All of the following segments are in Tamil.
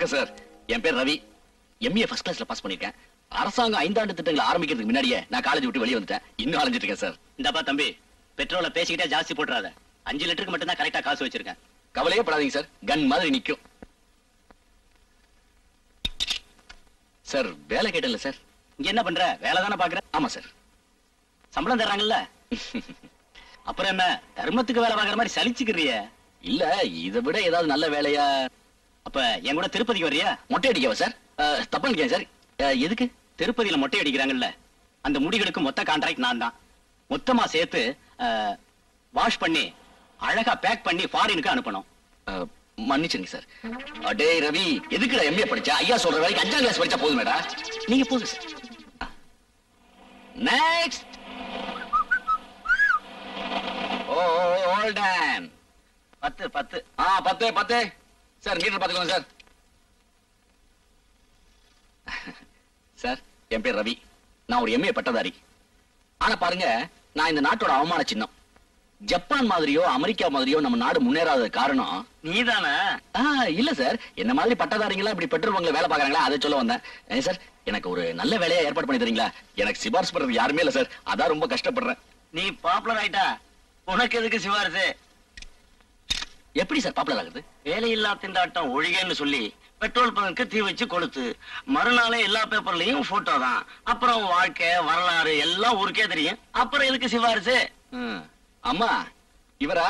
வணக்கம் சார். என் பேர் ரவி. எம்ஏ ஃபர்ஸ்ட் கிளாஸ்ல பாஸ் பண்ணிருக்கேன். அரசாங்கம் ஐந்தாண்டு திட்டங்களை ஆரம்பிக்கிறதுக்கு முன்னாடியே நான் காலேஜ் விட்டு வெளியே வந்துட்டேன். இன்னும் அலைஞ்சிட்டு இருக்கேன் சார். இந்தப்பா தம்பி பெட்ரோலை பேசிக்கிட்டே ஜாஸ்தி போட்டுறாத. அஞ்சு லிட்டருக்கு மட்டும் தான் கரெக்டா காசு வச்சிருக்கேன். கவலையே படாதீங்க சார். கன் மாதிரி நிக்கும். சார் வேலை கேட்டல சார். இங்க என்ன பண்ற? வேலை தானே பாக்குற ஆமா சார். சம்பளம் தர்றாங்கல்ல? அப்புறம் என்ன? தர்மத்துக்கு வேலை பாக்குற மாதிரி சலிச்சுக்கிறிய. இல்ல இதை விட ஏதாவது நல்ல வேலையா? அப்ப என் கூட திருப்பதிக்கு வர்றியா? மொட்டை அடிக்கவா சார்? தப்பா நினைக்கிறேன் சார். எதுக்கு? திருப்பதியில மொட்டை அடிக்கிறாங்கல்ல. அந்த முடிகளுக்கு மொத்த கான்ட்ராக்ட் நான் தான். மொத்தமா சேர்த்து வாஷ் பண்ணி அழகா பேக் பண்ணி ஃபாரினுக்கு அனுப்பணும். மன்னிச்சிருங்க சார். அடே ரவி எதுக்குடா எம்ஏ படிச்சா? ஐயா சொல்ற வேலைக்கு அஞ்சாம் கிளாஸ் படிச்சா போதுமேடா நீங்க சார். நெக்ஸ்ட் ஓ ஓல்டன் பத்து பத்து. ஆ பத்து பத்து. சார் மீட்டர் பாத்துக்கோங்க சார். சார் என் பேர் ரவி. நான் ஒரு எம்ஏ பட்டதாரி. ஆனா பாருங்க நான் இந்த நாட்டோட அவமான சின்னம். ஜப்பான் மாதிரியோ அமெரிக்கா மாதிரியோ நம்ம நாடு முன்னேறாத காரணம் நீதானே? ஆ, இல்ல சார். என்ன மாதிரி பட்டதாரிங்களா இப்படி பங்க்ல வேலை பாக்குறாங்களா அதை சொல்ல வந்தேன். சார் எனக்கு ஒரு நல்ல வேலையா ஏற்பாடு பண்ணி தரீங்களா? எனக்கு சிபாரிசு பண்றது யாருமே இல்ல சார். அதான் ரொம்ப கஷ்டப்படுறேன். நீ பாப்புலர் ஆயிட்டா. உனக்கு எதுக்கு சிவாரிசு எப்படி சார் பாப்புலர் ஆகுது? வேலையில்லா திண்டாட்டம் ஒழிகன்னு சொல்லி பெட்ரோல் பங்க்கு தீ வச்சு கொளுத்து மறுநாளே எல்லா பேப்பர்லயும் போட்டோ தான். அப்புறம் வாழ்க்கை வரலாறு எல்லாம் ஊருக்கே தெரியும். அப்புறம் எதுக்கு சிபாரிசு? ம். அம்மா இவரா?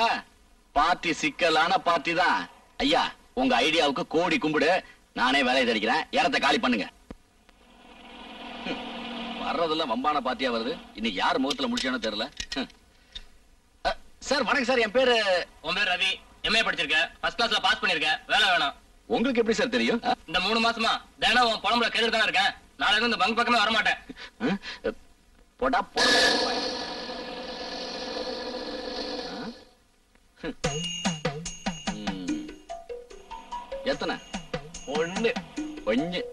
பார்ட்டி சிக்கலான பார்ட்டி தான். ஐயா உங்க ஐடியாவுக்கு கோடி கும்பிடு. நானே வேலையை தெரிக்கிறேன் இடத்த காலி பண்ணுங்க. வர்றதெல்லாம் வம்பான பார்ட்டியா வருது? இன்னைக்கு யார் முகத்துல முடிச்சானோ தெரியல. சார் வணக்கம் சார். என் பேரு உன் பேர் ரவி. எம்ஏ படிச்சிருக்க ஃபர்ஸ்ட் கிளாஸ்ல பாஸ் பண்ணிருக்க வேலை வேணும் உங்களுக்கு எப்படி சார் தெரியும்? இந்த மூணு மாசமா தினம் உன் புலம்புல கேட்டு தானே இருக்கேன் நாளைக்கு இந்த பங்க் பக்கமே வர மாட்டேன் ஆ? போடா. ம். எத்தனை ஒண்ணு கொஞ்சம்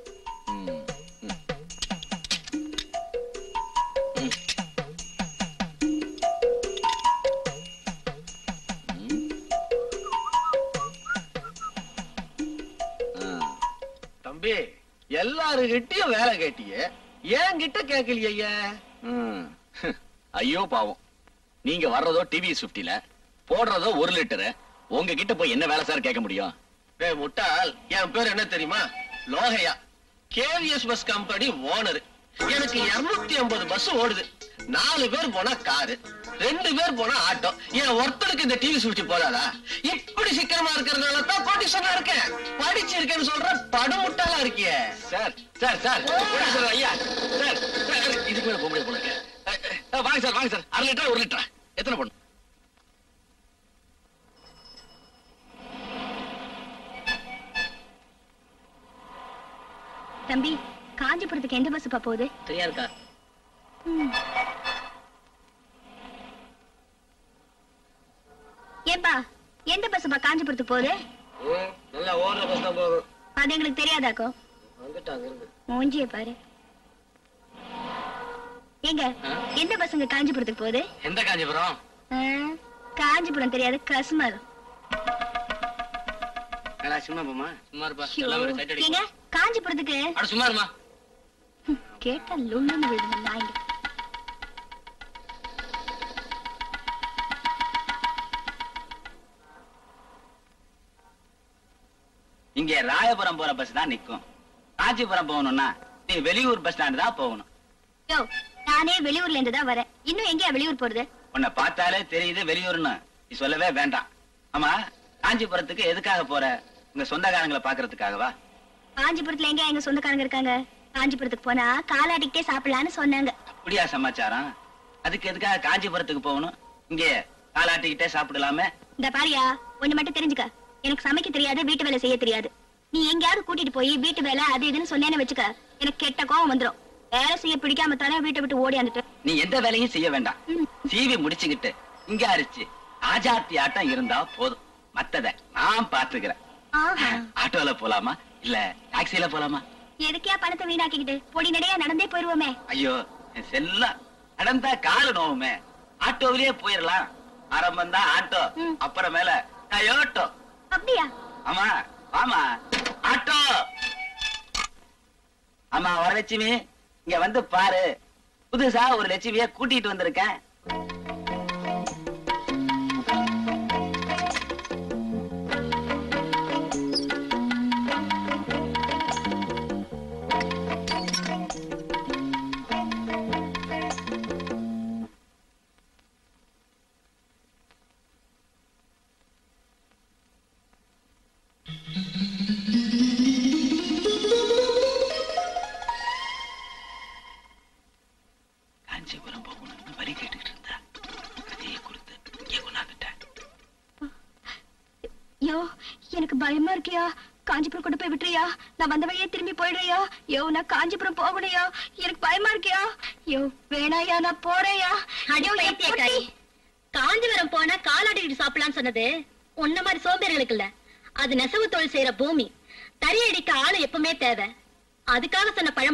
தம்பி எல்லாருகிட்டயும் வேலை கேட்டியே. ஏன் கிட்ட கேட்கலையா? ம். ஐயோ பாவம். நீங்க வர்றதோ டிவி பிப்டில போடுறதோ ஒரு லிட்டரு உங்ககிட்ட போய் என்ன வேலை சார் கேட்க முடியும்? டேய் முட்டாள் என் பேர் என்ன தெரியுமா? Lokaiah. KVS bus company owner எனக்கு 250 ஐம்பது பஸ் ஓடுது. நாலு பேர் போனா காரு ரெண்டு பேர் போனா ஆட்டோ. என் ஒருத்தருக்கு இந்த டிவி சுவிட்ச் போதாதா? இப்படி சிக்கனமா இருக்கிறதுனால தான் கோட்டீஸ்வரனா இருக்கேன். படிச்சிருக்கேன்னு சொல்ற படுமுட்டாளா இருக்கியே. சார் சார் சார் சார் ஐயா. சார் சார், இதுக்கு மேல போக முடியாது போல வாங்க சார் வாங்க சார். அரை லிட்டரா ஒரு லிட்டரா. எத்தனை பண்ணும் தம்பி காஞ்சிபுரத்துக்கு எந்த பஸ்ஸுப்பா போகுது? தெரியாதுக்கா. ஏப்பா எந்த பஸ்ஸுப்பா காஞ்சிபுரத்துக்கு போகுது? நல்லா ஓடுற பஸ் தான் அது எங்களுக்கு தெரியாதாக்கோ மூஞ்சிய பாரு. ஏங்க எந்த பஸ்ஸுங்க காஞ்சிபுரத்துக்கு போகுது? எந்த காஞ்சிபுரம்? காஞ்சிபுரம் தெரியாது ஏடா சும்மா போமா சும்மா இருப்பா. காஞ்சிபுரத்துக்கு? சும்மா இருமா. கேட்டா லுள்ளுன்னு விடுங்க நாய்ங்க. இங்க ராயபுரம் போற பஸ் தான் நிக்கும். காஞ்சிபுரம் போகணும்னா நீ வெளியூர் பஸ் ஸ்டாண்ட் தான் போகணும். யோ நானே வெளியூர்ல இருந்து தான் வரேன். இன்னும் எங்கேயா வெளியூர் போறது? உன்னை பார்த்தாலே தெரியுது வெளியூர்னு. நீ சொல்லவே வேண்டாம். ஆமா காஞ்சிபுரத்துக்கு எதுக்காக போற? உங்க சொந்தக்காரங்களை பாக்குறதுக்காகவா காஞ்சிபுரத்துல எங்க எங்க சொந்தக்காரங்க இருக்காங்க? காஞ்சிபுரத்துக்கு போனா காலாட்டிக்கிட்டே சாப்பிடலான்னு சொன்னாங்க. அப்படியா சமாச்சாரம்? அதுக்கு எதுக்காக காஞ்சிபுரத்துக்கு போகணும்? இங்க காலாட்டிக்கிட்டே சாப்பிடலாமே. இந்த பாரியா ஒண்ணு மட்டும் தெரிஞ்சுக்க. எனக்கு சமைக்க தெரியாது வீட்டு வேலை செய்ய தெரியாது. நீ எங்கேயாவது கூட்டிட்டு போய் வீட்டு வேலை அது இதுன்னு சொன்னேன்னு வச்சுக்க எனக்கு கெட்ட கோவம் வந்துரும். வேலை செய்ய பிடிக்காம தானே வீட்டை விட்டு ஓடி வந்துட்டு நீ எந்த வேலையும் செய்ய வேண்டாம். சீவி முடிச்சுக்கிட்டு இங்க அரிச்சு ஆஜாத்தி ஆட்டம் இருந்தா போதும். மத்தத நான் பாத்துக்கிறேன். ஆட்டோல போலாமா? இல்ல டாக்ஸில போலாமா? எதுக்கியா பணத்தை வீணாக்கிக்கிட்டு? பொடி நடையா நடந்தே போயிருவோமே. ஐயோ என் செல்லம். நடந்தா காலு நோவுமே. ஆட்டோவிலேயே போயிடலாம் ஆரம்பம் தான் ஆட்டோ. அப்புறமேல டயோட்டோ. அப்படியா? ஆமா ஆமா ஆட்டோ. ஆமா வரலட்சுமி இங்க வந்து பாரு. புதுசா ஒரு லட்சுமிய கூட்டிட்டு வந்திருக்கேன்.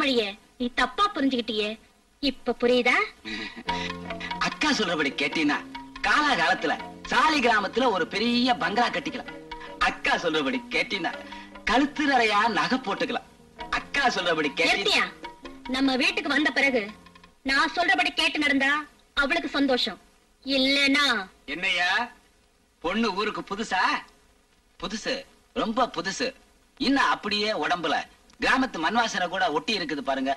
பழமொழிய நீ தப்பா புரிஞ்சுக்கிட்டியே. இப்ப புரியுதா? அக்கா சொல்றபடி கேட்டீங்கன்னா காலாகாலத்துல சாலி கிராமத்துல ஒரு பெரிய பங்களா கட்டிக்கலாம். அக்கா சொல்றபடி கேட்டீங்கன்னா கழுத்து நிறையா நகை போட்டுக்கலாம். அக்கா சொல்றபடி நிறுத்தியா நம்ம வீட்டுக்கு வந்த பிறகு நான் சொல்றபடி கேட்டு நடந்தா அவளுக்கு சந்தோஷம். இல்லனா என்னையா? பொண்ணு ஊருக்கு புதுசா? புதுசு ரொம்ப புதுசு. இன்னும் அப்படியே உடம்புல கிராமத்து மண்வாசனை கூட ஒட்டி இருக்குது பாருங்க.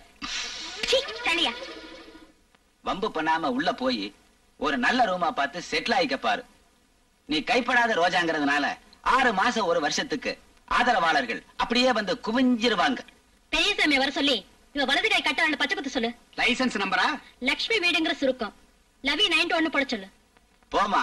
வம்பு பண்ணாம உள்ள போய் ஒரு நல்ல ரூமா பார்த்து செட்டில் ஆயிக்க பாரு. நீ கைப்படாத ரோஜாங்கிறதுனால ஆறு மாசம் ஒரு வருஷத்துக்கு ஆதரவாளர்கள் அப்படியே வந்து குவிஞ்சிருவாங்க. பெரியசாமி வர சொல்லி இவ வலது கை கட்ட பச்சை குத்து சொல்லு. லைசன்ஸ் நம்பரா லக்ஷ்மி வீடுங்கிற சுருக்கம். லவி நைன்டி ஒண்ணு போட சொல்லு. போமா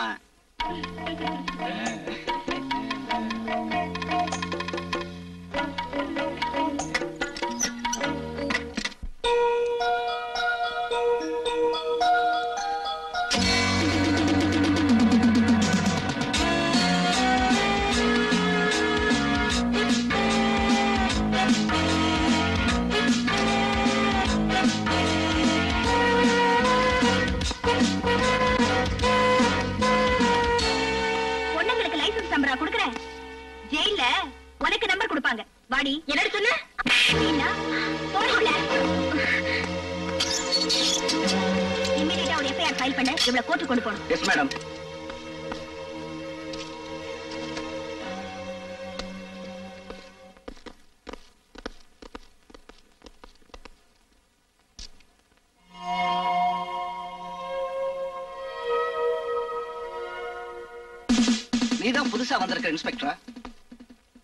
வந்திருக்க இன்ஸ்பெக்டரா?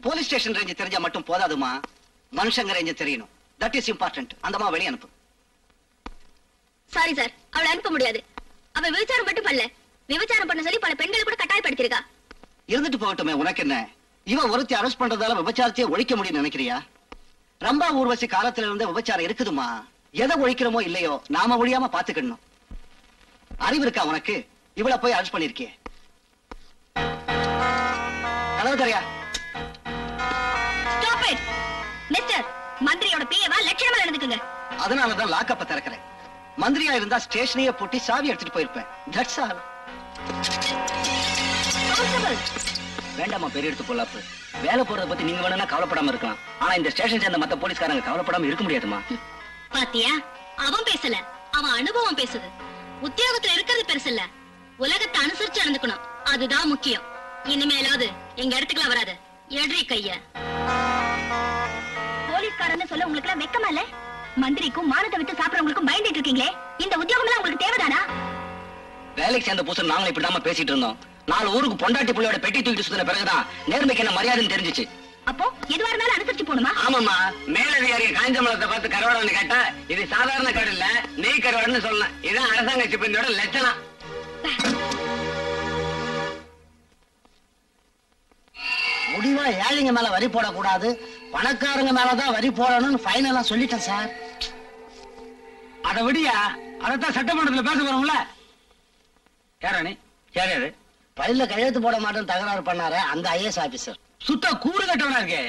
போலீஸ் ஸ்டேஷன் ரேஞ்சு தெரிஞ்சா மட்டும் போதாதுமா? மனுஷங்க ரேஞ்சு தெரியணும். தட் இஸ் இம்பார்ட்டன்ட் அந்தமா வெளிய அனுப்பு. சாரி சார் அவளை அனுப்ப முடியாது. அவ விபச்சாரம் மட்டும் பண்ணல. விபச்சாரம் பண்ண சொல்லி பல பெண்களை கூட கட்டாயப்படுத்திருக்கா இருந்துட்டு போகட்டுமே உனக்கு என்ன இவன் ஒருத்தி அரெஸ்ட் பண்றதால விபச்சாரத்தையே ஒழிக்க முடியும்னு நினைக்கிறியா? ரம்பா ஊர்வசி காலத்துல இருந்த விபச்சாரம் இருக்குதுமா? எதை ஒழிக்கிறோமோ இல்லையோ நாம ஒழியாம பாத்துக்கணும் அறிவு இருக்கா உனக்கு? இவள போய் அரெஸ்ட் பண்ணிருக்கியே தரையா ஸ்டாப் இட் மிஸ்டர் மந்திரியோட பிஏவா லட்சணமா நடந்துக்குங்க. அதனாலதான் லாக்கப்ப திறக்கிறேன். மந்திரியா இருந்தா ஸ்டேஷனையே பூட்டி சாவி எடுத்துட்டு போயிருப்பேன். தட்ஸ் ஆல் வேண்டாமா பெரிய எடுத்து பொல்லாப்பு. வேலை போறத பத்தி நீங்க வேணும்னா கவலைப்படாம இருக்கலாம். ஆனா இந்த ஸ்டேஷன் சேர்ந்த மத்த போலீஸ்காரங்க கவலைப்படாம இருக்க முடியாதுமா பாத்தியா? அவன் பேசல. அவன் அனுபவம் பேசுது. உத்தியோகத்துல இருக்கிறது பெருசு இல்ல உலகத்தை அனுசரிச்சு நடந்துக்கணும். அதுதான் முக்கியம். இனிமேலாவது எங்க இடத்துக்குலாம் வராது. எட்ரி கைய. போலீஸ்காரன்னு சொல்ல உங்களுக்கு எல்லாம் வெக்கமா இல்ல? மந்திரிக்கும் மானத்தை விட்டு சாப்பிடறவங்களுக்கும் பயந்துட்டு இருக்கீங்களே? இந்த உத்தியோகம் எல்லாம் உங்களுக்கு தேவைதானா? வேலைக்கு சேர்ந்த புதுசு நாங்களும் இப்படிதாம்மா பேசிட்டு இருந்தோம். நாலு ஊருக்கு பொண்டாட்டி புள்ளையோட பெட்டி தூக்கிட்டு சுத்தின பிறகுதான் நேர்மைக்கு என்ன மரியாதைன்னு தெரிஞ்சுச்சு. அப்போ எதுவா இருந்தாலும் அனுசரிச்சு போகணுமா? ஆமாமா மேலதிகாரி காஞ்சமலத்தை பார்த்து கருவாடன்னு கேட்டா இது சாதாரண காடு இல்ல நெய் கருவாடுன்னு சொல்லலாம் இதான் அரசாங்க சிப்பந்தியோட லட்சணம். முடிவா ஏழைங்க மேல வரி போடக்கூடாது. பணக்காரங்க மேலதான் வரி போடணும்னு ஃபைனலா சொல்லிட்டேன் சார். அத விடியா அதத்தான் சட்டமன்றத்துல பேச போறோம்ல. யாரா நீ யார் யாரு? பையில கையெழுத்து போட மாட்டேன்னு தகராறு பண்ணாரு அந்த ஐஏஎஸ் ஆபீசர் சுத்த கூடு கட்டவனா இருக்கே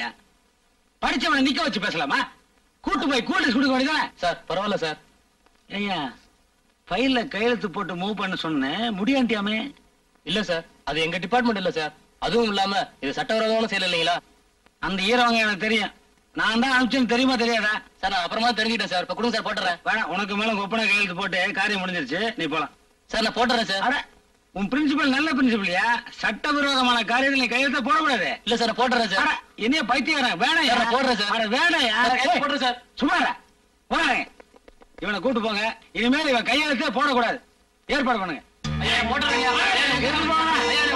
படிச்சவனை நிக்க வச்சு பேசலாமா? கூட்டு போய் கூட்டு கொடுக்க வேண்டியதானே? சார் பரவாயில்ல சார். ஐயா ஃபைல்ல கையெழுத்து போட்டு மூவ் பண்ண சொன்னேன். முடியாண்டியாமே இல்ல சார் அது எங்க டிபார்ட்மெண்ட் இல்ல சார். அதுவும் இல்லாம இது சட்டவிரோதமான செயல் இல்லைங்களா? அந்த ஈரவங்க எனக்கு தெரியும். நான் தான் அனுப்பிச்சேன்னு தெரியுமா தெரியாதா? சார் நான் அப்புறமா தெரிஞ்சுக்கிட்டேன் சார். இப்ப கொடுங்க சார் போட்டுறேன். வேணாம் உனக்கு மேல ஒப்பனை கையெழுத்து போட்டு காரியம் முடிஞ்சிருச்சு. நீ போலாம். சார் நான் போட்டுறேன் சார். உன் பிரின்சிபல் நல்ல பிரின்சிபல்யா சட்டவிரோதமான காரியத்தில் நீ கையெழுத்த போடக்கூடாது இல்ல சார் போட்டுறேன் சார். என்னைய பைத்தியக்காரன் சார், நான் போடுறேன் சார். அட, வேணாயா போடுறேன் சார். சும்மா இரு. போறேன். இவனை கூட்டு போங்க. இனிமேல் இவன் கையெழுத்தே போடக்கூடாது. ஏற்பாடு பண்ணுங்க. போட்டுறேன்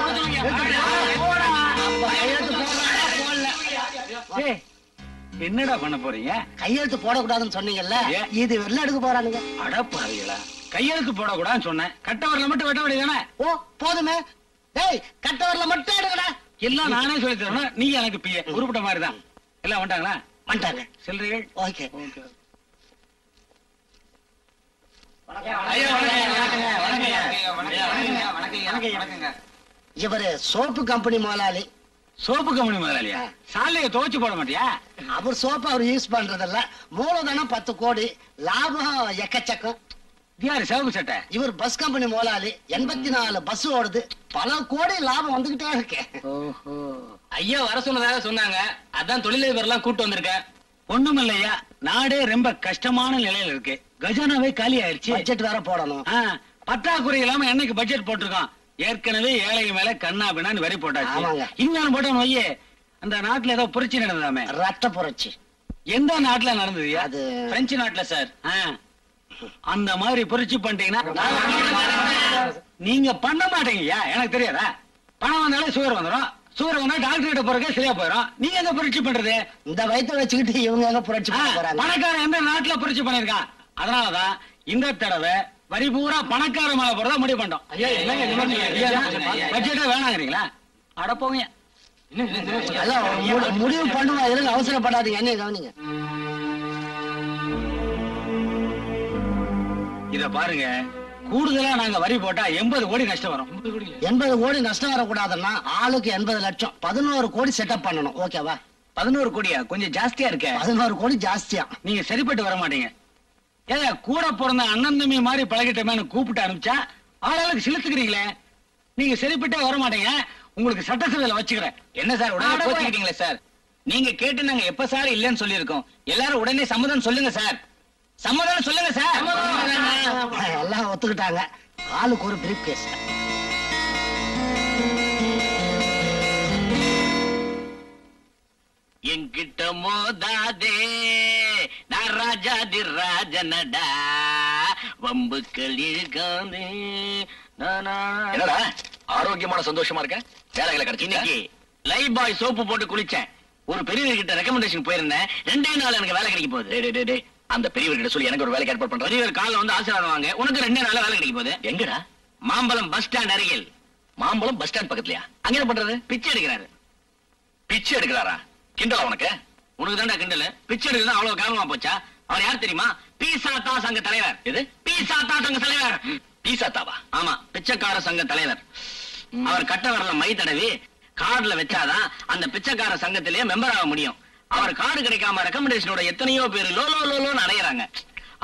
என்னடா பண்ண போறீங்க? கையெழுத்து போடக்கூடாதுன்னு சொன்னீங்கல்ல? இது வெள்ள எடுக்க போறானுங்க. அடப்பாவிகளா கையெழுத்து போடக்கூடாதுன்னு சொன்னேன். கட்ட வரல மட்டும் வெட்ட வேண்டியதானே ஓ போதுமே. டேய் கட்டவரில் மட்டும் எடுக்கடா எல்லாம் நானே சொல்லி தரணும். நீ எனக்கு பிய உருப்பிட்ட மாதிரி தான் எல்லாம் வந்துட்டாங்களா? வந்துட்டாங்க. சில்லறைகள்? ஓகே. வணக்கங்க. இவரு சோப்பு கம்பெனி முதலாளி. சோப்பு கம்பெனி முதலாளியா? சாலையை துவைச்சு போட மாட்டியா? அவர் சோப்பு அவர் யூஸ் பண்றதில்ல. மூலதனம் பத்து கோடி. லாபம் எக்கச்சக்கம். யாரு சிவப்பு சட்டை. இவர் பஸ் கம்பெனி முதலாளி. எண்பத்தி நாலு பஸ் ஓடுது. பல கோடி லாபம் வந்துகிட்டே இருக்கு. ஓஹோ. ஐயா வர சொன்னதாக சொன்னாங்க. அதான் தொழிலதிபர் எல்லாம் கூட்டு வந்திருக்கேன். ஒண்ணும் இல்லையா நாடே ரொம்ப கஷ்டமான நிலையில இருக்கு. கஜானாவே காலி ஆயிடுச்சு பட்ஜெட் வேற போடணும். பற்றாக்குறை இல்லாம என்னைக்கு பட்ஜெட் போட்டிருக்கோம் ஏற்கனவே ஏழைங்க மேல கண்ணா பின்னான்னு வரி போட்டாச்சு. இன்னும் போட்டோம் வையே அந்த நாட்டுல ஏதோ புரட்சி நடந்ததாமே. ரத்த புரட்சி. எந்த நாட்டுல நடந்தது? அது பிரெஞ்சு நாட்டுல சார் அந்த மாதிரி புரட்சி பண்ணிட்டீங்கன்னா நீங்க பண்ண மாட்டீங்கய்யா எனக்கு தெரியாதா? பணம் வந்தாலே சுகர் வந்துடும் சுகர் வந்தா டாக்டர் கிட்ட போறதுக்கே சரியா போயிடும் நீங்க எங்க புரட்சி பண்றது? இந்த வயித்தை வச்சுக்கிட்டு இவங்க எங்க புரட்சி பணக்காரன் எந்த நாட்டுல புரட்சி பண்ணிருக்கான் அதனாலதான் இந்த தடவை வரி பூரா பணக்கார மேல போறதா முடிவு என்னங்க பட்ஜெட்டே வேணாங்கிறீங்களா? அட முடி- முடிவு பண்ணுவோம் எதுக்கு அவசரப்படாதீங்க? என்ன கவனிங்க? இத பாருங்க. கூடுதலா நாங்க வரி போட்டா எண்பது கோடி நஷ்டம் வரும். எண்பது கோடி. நஷ்டம் வரக்கூடாதுன்னா ஆளுக்கு எண்பது லட்சம். பதினோரு கோடி செட்டப் பண்ணணும். ஓகேவா பதினோரு கோடியா? கொஞ்சம் ஜாஸ்தியா இருக்க. பதினோரு கோடி ஜாஸ்தியா. நீங்க சரிப்பட்டு வர மாட்டீங்க. ஏங்க கூட பிறந்த அண்ணன் தம்பி மாதிரி பழகிட்டமேனு கூப்பிட்டு அனுப்பிச்சா ஆளாளுக்கு சிலுத்துக்கிறீங்களே நீங்க சரிப்பட்டே வர மாட்டீங்க. உங்களுக்கு சட்டசபையில வச்சுக்கிறேன். என்ன சார் உடனே கோச்சிக்கிட்டீங்களே சார்? நீங்க கேட்டு நாங்க எப்ப சார் இல்லைன்னு சொல்லியிருக்கோம். எல்லாரும் உடனே சம்மதம் சொல்லுங்க சார். சம்மதம் சொல்லுங்க சார். எல்லாம் ஒத்துக்கிட்டாங்க. ஆளுக்கு ஒரு பிரீஃப் கேஸ் என்கிட்ட மோதாதே. ராஜாதி ராஜனடா. வம்புக்கள் இழுக்காதே என்னடா? ஆரோக்கியமான சந்தோஷமா இருக்க? வேலைகளை கிடைச்சு இன்னைக்கு லைஃப் பாய் சோப்பு போட்டு குளிச்சேன். ஒரு பெரியவர்கிட்ட ரெக்கமெண்டேஷன் போயிருந்தேன். ரெண்டே நாள் எனக்கு வேலை கிடைக்க போகுது. அந்த பெரியவர்கிட்ட சொல்லி எனக்கு ஒரு வேலைக்கு ஏற்பாடு பண்றது பெரியவர் காலைல வந்து ஆசீர்வாதம் வாங்க. உனக்கு ரெண்டே நாள் வேலை கிடைக்க போகுது. எங்கடா? மாம்பழம் பஸ் ஸ்டாண்ட் அருகில். மாம்பழம் பஸ் ஸ்டாண்ட் பக்கத்துலயா? அங்க என்ன பண்றது? பிச்சை எடுக்கிறாரு. பிச்சை எடுக்கிறாரா? கிண்டலா உனக்கு? உனக்கு தான்டா கிண்டல்? பிச்சை எடுக்கிறது அவ்வளவு காரணமா போச்சா? அவர் யார் தெரியுமா? பீசா தா சங்க தலைவர். எது? பீசா தா சங்க தலைவர். பீசா தாவா ஆமா பிச்சைக்கார சங்க தலைவர். அவர் கட்ட வரல மை தடவி கார்டுல வச்சாதான் அந்த பிச்சைக்கார சங்கத்திலேயே மெம்பர் ஆக முடியும். அவர் கார்டு கிடைக்காம ரெக்கமெண்டேஷனோட எத்தனையோ பேர் லோ லோ லோ லோன்னு அலையறாங்க.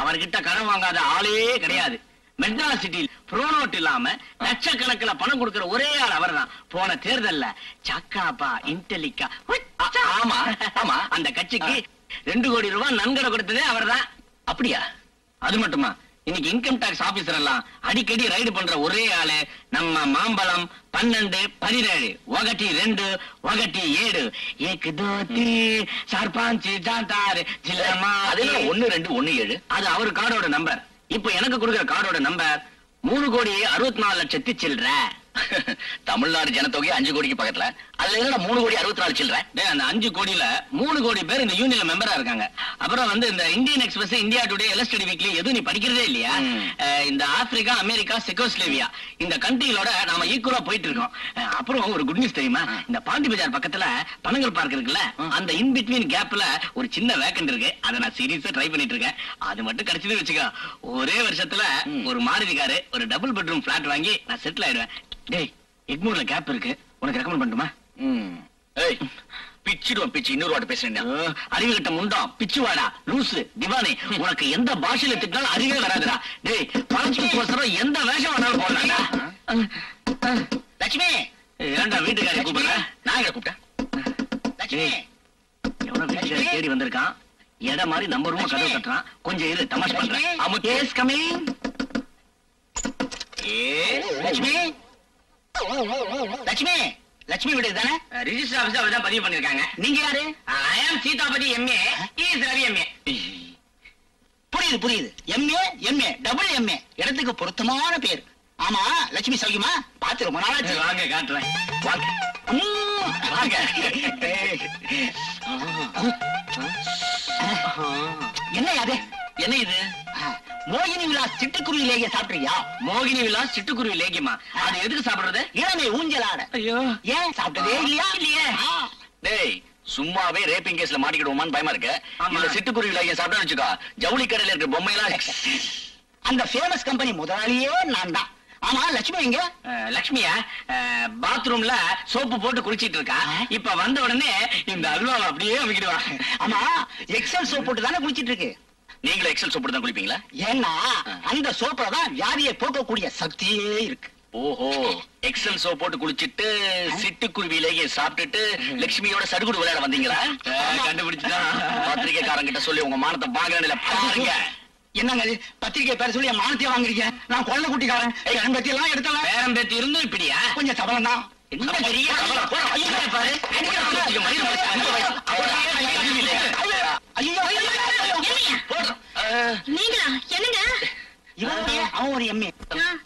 அவர்கிட்ட கடன் வாங்காத ஆளே கிடையாது. மெட்ராஸ் சிட்டியில் ப்ரோனோட் இல்லாம லட்சக்கணக்கில் பணம் கொடுக்கிற ஒரே ஆள் அவர்தான். போன தேர்தல்ல சக்காப்பா இன்டெலிக்கா ஆ- ஆமா, ஆமா. அந்த கட்சிக்கு ரெண்டு கோடி ரூபாய் நன்கொடை கொடுத்ததே அவர்தான். அப்படியா? அது மட்டுமா? இன்னைக்கு இன்கம் டாக்ஸ் ஆபீசர் எல்லாம் அடிக்கடி ரைடு பண்ற ஒரே ஆளு நம்ம மாம்பழம் பன்னெண்டு பதினேழு ஒகட்டி ரெண்டு ஒகட்டி ஏழு. ஏக்கு தோத்தி சர்பாஞ்சி ஜாந்தாரு ஜில்லமா அது என்ன ஒண்ணு ரெண்டு ஒண்ணு ஏழு. அது அவர் கார்டோட நம்பர் இப்ப எனக்கு கொடுக்கிற கார்டோட நம்பர் மூணு கோடி அறுபத்தி நாலு லட்சத்தி சில்ற தமிழ்நாடு ஜனத்தொகை அஞ்சு கோடிக்கு பக்கத்துல அதுல என்னடா மூணு கோடி அறுபத்தி நாலு சில்லற அந்த அஞ்சு கோடியில மூணு கோடி பேர் இந்த யூனியன்ல மெம்பரா இருக்காங்க. அப்புறம் வந்து இந்த Indian Express India Today illustrated weekly எதுவும் நீ படிக்கிறதே இல்லையா? இந்த ஆப்பிரிக்கா அமெரிக்கா செக்கோஸ்லேவியா இந்த கண்ட்ரிகளோட நாம ஈக்குவலா போயிட்டு இருக்கோம். அப்புறம் ஒரு குட் நியூஸ் தெரியுமா? இந்த பாண்டி பஜார் பக்கத்துல பனங்கல் பார்க் இருக்குல்ல அந்த இன் பிட்வீன் கேப்ல ஒரு சின்ன வேக்கண்ட் இருக்கு. அதை நான் சீரியஸா ட்ரை பண்ணிட்டு இருக்கேன். அது மட்டும் கிடைச்சது வச்சுக்கோ. ஒரே வருஷத்துல ஒரு மாருதி காரு ஒரு டபுள் பெட்ரூம் பிளாட் வாங்கி நான் செட்டில் ஆயிடுவேன். டேய் எக்மூர்ல கேப் இருக்கு. உனக்கு ரெக்கமெண்ட். ஏய் பிச்சிடுவோம் பிச்சு. இன்னொரு வாட்டி பேசுறேன் அறிவு கிட்ட முண்டம் பிச்சுவாடா லூசு திவானி. உனக்கு எந்த பாஷையில திட்டினாலும் அறிவே வராதுடா. டேய் எந்த வேஷம் வேணாலும் போடலாம்டா. லட்சுமி! ஏன்டா வீட்டுக்காரி கூப்பிடுற? நான் கூப்பிட்டேன். லட்சுமி! எவனோ வீட்டுக்காரி தேடி வந்திருக்கான். இடம் மாதிரி நம்ம ரூம் கதவு தட்டுறான். கொஞ்சம் இரு தமாஷ் பண்றேன். Ammu guests coming Lakshmi! Lakshmi Lakshmi வீடு தானே? ரிஜிஸ்டர் ஆபீஸ்ல அவர்தான் பதிவு பண்ணிருக்காங்க நீங்க யாரு? I am Seethapathi MA is Ravi MA புரியுது புரியுது. எம்ஏ எம்ஏ டபுள் எம்ஏ இடத்துக்கு பொருத்தமான பேர். ஆமா லட்சுமி சௌக்கியமா? பாத்து ரொம்ப நாளாச்சு. வாங்க காட்டுறேன். வாங்க. என்ன அது? என்ன இது? மோகினி விலாஸ் சிட்டுக்குருவிலேயே சாப்பிட்றியா? மோகினி விலாஸ் சிட்டுக்குருவி லேகியமா அது எதுக்கு சாப்பிடுறது? இளமை ஊஞ்சலாட. ஐயோ. ஏன் சாப்பிட்டதே இல்லையா? இல்லையே. டேய் சும்மாவே ரேப்பிங் கேஸ்ல மாட்டிக்கிடுவோமான்னு பயமா இருக்கு. இந்த சிட்டுக்குருவில ஏன் சாப்பிட்டா வச்சுக்கோ. ஜவுளி கடையில இருக்கிற பொம்மையெல்லாம் அந்த ஃபேமஸ் கம்பெனி முதலாளியே நான் தான். ஆமா லட்சுமி எங்க? லக்ஷ்மியா பாத்ரூம்ல சோப்பு போட்டு குளிச்சிட்டு இருக்கா. இப்ப வந்த உடனே இந்த அல்வாவை அப்படியே அமைக்கிடுவா. ஆமா எக்ஸல் சோப் போட்டு தானே குளிச்சிட்டு இருக்கு? நீங்களும் எக்ஸல் சோப் போட்டு தான் குளிப்பீங்களா? ஏன்னா அந்த சோப்புல தான் வியாதியை போக்கக்கூடிய சக்தியே இருக்கு. ஓஹோ எக்ஸல் சோப் போட்டு குளிச்சிட்டு சிட்டுக்குருவியிலேயே சாப்பிட்டுட்டு லட்சுமியோட சடுகுடு விளையாட வந்தீங்களா? கண்டுபிடிச்சுதான். பத்திரிக்கைக்காரங்க கிட்ட சொல்லி உங்க மானத்தை பாக்குறேன் பாருங்க. என்னங்க இது? பத்திரிக்கை பேர சொல்லி மானத்தையே வாங்குறீங்க? நான் குழந்தை குட்டிக்காரன். என் பத்தி எல்லாம் எடுத்தல. பேரம் பேத்தி இருந்தும் இப்படியா? கொஞ்சம் சபலம் தான். என்ன பெரிய ஐயோ, நீங்களா என்னங்க? அவன் ஒரு எம்ஏ.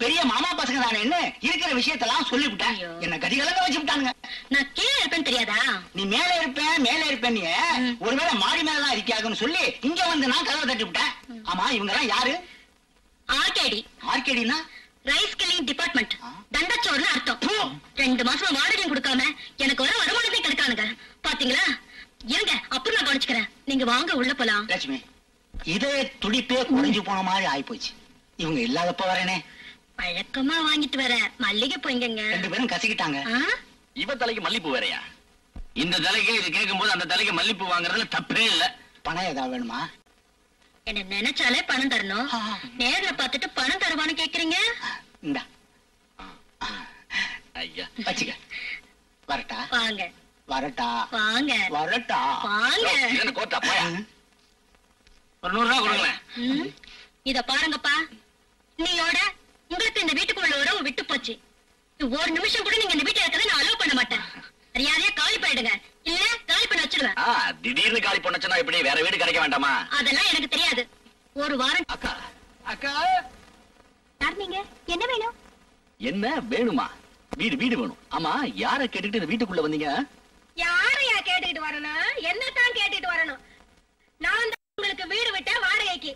பெரிய மாமா பசங்க தானே என்ன? இருக்கிற விஷயத்தெல்லாம் சொல்லிவிட்டேன். ஐயோ. என்ன கதிகலங்க வச்சுட்டானுங்க நான் கீழே இருப்பேன்னு தெரியாதா? நீ மேல இருப்பேன் மேல இருப்பேன் ஒருவேளை மாடி மேலதான் இருக்கியாங்கன்னு சொல்லி இங்க வந்து நான் கதவை தட்டி விட்டேன். ஆமா இவங்க எல்லாம் யாரு? ஆர்கேடி. ஆர்கேடினா ரைஸ் கில்லிங் டிபார்ட்மெண்ட். தண்டச்சோறுன்னு அர்த்தம். ரெண்டு மாசமா வாடகையும் கொடுக்காம எனக்கு வர வருமானத்தை கிடைக்கானுங்க. பாத்தீங்களா? இருங்க அப்புறம் நான் கவனிச்சுக்கிறேன். நீங்க வாங்க உள்ள போலாம். லட்சுமி இதய துடிப்பே குறைஞ்சு போன மாதிரி ஆயிப்போச்சு. இவங்க இல்லாதப்ப வரேனே. வழக்கமா வாங்கிட்டு வர. மல்லிகை போய்ங்க ரெண்டு பேரும் கசிக்கிட்டாங்க. இவ தலைக்கு மல்லிப்பூ வேறயா? இந்த தலைக்கு இது கேட்கும் போது அந்த தலைக்கு மல்லிப்பூ வாங்குறதுல தப்பே இல்ல. பணம் ஏதாவது வேணுமா? என்ன நினைச்சாலே பணம் தரணும். நேர்ல பார்த்துட்டு பணம் தருவான்னு கேக்குறீங்க? இந்தா. ஐயா. வச்சுக்க. வரட்டா. வாங்க. வரட்டா. வாங்க. வரட்டா. வாங்க. என்ன கோட்டா போயா. ஒரு நூறு ரூபா கொடுங்களேன். ம், இத பாருங்கப்பா. நீயோட உங்களுக்கு இந்த வீட்டுக்குள்ள உறவு விட்டு போச்சு. ஒரு நிமிஷம் கூட நீங்க இந்த வீட்டுல இருக்கிறத நான் அலோவ் பண்ண மாட்டேன். மரியாதையா காலி பண்ணிடுங்க. இல்ல காலி பண்ண வச்சிடுவேன் ஆ திடீர்னு காலி பண்ணச்சுன்னா இப்படி வேற வீடு கிடைக்க வேண்டாமா? அதெல்லாம் எனக்கு தெரியாது. ஒரு வாரம் அக்கா அக்கா. யார் நீங்க? என்ன வேணும்? என்ன வேணுமா? வீடு வீடு வேணும். ஆமா யார கேட்டுக்கிட்டு இந்த வீட்டுக்குள்ள வந்தீங்க? யாரையா கேட்டுக்கிட்டு வரணும்? என்னத்தான் கேட்டுட்டு வரணும்? நான் உங்களுக்கு வீடு விட்டேன் வாடகைக்கு.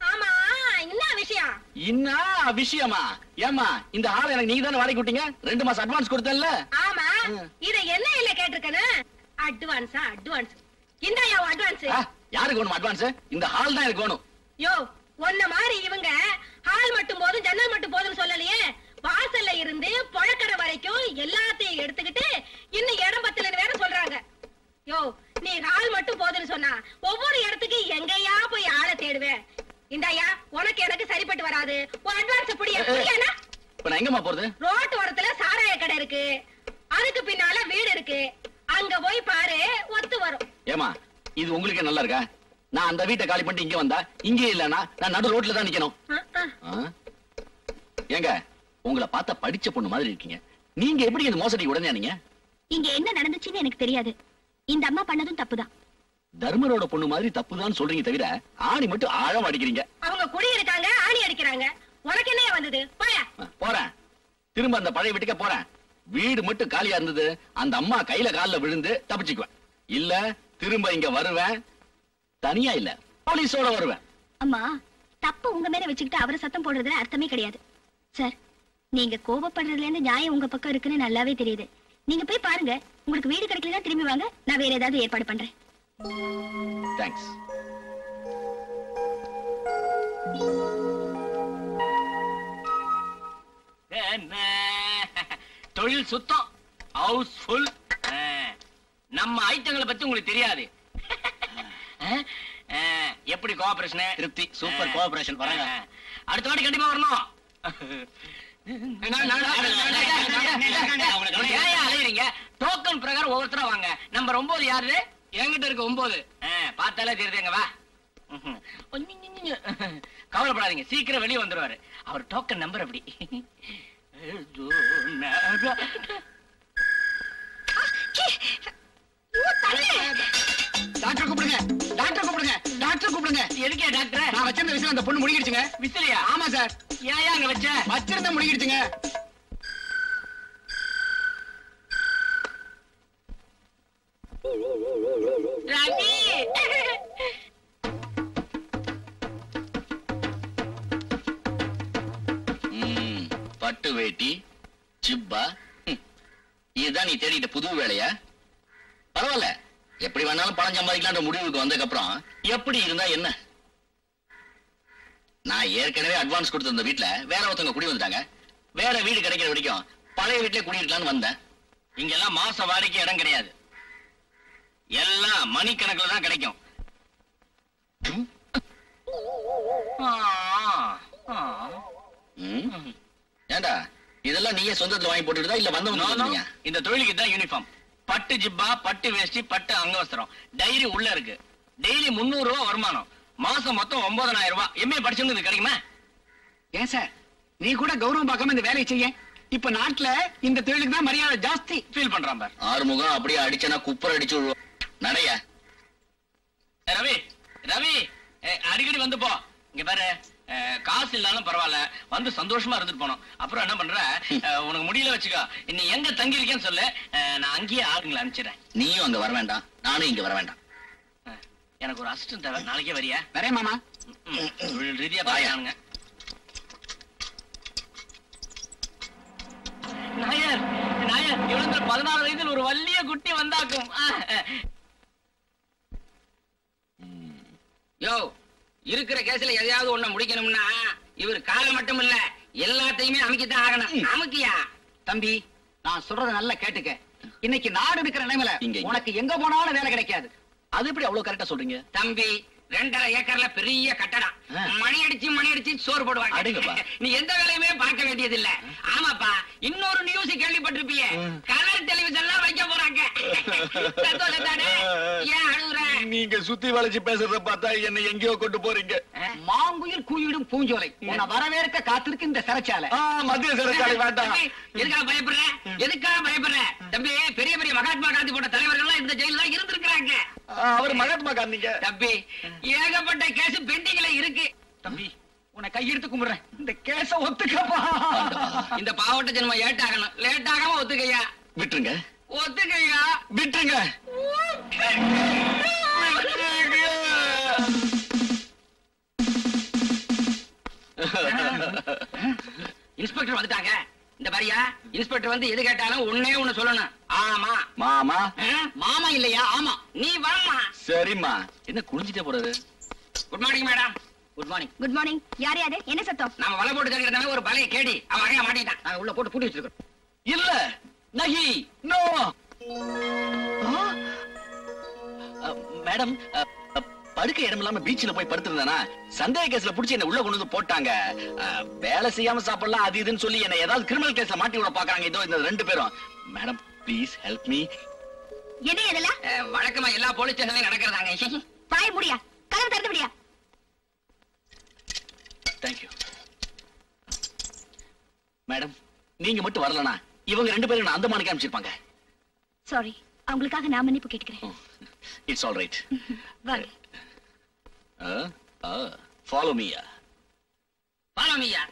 ஆமா என்ன விஷயம்? என்ன விஷயமா? ஏமா இந்த ஆள் எனக்கு நீங்க தானே வாடகை விட்டீங்க ரெண்டு மாசம் அட்வான்ஸ் கொடுத்தேன்ல? ஆமா இத என்ன இல்ல கேட்டிருக்கேன்னு? அட்வான்ஸா அட்வான்ஸ் இந்தாயா அட்வான்ஸ் யாருக்கு வேணும் அட்வான்ஸ் இந்த ஹால் தான் எனக்கு வேணும். யோ உன்ன மாதிரி இவங்க ஹால் மட்டும் போதும் ஜன்னல் மட்டும் போதும்னு சொல்லலையே. வாசல்ல இருந்து புழக்கடை வரைக்கும் எல்லாத்தையும் எடுத்துக்கிட்டு இன்னும் இடம் பத்தலன்னு வேற சொல்றாங்க. யோ நீ ஹால் மட்டும் போதும்னு சொன்னா ஒவ்வொரு இடத்துக்கு எங்கயா போய் ஆளை தேடுவேன் இந்தாயா உனக்கு எனக்கு சரிப்பட்டு வராது. உன் அட்வான்ஸ் புடிய? புரியனா இப்ப நான் எங்கம்மா போறது? ரோட்டு ஓரத்துல சாராய கடை இருக்கு. அதுக்கு பின்னால வீடு இருக்கு. அங்க போய் பாரு ஒத்து வரும். ஏமா இது உங்களுக்கு நல்லா இருக்கா? நான் அந்த வீட்டை காலி பண்ணிட்டு இங்க வந்தா இங்கே இல்லனா நான் நடு ரோட்ல தான் நிக்கணும்? ஏங்க உங்களை பார்த்தா படிச்ச பொண்ணு மாதிரி இருக்கீங்க. நீங்க எப்படி இந்த மோசடிக்கு உடனே நீங்க இங்க என்ன நடந்துச்சுன்னு எனக்கு தெரியாது. இந்த அம்மா பண்ணதும் தப்புதான். தர்மரோட பொண்ணு மாதிரி தப்புதான் சொல்றீங்க தவிர ஆணி மட்டும் ஆழம் அடிக்கிறீங்க. அவங்க குடி இருக்காங்க ஆணி அடிக்கிறாங்க. உனக்கு என்னைய வந்தது? போயா. போறேன். திரும்ப அந்த பழைய வீட்டுக்கே போறேன். வீடு மட்டும் காலியா இருந்தது. அந்த அம்மா கையில கால்ல விழுந்து தப்பிச்சுக்குவேன். இல்ல திரும்ப இங்க வருவேன். தனியா இல்ல போலீஸோட வருவேன். அம்மா தப்பு உங்க மேல வச்சுக்கிட்டு அவரை சத்தம் போடுறதுல அர்த்தமே கிடையாது. சார் நீங்க கோபப்படுறதுல இருந்து நியாயம் உங்க பக்கம் இருக்குன்னு நல்லாவே தெரியுது. நீங்க போய் பாருங்க. உங்களுக்கு வீடு கிடைக்கலன்னா திரும்பி வாங்க. நான் வேற ஏதாவது ஏற்பாடு பண்றேன். தேங்க்ஸ்? தொழில் சுத்தம். ஹவுஸ் ஃபுல் நம்ம ஐட்டங்களை பத்தி உங்களுக்கு தெரியாது. எப்படி கோஆபரேஷன் திருப்தி. சூப்பர் கோஆபரேஷன் வராங்க அடுத்த வாட்டி கண்டிப்பா வரணும். அலையறீங்க. டோக்கன் பிரகாரம் ஒவ்வொருத்தரா வாங்க. நம்பர் ஒன்பது யாரு? என்கிட்ட இருக்க ஒன்பது பார்த்தாலே தெரியுதுங்க வா. கவலைப்படாதீங்க சீக்கிரம் வெளியே வந்துருவாரு. அவர் டோக்கன் நம்பர் அப்படி. டாக்டர் கூப்பிடுங்க எதுக்கே டாக்டர்? நான் வச்சிருந்த விஷயம் அந்த பொண்ணு முழுகிடுச்சுங்க. விசிலியா? ஆமா சார். ஏன் அங்க வச்ச? வச்சிருந்த முழுகிடுச்சுங்க. ரவி! ம், பட்டு வேட்டி ஜிப்பா. ம், இதுதான் நீ தேடிட்ட புது வேலையா? பரவாயில்ல. எப்படி வேணாலும் பணம் சம்பாதிக்கலான்ற முடிவுக்கு வந்ததுக்கு அப்புறம் எப்படி இருந்தா என்ன? நான் ஏற்கனவே அட்வான்ஸ் கொடுத்த இந்த வீட்ல வேற ஒருத்தவங்க குடி வந்துட்டாங்க. வேற வீடு கிடைக்கிற வரைக்கும் பழைய வீட்லயே குடியிருக்கலாம்னு வந்தேன். இங்கெல்லாம் மாச வாடகைக்கு இடம் கிடையாது. எல்லாம் மணிக்கணக்கில் தான் கிடைக்கும்? ஏண்டா இதெல்லாம் நீயே சொந்தத்துல வாங்கி போட்டுட்டு இல்ல வந்தவங்க? இந்த தொழிலுக்கு தான் யூனிஃபார்ம் பட்டு ஜிப்பா பட்டு வேஷ்டி பட்டு அங்கவஸ்திரம். டைரி உள்ள இருக்கு. டெய்லி முந்நூறு ரூபாய் வருமானம். மாசம் மொத்தம் ஒன்பதனாயிரம் ரூபாய் எம்ஏ படிச்சவங்களுக்கு கிடைக்குமா? ஏன் சார்? நீ கூட கௌரவம் பார்க்காம இந்த வேலையை செய்ய. இப்ப நாட்டுல இந்த தொழிலுக்கு தான் மரியாதை ஜாஸ்தி. ஃபீல் பண்றான் பார். ஆறுமுகம் அப்படியே அடிச்சனா குப்பர் அடிச்சு விழுவோம். நடைய. ரவி ரவி. ஏ, அடிக்கடி வந்து போ. இங்க பாரு. காசு இல்லாலும் பரவாயில்ல. வந்து சந்தோஷமா இருந்துட்டு போனோம். அப்புறம் என்ன பண்ற? உனக்கு முடியல வச்சுக்கோ. நீ எங்க தங்கி இருக்கேன்னு சொல்லு நான் அங்கேயே ஆளுங்களை அனுப்பிச்சிடறேன். நீயும் அங்க வர வேண்டாம். நானும் இங்க வர வேண்டாம். எனக்கு ஒரு அசிஸ்டன்ட் தேவை. நாளைக்கே வரியா? வரேன் மாமா. ரீதியா பாருங்க. நாயர் நாயர் இவளுக்கு பதினாறு வயதில் ஒரு வல்லிய குட்டி வந்தாக்கும். யோ இருக்கிற கேஸ்ல எதையாவது ஒண்ணு முடிக்கணும்னா இவர் காலம் மட்டும் இல்ல எல்லாத்தையுமே அமைக்கத்தான் ஆகணும். அமுக்கியா? தம்பி நான் சொல்றத நல்லா கேட்டுக்க. இன்னைக்கு நாடு இருக்கிற நிலைமையில. உனக்கு எங்க போனாலும் வேலை கிடைக்காது. அது எப்படி அவ்வளவு கரெக்டா சொல்றீங்க? தம்பி ரெண்டரை ஏக்கர்ல பெரிய கட்டடம். மணி அடிச்சு மணி அடிச்சு சோறு போடுவாங்க. நீ எந்த வேலையுமே பார்க்க வேண்டியது இல்ல ஆமாப்பா இன்னொரு நியூஸ் கேள்விப்பட்டிருப்பியே. கலர் டெலிவிஷன்லாம் வைக்க போறாங்க. ஏன் அழுகுற நீங்க சுத்தி வளைச்சு பேசுறத பார்த்தா என்ன எங்கேயோ கொண்டு போறீங்க. மாங்குயில் கூயிடும் பூஞ்சோலை. உன்னை வரவேற்க காத்திருக்கு இந்த சிறைச்சாலை. மத்திய சிறைச்சாலை வேண்டாம். எதுக்காக பயப்படுற? எதுக்காக பயப்படுற? தம்பி பெரிய பெரிய மகாத்மா காந்தி போட்ட தலைவர்கள் எல்லாம் இந்த ஜெயில தான் இருந்திருக்கிறாங்க. அவர் மகாத்மா காந்திங்க. தம்பி ஏகப்பட்ட கேஸ் பெண்டிங்ல இருக்கு. தம்பி உன்னை கையெடுத்து கும்பிடுறேன். இந்த கேஸ ஒத்துக்கப்பா. இந்த பாவட்ட ஜென்மம் லேட் ஆகணும் லேட் ஆகாம ஒத்துக்கையா விட்டுருங்க. ஒத்துக்கையா விட்டுருங்க. இன்ஸ்பெக்டர் வந்துட்டாங்க. இந்த பாரியா இன்ஸ்பெக்டர் வந்து எது கேட்டாலும் ஒண்ணே ஒண்ணு சொல்லணும். ஆமா. மாமா? மாமா இல்லையா? ஆமா. நீ வாமா சரிம்மா. என்ன குளிஞ்சிட்டே போறாரு? Good morning madam good morning good morning யார் யாரு என்ன சத்தம்? நாம வலை போட்டு தெரிகிறதாவே ஒரு பலைய கேடி. அவன் அகையா மாட்டிட்டான். நாங்க உள்ள போட்டு பூட்டி வச்சிருக்கோம். இல்ல. நகி. நோ. மேடம் படுக்க இடம் இல்லாம பீச்ல போய் படுத்திருந்தானா சந்தேக கேஸ்ல புடிச்சு என்ன உள்ள கொண்டு வந்து போட்டாங்க. வேலை செய்யாம சாப்பிடலாம் அது இதுன்னு சொல்லி என்ன ஏதாவது கிரிமினல் கேஸ்ல மாட்டி விட பாக்குறாங்க இதோ இந்த ரெண்டு பேரும். மேடம் ப்ளீஸ் ஹெல்ப் மீ என்ன இதெல்லாம்? வழக்கமா எல்லா போலீஸ் ஸ்டேஷன்லயும் நடக்கிறதாங்க. பாய முடியா? கதவு திறந்து முடியா தேங்க்யூ மேடம் நீங்க மட்டும் வரலனா இவங்க ரெண்டு பேரும் நான் அந்தமானுக்கு அனுப்பிச்சிருப்பாங்க. சாரி அவங்களுக்காக நான் மன்னிப்பு கேட்டுக்கிறேன். இட்ஸ் ஆல் ரைட் வாங்க. ஃபாலோ மீயா பாலமியா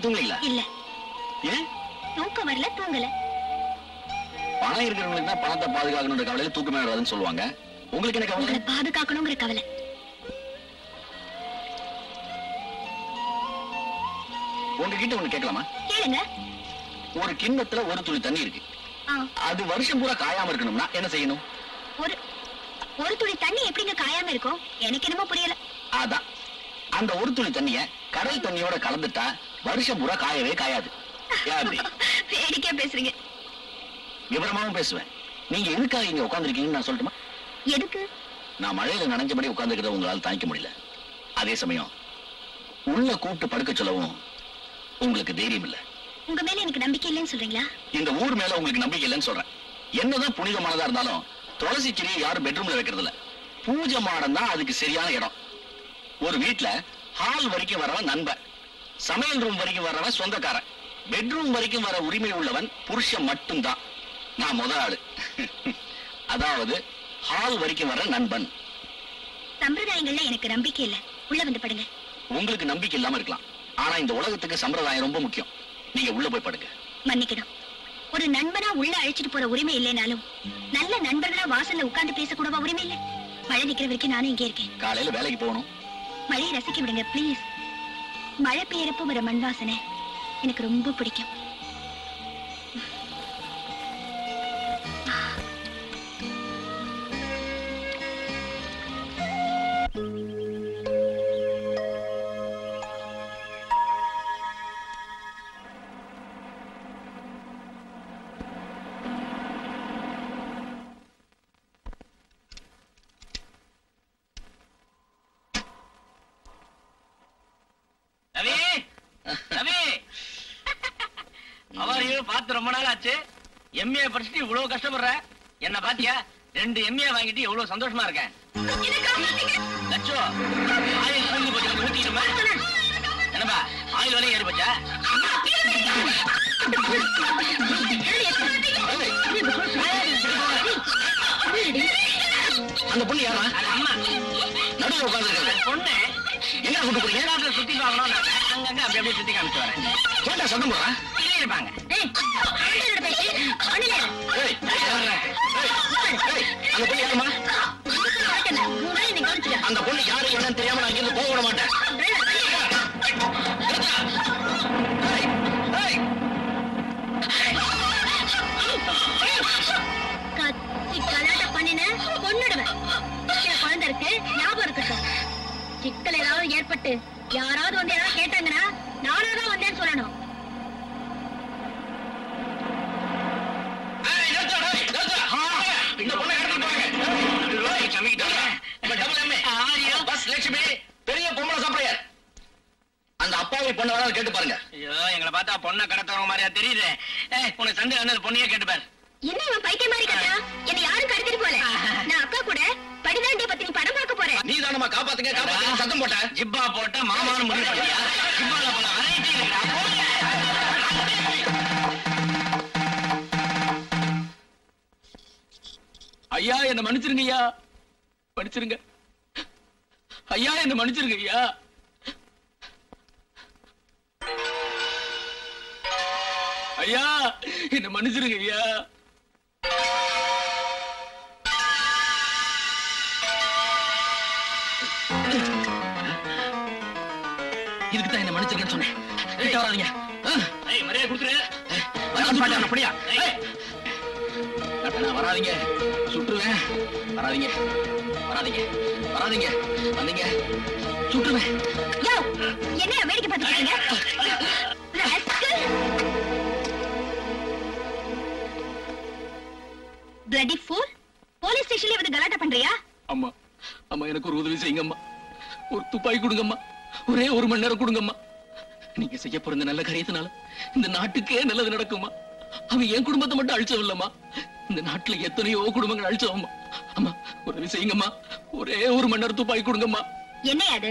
இன்னும் தூங்கலீங்களா இல்ல. ஏன் தூக்கம் வரல தூங்கல. பணம் இருக்கிறவங்களுக்கு தான் பணத்தை பாதுகாக்கணுன்ற கவலையில தூக்கமே வராதுன்னு சொல்லுவாங்க. உங்களுக்கு என்ன கவலை? பாதுகாக்கணுங்கிற கவலை. உங்ககிட்ட ஒண்ணு கேட்கலாமா? கேளுங்க. ஒரு கிண்ணத்துல ஒரு துளி தண்ணி இருக்கு. அது வருஷம் பூரா காயாம இருக்கணும்னா என்ன செய்யணும்? ஒரு ஒரு துளி தண்ணி எப்படிங்க காயாம இருக்கும்? எனக்கு என்னமோ புரியல. அதான். அந்த ஒரு துளி தண்ணிய கடல் தண்ணியோட கலந்துட்டா வருஷம் பூரா காயவே காயாது. வேடிக்கையா பேசுறீங்க. விவரமாவும் பேசுவேன். நீங்க எதுக்காக இங்க உட்கார்ந்திருக்கீங்கன்னு நான் சொல்லட்டுமா? எதுக்கு? நான் மழையில நனைஞ்சபடி உட்கார்ந்துக்கிறத உங்களால தாங்கிக்க முடியல. அதே சமயம் உள்ள கூப்பிட்டு படுக்க சொல்லவும் உங்களுக்கு தைரியம் இல்ல. உங்க மேல எனக்கு நம்பிக்கை இல்லைன்னு சொல்றீங்களா? இந்த ஊர் மேல உங்களுக்கு நம்பிக்கை இல்லைன்னு சொல்றேன். என்னதான் புனிதமானதா இருந்தாலும் துளசி செடியை யாரும் பெட்ரூம்ல வைக்கிறது இல்ல பூஜை மாடம் தான் அதுக்கு சரியான இடம். ஒரு வீட்ல ஹால் வரைக்கும் வரவன் நண்பன். சமையல் ரூம் வரைக்கும் வரவன் சொந்தக்காரன். பெட்ரூம் வரைக்கும் வர உரிமை உள்ளவன் புருஷன் மட்டும்தான். நான் முத ஆளு அதாவது ஹால் வரைக்கும் வர நண்பன். சம்பிரதாயங்கள்ல எனக்கு நம்பிக்கை இல்ல. உள்ள வந்து படுங்க. உங்களுக்கு நம்பிக்கை இல்லாம இருக்கலாம். ஆனா இந்த உலகத்துக்கு சம்பிரதாயம் ரொம்ப முக்கியம். நீங்க உள்ள போய் படுங்க. மன்னிக்கணும். ஒரு நண்பனா உள்ள அழைச்சிட்டு போற உரிமை இல்லைனாலும் நல்ல நண்பர்களா வாசல்ல உட்கார்ந்து பேசக்கூடவா உரிமை இல்ல? மழை நிக்கிற வரைக்கும் நானும் இங்கே இருக்கேன். காலையில வேலைக்கு போகணும். மழையை ரசிக்க விடுங்க ப்ளீஸ் மழை பெய்யறப்போ வர மண் வாசனை எனக்கு ரொம்ப பிடிக்கும். ரெண்டு எம்ஏ வாங்கிட்டு எவ்வளவு சந்தோஷமா இருக்கேன்? லட்சோ ஆயில் பூந்து போச்சு ஊத்திடுமா என்னப்பா ஆயில் வரையும் ஏறி போச்சா? அந்த பொண்ணு யாரா? அம்மா. நடுவில் உட்கார்ந்து பொண்ணு. எங்க கூட்டு போறீங்க? ஏதாவது சுத்தி பார்க்கணும் அங்கங்க அப்படி அப்படியே சுத்தி காமிச்சு வரேன். கேட்டா இங்கே இருப்பாங்க. அந்த பொண்ணு யாரு என்னன்னு தெரியாம நான் இங்கிருந்து போக விட மாட்டேன். பொண்ணு வேணாலும் கேட்டு பாருங்க. ஐயோ எங்களை பார்த்தா பொண்ணை கடத்தவங்க மாதிரியா தெரியுது. ஏய் உனக்கு சந்தேகம் வந்து பொண்ணையே கேட்டு பாரு. என்ன இவன் பைத்தியம் மாதிரி கத்தா? என்ன யாரும் கடத்திட்டு போல நான் அக்கா கூட படிதாண்டிய பத்தி நீ படம் பார்க்க போறேன் நீ தானமா காப்பாத்துங்க காப்பாத்துங்க சத்தம் போட்ட. ஜிப்பா போட்ட மாமான்னு முடிவு பண்ணியா ஜிப்பால பல போங்க. ஐயா என்ன மன்னிச்சிருங்க ஐயா. மன்னிச்சிருங்க. ஐயா என்ன மன்னிச்சிருங்க ஐயா. ஐயா என்ன மன்னிச்சிருங்க ஐயா. இதுக்கு தான் என்ன மன்னிச்சிருக்கேன்னு சொன்னேன். கிட்ட வராதீங்க. மரியாதை கொடுத்துரு. அப்படியா? வராதீங்க. சுட்டுருவேன் வராதீங்க. வராதீங்க. வராதீங்க. வந்தீங்க. சுட்டுருவேன் யோ! என்ன வேடிக்கை பார்த்துட்டு பிளடி ஃபூல் போலீஸ் ஸ்டேஷன்ல வந்து கலாட்டா பண்றியா? அம்மா அம்மா எனக்கு ஒரு உதவி செய்யுங்கம்மா. ஒரு துப்பாக்கி கொடுங்கம்மா. ஒரே ஒரு மணி நேரம் கொடுங்கம்மா. நீங்க செய்ய போற இந்த நல்ல காரியத்தினால இந்த நாட்டுக்கே நல்லது நடக்குமா அவன் என் குடும்பத்தை மட்டும் அழிச்சவில்லம்மா. இந்த நாட்டுல எத்தனையோ குடும்பங்கள் அழிச்சவம்மா. அம்மா உதவி செய்யுங்கம்மா. ஒரே ஒரு மணி நேரம் துப்பாக்கி கொடுங்கம்மா. என்னையா அது?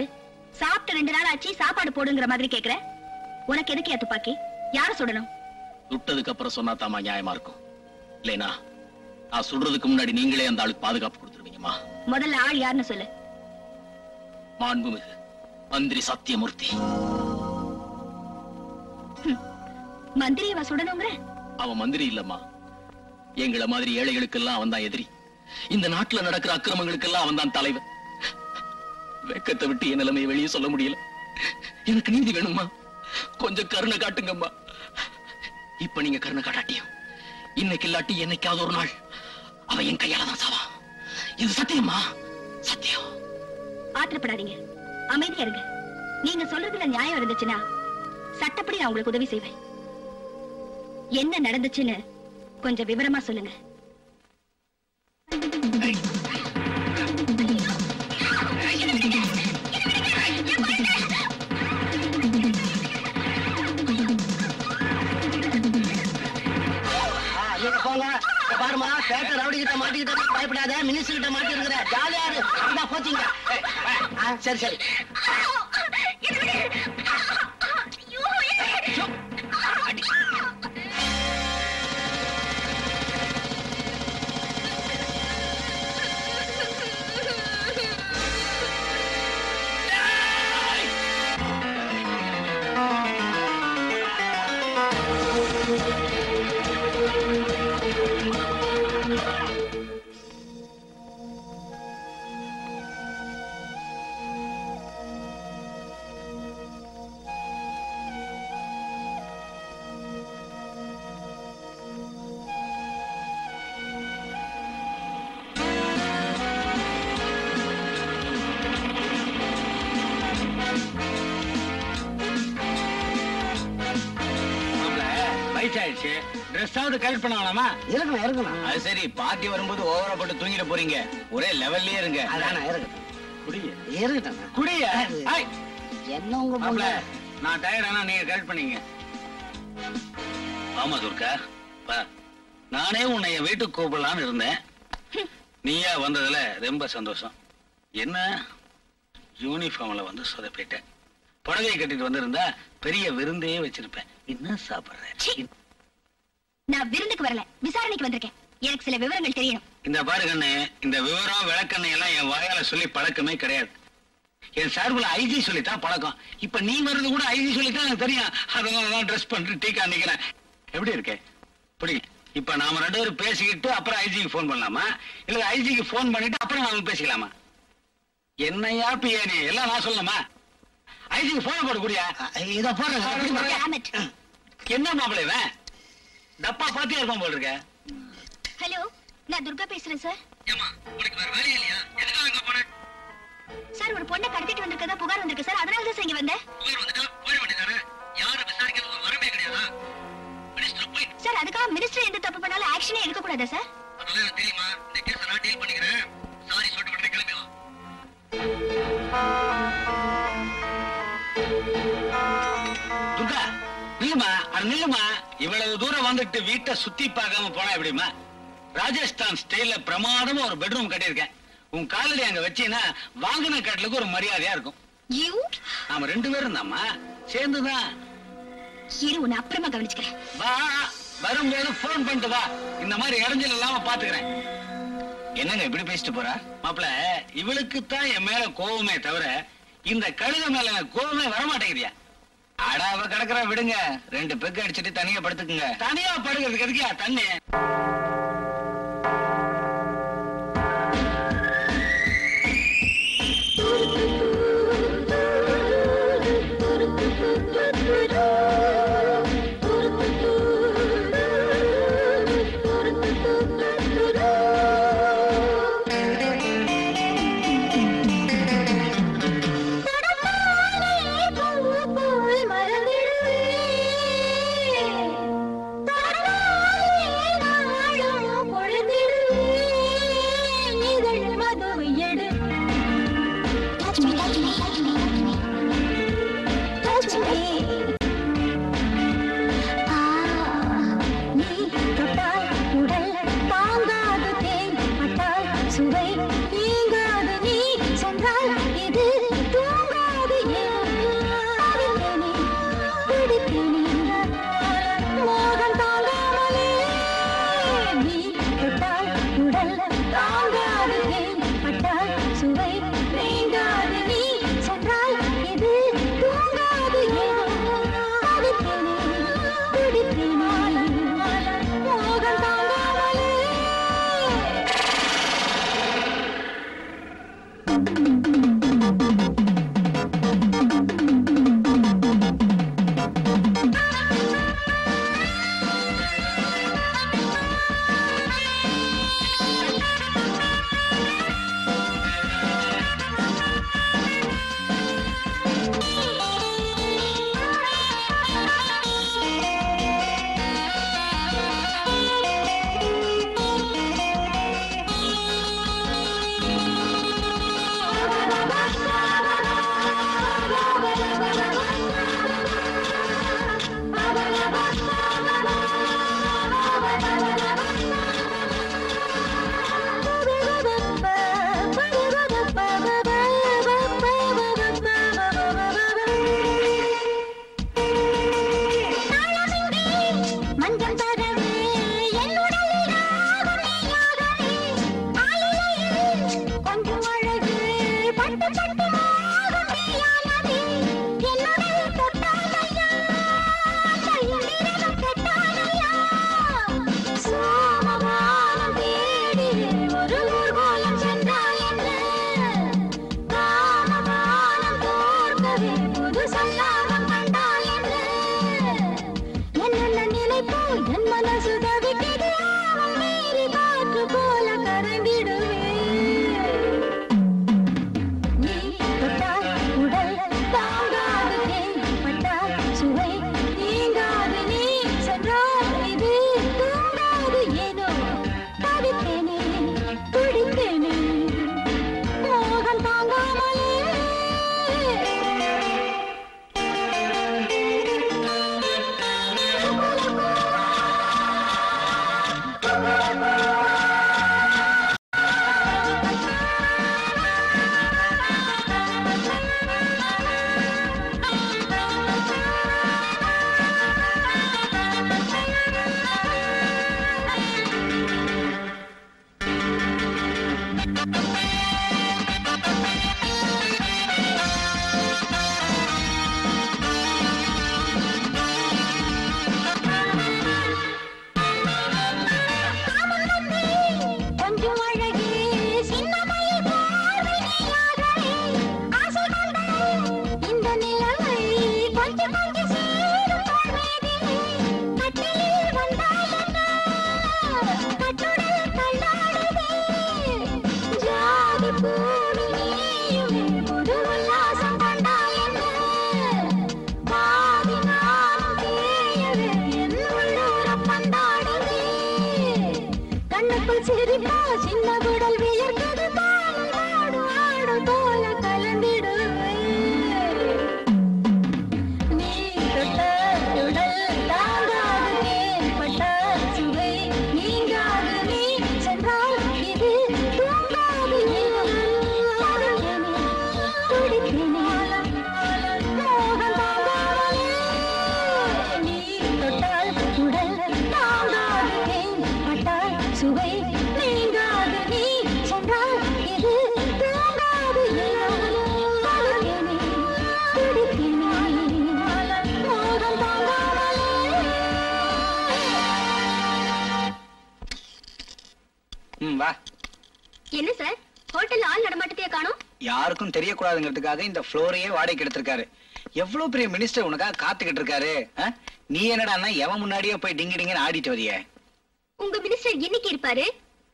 சாப்பிட்டு ரெண்டு நாள் ஆச்சு சாப்பாடு போடுங்கிற மாதிரி கேக்குற? உனக்கு எதுக்கு துப்பாக்கி? யார சுடணும்? சுட்டதுக்கு அப்புறம் சொன்னா தாமா நியாயமா இருக்கும். இல்லைனா நான் சுடுறதுக்கு முன்னாடி நீங்களே அந்த ஆளுக்கு பாதுகாப்பு கொடுத்துருவீங்கம்மா. முதல்ல ஆள் யாருன்னு சொல்லு. மாண்புமிகு மந்திரி சத்தியமூர்த்தி. மந்திரியவா சுடணுங்கிற? அவன் மந்திரி இல்லம்மா. எங்கள மாதிரி ஏழைகளுக்கெல்லாம் அவன் தான் எதிரி. இந்த நாட்டுல நடக்கிற அக்கிரமங்களுக்கெல்லாம் அவன் தான் தலைவன். வெக்கத்தை விட்டு என் நிலைமையை வெளியே சொல்ல முடியல. எனக்கு நீதி வேணும்மா. கொஞ்சம் கருணை காட்டுங்கம்மா. இப்ப நீங்க கருணை காட்டாட்டியும். இன்னைக்கு இல்லாட்டி என்னைக்காவது ஒரு நாள் அவன் என் கையால தான் சாவா இது சத்தியம்மா சத்தியம். ஆத்திரப்படாதீங்க. அமைதியா இருங்க. நீங்க சொல்றதுல நியாயம் இருந்துச்சுன்னா சட்டப்படி நான் உங்களுக்கு உதவி செய்வேன். என்ன நடந்துச்சுன்னு கொஞ்சம் விவரமா சொல்லுங்க. மாட்டிக்கிட்ட பயப்படாத மினிஸ்டர் கிட்ட மாட்டி இருக்கிற ஜாலியா இரு. போச்சுங்க. சரி சரி. ட்ரெஸ்ஸாவது கரெக்ட் பண்ண வேணாமா இருக்கணும் இருக்கணும் அது சரி பார்ட்டி வரும்போது ஓவரா போட்டு தூங்கிட போறீங்க. ஒரே லெவல்லயே இருங்க. அதானே இருக்கட்டும் குடிய இருக்கட்டும் குடிய என்ன உங்க பொண்ணு? நான் டயர்ட் ஆனா நீங்க கரெக்ட் பண்ணீங்க. ஆமா துர்கா. பா, நானே உன்னை என் வீட்டுக்கு கூப்பிடலான்னு இருந்தேன். நீயா வந்ததுல ரொம்ப சந்தோஷம். என்ன? யூனிஃபார்ம்ல வந்து சொதப்பிட்டேன். புடவையை கட்டிட்டு வந்திருந்தா பெரிய விருந்தே வச்சிருப்பேன். என்ன சாப்பிடுற? சீ. நான் விருந்துக்கு வரல. விசாரணைக்கு வந்திருக்கேன். எனக்கு சில விவரங்கள் தெரியணும். இந்த பாரு கண்ணு இந்த விவரம் விளக்கண்ணு எல்லாம் என் வாயால சொல்லி பழக்கமே கிடையாது. என் சார்புல ஐஜி சொல்லித்தான் பழக்கம். இப்ப நீ வர்றது கூட ஐஜி சொல்லித்தான் எனக்கு தெரியும். அதனால தான் ட்ரெஸ் பண்ணிட்டு டீக்கா நிக்கிறேன். எப்படி இருக்கே? பிடிங்க. இப்ப நாம ரெண்டு பேரும் பேசிக்கிட்டு அப்புறம் ஐஜிக்கு ஃபோன் பண்ணலாமா? இல்ல ஐஜிக்கு ஃபோன் பண்ணிட்டு அப்புறம் நாம பேசிக்கலாமா? என்னையா பிஏ நீ எல்லாம் நான் சொல்லணுமா? ஐஜிக்கு ஃபோன் போட கூடியா இத போடுறேன். என்ன மாப்பிள்ளை இவன்? டப்பா பாத்தியா இருப்பான் போல் இருக்க. ஹலோ நான் துர்கா பேசுறேன் சார். ஏமா உனக்கு வேற வேலையே இல்லையா? எதுக்காக அங்க போன? சார் ஒரு பொண்ணை கடத்திட்டு வந்திருக்கதா புகார் வந்திருக்கு சார். அதனால தான் சார் இங்க வந்தேன். புகார் வந்துட்டா போயிட வேண்டியதானே யாரும் விசாரிக்கிறது ஒரு வரமே கிடையாதா? மினிஸ்டர் போய் சார் அதுக்காக மினிஸ்டர் எந்த தப்பு பண்ணாலும் ஆக்ஷனே எடுக்க கூடாதா சார்? அதெல்லாம் எனக்கு தெரியுமா? இந்த கேஸ நான் டீல் பண்ணிக்கிறேன். சாரி சொல்லிட்டு விட்டு கிளம்பி வா. துர்கா நில்லுமா? அட நில்லுமா? இவ்வளவு தூரம் வந்துட்டு வீட்டை சுத்தி பார்க்காம போனா எப்படிமா ராஜஸ்தான் ஸ்டைல்ல பிரமாதமா ஒரு பெட்ரூம் கட்டியிருக்கேன். உன் காலடி அங்க வச்சீங்கன்னா வாங்கின கட்டலுக்கு ஒரு மரியாதையா இருக்கும். நாம ரெண்டு பேரும் தாம்மா. சேர்ந்துதான். இரு உன்னை அப்புறமா கவனிச்சுக்கிறேன். வா வரும்போது போன் பண்ணிட்டு வா. இந்த மாதிரி இடைஞ்சல் இல்லாம பாத்துக்கிறேன். என்னங்க இப்படி பேசிட்டு போறா? மாப்பிள இவளுக்கு தான் என் மேல கோவமே தவிர இந்த கழுத மேல கோவமே வரமாட்டேங்குதியா அடா அவ கிடக்குற விடுங்க. ரெண்டு பெக்கு அடிச்சிட்டு தனியா படுத்துக்குங்க. தனியா படுக்கிறதுக்கு எதுக்கியா தண்ணி? யாருக்கும் தெரியக்கூடாதுங்கிறதுக்காக இந்த ஃப்ளோரையே வாடகைக்கு எடுத்திருக்காரு. எவ்வளவு பெரிய மினிஸ்டர் உனக்காக காத்துக்கிட்டு இருக்காரு? நீ என்னடான்னா எவன் முன்னாடியே போய் டிங்கி டிங்கன்னு ஆடிட்டு வரிய? உங்க மினிஸ்டர் இன்னைக்கு இருப்பாரு?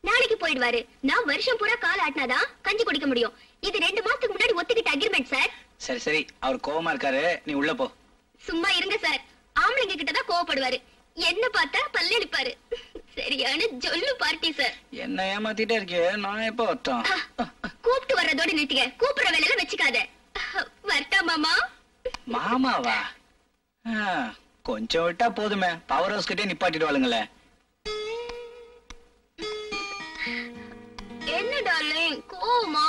நாளைக்கு போயிடுவாரு. நான் வருஷம் பூரா கால் ஆட்டினாதான் கஞ்சி குடிக்க முடியும். இது ரெண்டு மாசத்துக்கு முன்னாடி ஒத்துக்கிட்ட அக்ரிமெண்ட் சார் சரி சரி. அவர் கோவமா இருக்காரு. நீ உள்ள போ. சும்மா இருங்க சார் ஆம்பளைங்க கிட்ட தான் கோவப்படுவாரு. என்ன பார்த்தா பல்லெடுப்பாரு சரியான ஜொல்லு பார்ட்டி சார் என்ன ஏமாத்திட்டே இருக்கே. நான் எப்போ வரட்டும்? கூப்பிட்டு வர்றதோட நிறுத்திக்க. கூப்பிடுற வேலையில வச்சுக்காத. வரட்டா மாமா. மாமாவா? கொஞ்சம் விட்டா போதுமே. பவர் ஹவுஸ் கிட்டே நிப்பாட்டிடுவாளுங்களே. என்ன டார்லிங் கோவமா?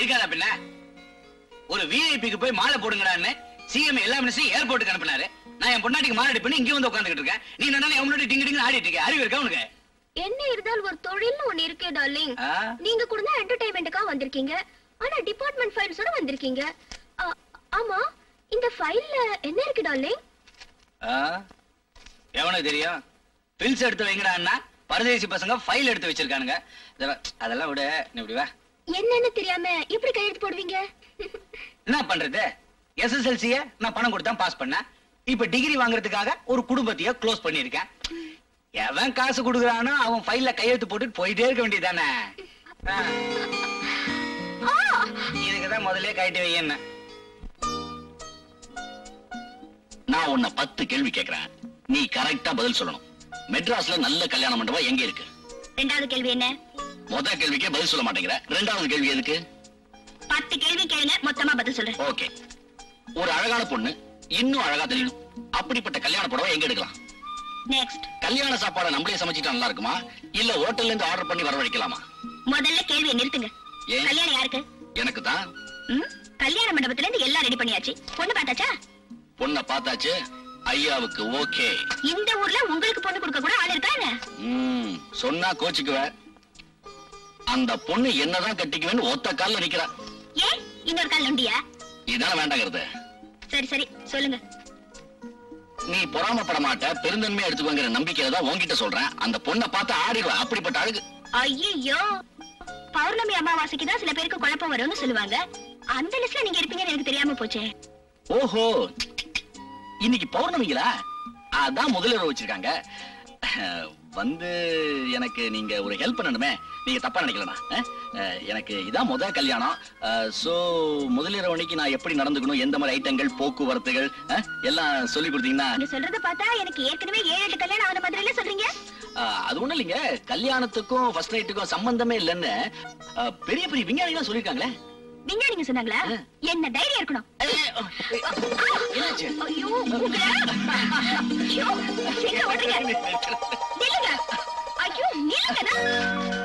இருக்காதா பின்ன? ஒரு விஐபிக்கு போய் மாலை போடுங்கடான்னு சிஎம் எல்லா மினிஸ்டரும் ஏர்போர்ட்டுக்கு அனுப்புனாரு. நான் என் பொண்டாட்டிக்கு மாலை பண்ணி இங்க வந்து உட்காந்துக்கிட்டு இருக்கேன். நீ என்ன என் முன்னாடி டிங்கு டிங்கு ஆடிட்டு இருக்க? அறிவு இருக்கா உனக்கு? என்ன இருந்தாலும் ஒரு தொழில்னு ஒண்ணு இருக்கே டார்லிங்? நீங்க கூட தான் என்டர்டைன்மெண்ட்டுக்காக வந்திருக்கீங்க. ஆனா டிபார்ட்மெண்ட் ஃபைல்ஸோட வந்திருக்கீங்க. ஆமா இந்த ஃபைல்ல என்ன இருக்கு டார்லிங்? எவனுக்கு தெரியும்? பில்ஸ் எடுத்து வைங்கடான்னா பரதேசி பசங்க ஃபைல் எடுத்து வச்சிருக்கானுங்க. அதெல்லாம் விட. நீ இப்படி வா. என்னன்னு தெரியாம எப்படி கையெழுத்து போடுவீங்க? என்ன பண்றது? எஸ்எஸ்எல்சிய நான் பணம் கொடுத்தா பாஸ் பண்ணேன். இப்ப டிகிரி வாங்குறதுக்காக ஒரு குடும்பத்தையே க்ளோஸ் பண்ணிருக்கேன் எவன் காசு கொடுக்குறானோ அவன் ஃபைல்ல கையெழுத்து போட்டுட்டு போயிட்டே இருக்க வேண்டியதானே இதுக்குதான் முதல்ல கைட்டு வையன்னு. நான் உன்னை பத்து கேள்வி கேக்குறேன் நீ கரெக்டா பதில் சொல்லணும். மெட்ராஸ்ல நல்ல கல்யாண மண்டபம் எங்க இருக்கு? ரெண்டாவது கேள்வி என்ன? முத கேள்விக்கே பதில் சொல்ல மாட்டேங்கிற. ரெண்டாவது கேள்வி எதுக்கு? பத்து கேள்வி கேளுங்க மொத்தமா பதில் சொல்றேன். ஓகே. ஒரு அழகான பொண்ணு இன்னும் அழகா தெரியணும். அப்படிப்பட்ட கல்யாண புடவை எங்க எடுக்கலாம்? நெக்ஸ்ட் கல்யாண சாப்பாடை நம்மளே சமைச்சிட்டா நல்லா இருக்குமா? இல்ல ஹோட்டல்ல இருந்து ஆர்டர் பண்ணி வரவழைக்கலாமா? முதல்ல கேள்வியை நிறுத்துங்க? கல்யாணம் யாருக்கு? எனக்கு தான்? கல்யாண மண்டபத்துல இருந்து எல்லாம் ரெடி பண்ணியாச்சு. பொண்ணு பார்த்தாச்சா? பொண்ணை பார்த்தாச்சு. ஐயாவுக்கு ஓகே இந்த ஊர்ல உங்களுக்கு பொண்ணு கொடுக்க கூட ஆள் இருக்கா என்ன? ம், சொன்னா கோச்சுக்குவ. அந்த பொண்ணு என்னதான் கட்டிக்குவேன்னு ஒத்த கால்ல நிக்கிறா. ஏன் இன்னொரு கால் நொண்டியா? இதான வேண்டாங்கிறது. சரி சரி சொல்லுங்க. நீ பொறாமப்பட மாட்ட பெருந்தன்மையா எடுத்துக்கோங்கிற நம்பிக்கையில தான் உன்கிட்ட சொல்றேன். அந்த பொண்ணை பார்த்து ஆடிடுவ அப்படிப்பட்ட அழகு. ஐயோ பௌர்ணமி அமாவாசைக்கு தான் சில பேருக்கு குழப்பம் வரும்னு சொல்லுவாங்க. அந்த லிஸ்ட்ல நீங்க இருப்பீங்கன்னு எனக்கு தெரியாம போச்சே. ஓஹோ! இன்னைக்கு பௌர்ணமிங்களா? அதான் முதலிரவு வச்சிருக்காங்க. வந்து எனக்கு நீங்க ஒரு ஹெல்ப் பண்ணணுமே. நீங்க தப்பா? அஹ், எனக்கு இதான் முதல் கல்யாணம். சோ முதலிரவு அன்னைக்கு நான் எப்படி நடந்துக்கணும்? எந்த மாதிரி ஐட்டங்கள் போக்குவரத்துகள் எல்லாம் சொல்லி கொடுத்தீங்கன்னா. நீங்க சொல்றத பார்த்தா எனக்கு ஏற்கனவே ஏழு எட்டு கல்யாணம் ஆன மாதிரில சொல்றீங்க. அது ஒண்ணும் இல்லைங்க. கல்யாணத்துக்கும் ஃபர்ஸ்ட் நைட்டுக்கும் சம்பந்தமே இல்லைன்னு பெரிய பெரிய விஞ்ஞானிகள் சொல்லியிருக்காங்களே. விஞ்ஞானிங்க சொன்னாங்களா? என்ன தைரியம் இருக்கணும்? என்னாச்சு? ஐயோ உங்களை- ஐயோ எங்க ஓடுறீங்க நில்லுங்க ஐயோ நில்லுங்கடா தம்பி இப்படி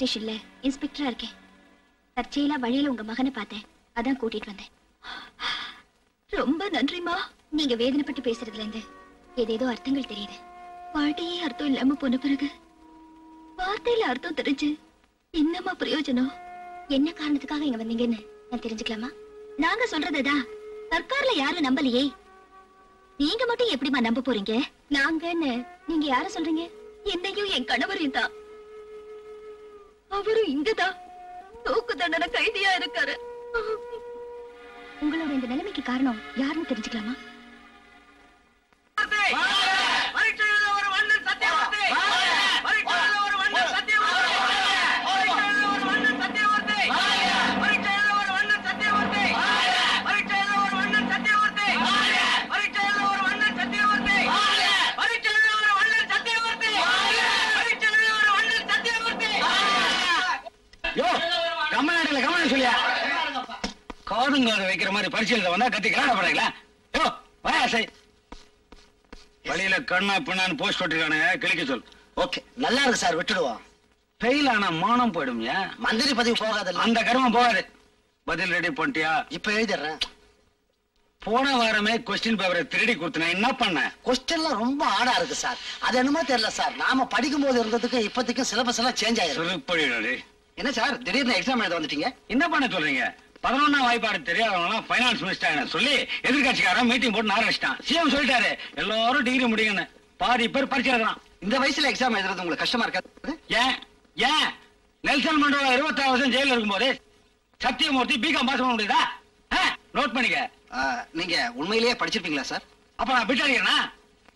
ஸ்டேஷன்ல இன்ஸ்பெக்டரா இருக்கேன். தற்செயலா வழியில உங்க மகனை பார்த்தேன். அதான் கூட்டிட்டு வந்தேன். ரொம்ப நன்றிமா நீங்க வேதனைப்பட்டு பேசுறதுல இருந்து ஏதேதோ அர்த்தங்கள் தெரியுது. வாழ்க்கையே அர்த்தம் இல்லாம போன பிறகு வார்த்தையில அர்த்தம் தெரிஞ்சு என்னமா பிரயோஜனம்? என்ன காரணத்துக்காக இங்க வந்தீங்கன்னு நான் தெரிஞ்சுக்கலாமா? நாங்க சொல்றதுதான் சர்க்கார்ல யாரும் நம்பலையே. நீங்க மட்டும் எப்படிமா நம்ப போறீங்க? நாங்கன்னு நீங்க யார சொல்றீங்க? என்னையும் என் கணவரையும் தான். அவரும் இங்கதான் தூக்கு தண்டனை கைதியா இருக்காரு. உங்களோட இந்த நிலைமைக்கு காரணம் யாருன்னு தெரிஞ்சுக்கலாமா? காதுங்காது வைக்கிற மாதிரி பரிசீலனை வந்தா கத்தி கலாட போறீங்களா யோ வாயா சை. வழியில கண்ணா பின்னான்னு போஸ்ட் ஒட்டிருக்கானுங்க கிளிக்க சொல். ஓகே நல்லா இருக்கு சார் விட்டுடுவோம். ஃபெயில் ஆனா மானம் போயிடும்யா? மந்திரி பதவி போகாதல்ல. அந்த கர்மம் போகாது. பதில் ரெடி பண்ணிட்டியா? இப்ப எழுதிடுறேன். போன வாரமே கொஸ்டின் பேப்பரை திருடி கொடுத்தன? என்ன பண்ண? கொஸ்டின்லாம் ரொம்ப ஆடா இருக்கு சார். அது என்னமோ தெரியல சார். நாம படிக்கும் போது இருந்ததுக்கும் இப்போதைக்கும் சிலபஸ் எல்லாம் சேஞ்ச் ஆயிருக்கு என்ன சார்? திடீர்னு எக்ஸாம் எழுத வந்துட்டீங்க? என்ன பண்ண சொல்றீங்க? பதினொன்னாம் வாய்ப்பாடு தெரியாதவங்க ஃபைனான்ஸ் மினிஸ்டர் சொல்லி எதிர்கட்சிக்காரன் மீட்டிங் போட்டு ஆரம்பிச்சிட்டான் சிஎம் சொல்லிட்டாரு எல்லாரும் டிகிரி முடியுங்கன்னு பாதி பேர் பரிச்சை எழுதுறான் இந்த வயசுல எக்ஸாம் எழுதுறது உங்களுக்கு கஷ்டமா இருக்காது ஏன்? ஏன்? நெல்சன் மண்டோலா இருபத்தாறு வருஷம் ஜெயில இருக்கும்போது சத்தியமூர்த்தி பிகாம் பாஸ் பண்ண முடியுதா? நோட் பண்ணிக்க. நீங்க உண்மையிலேயே படிச்சிருப்பீங்களா சார்? அப்ப நான் பிட் அடிக்கிறேனா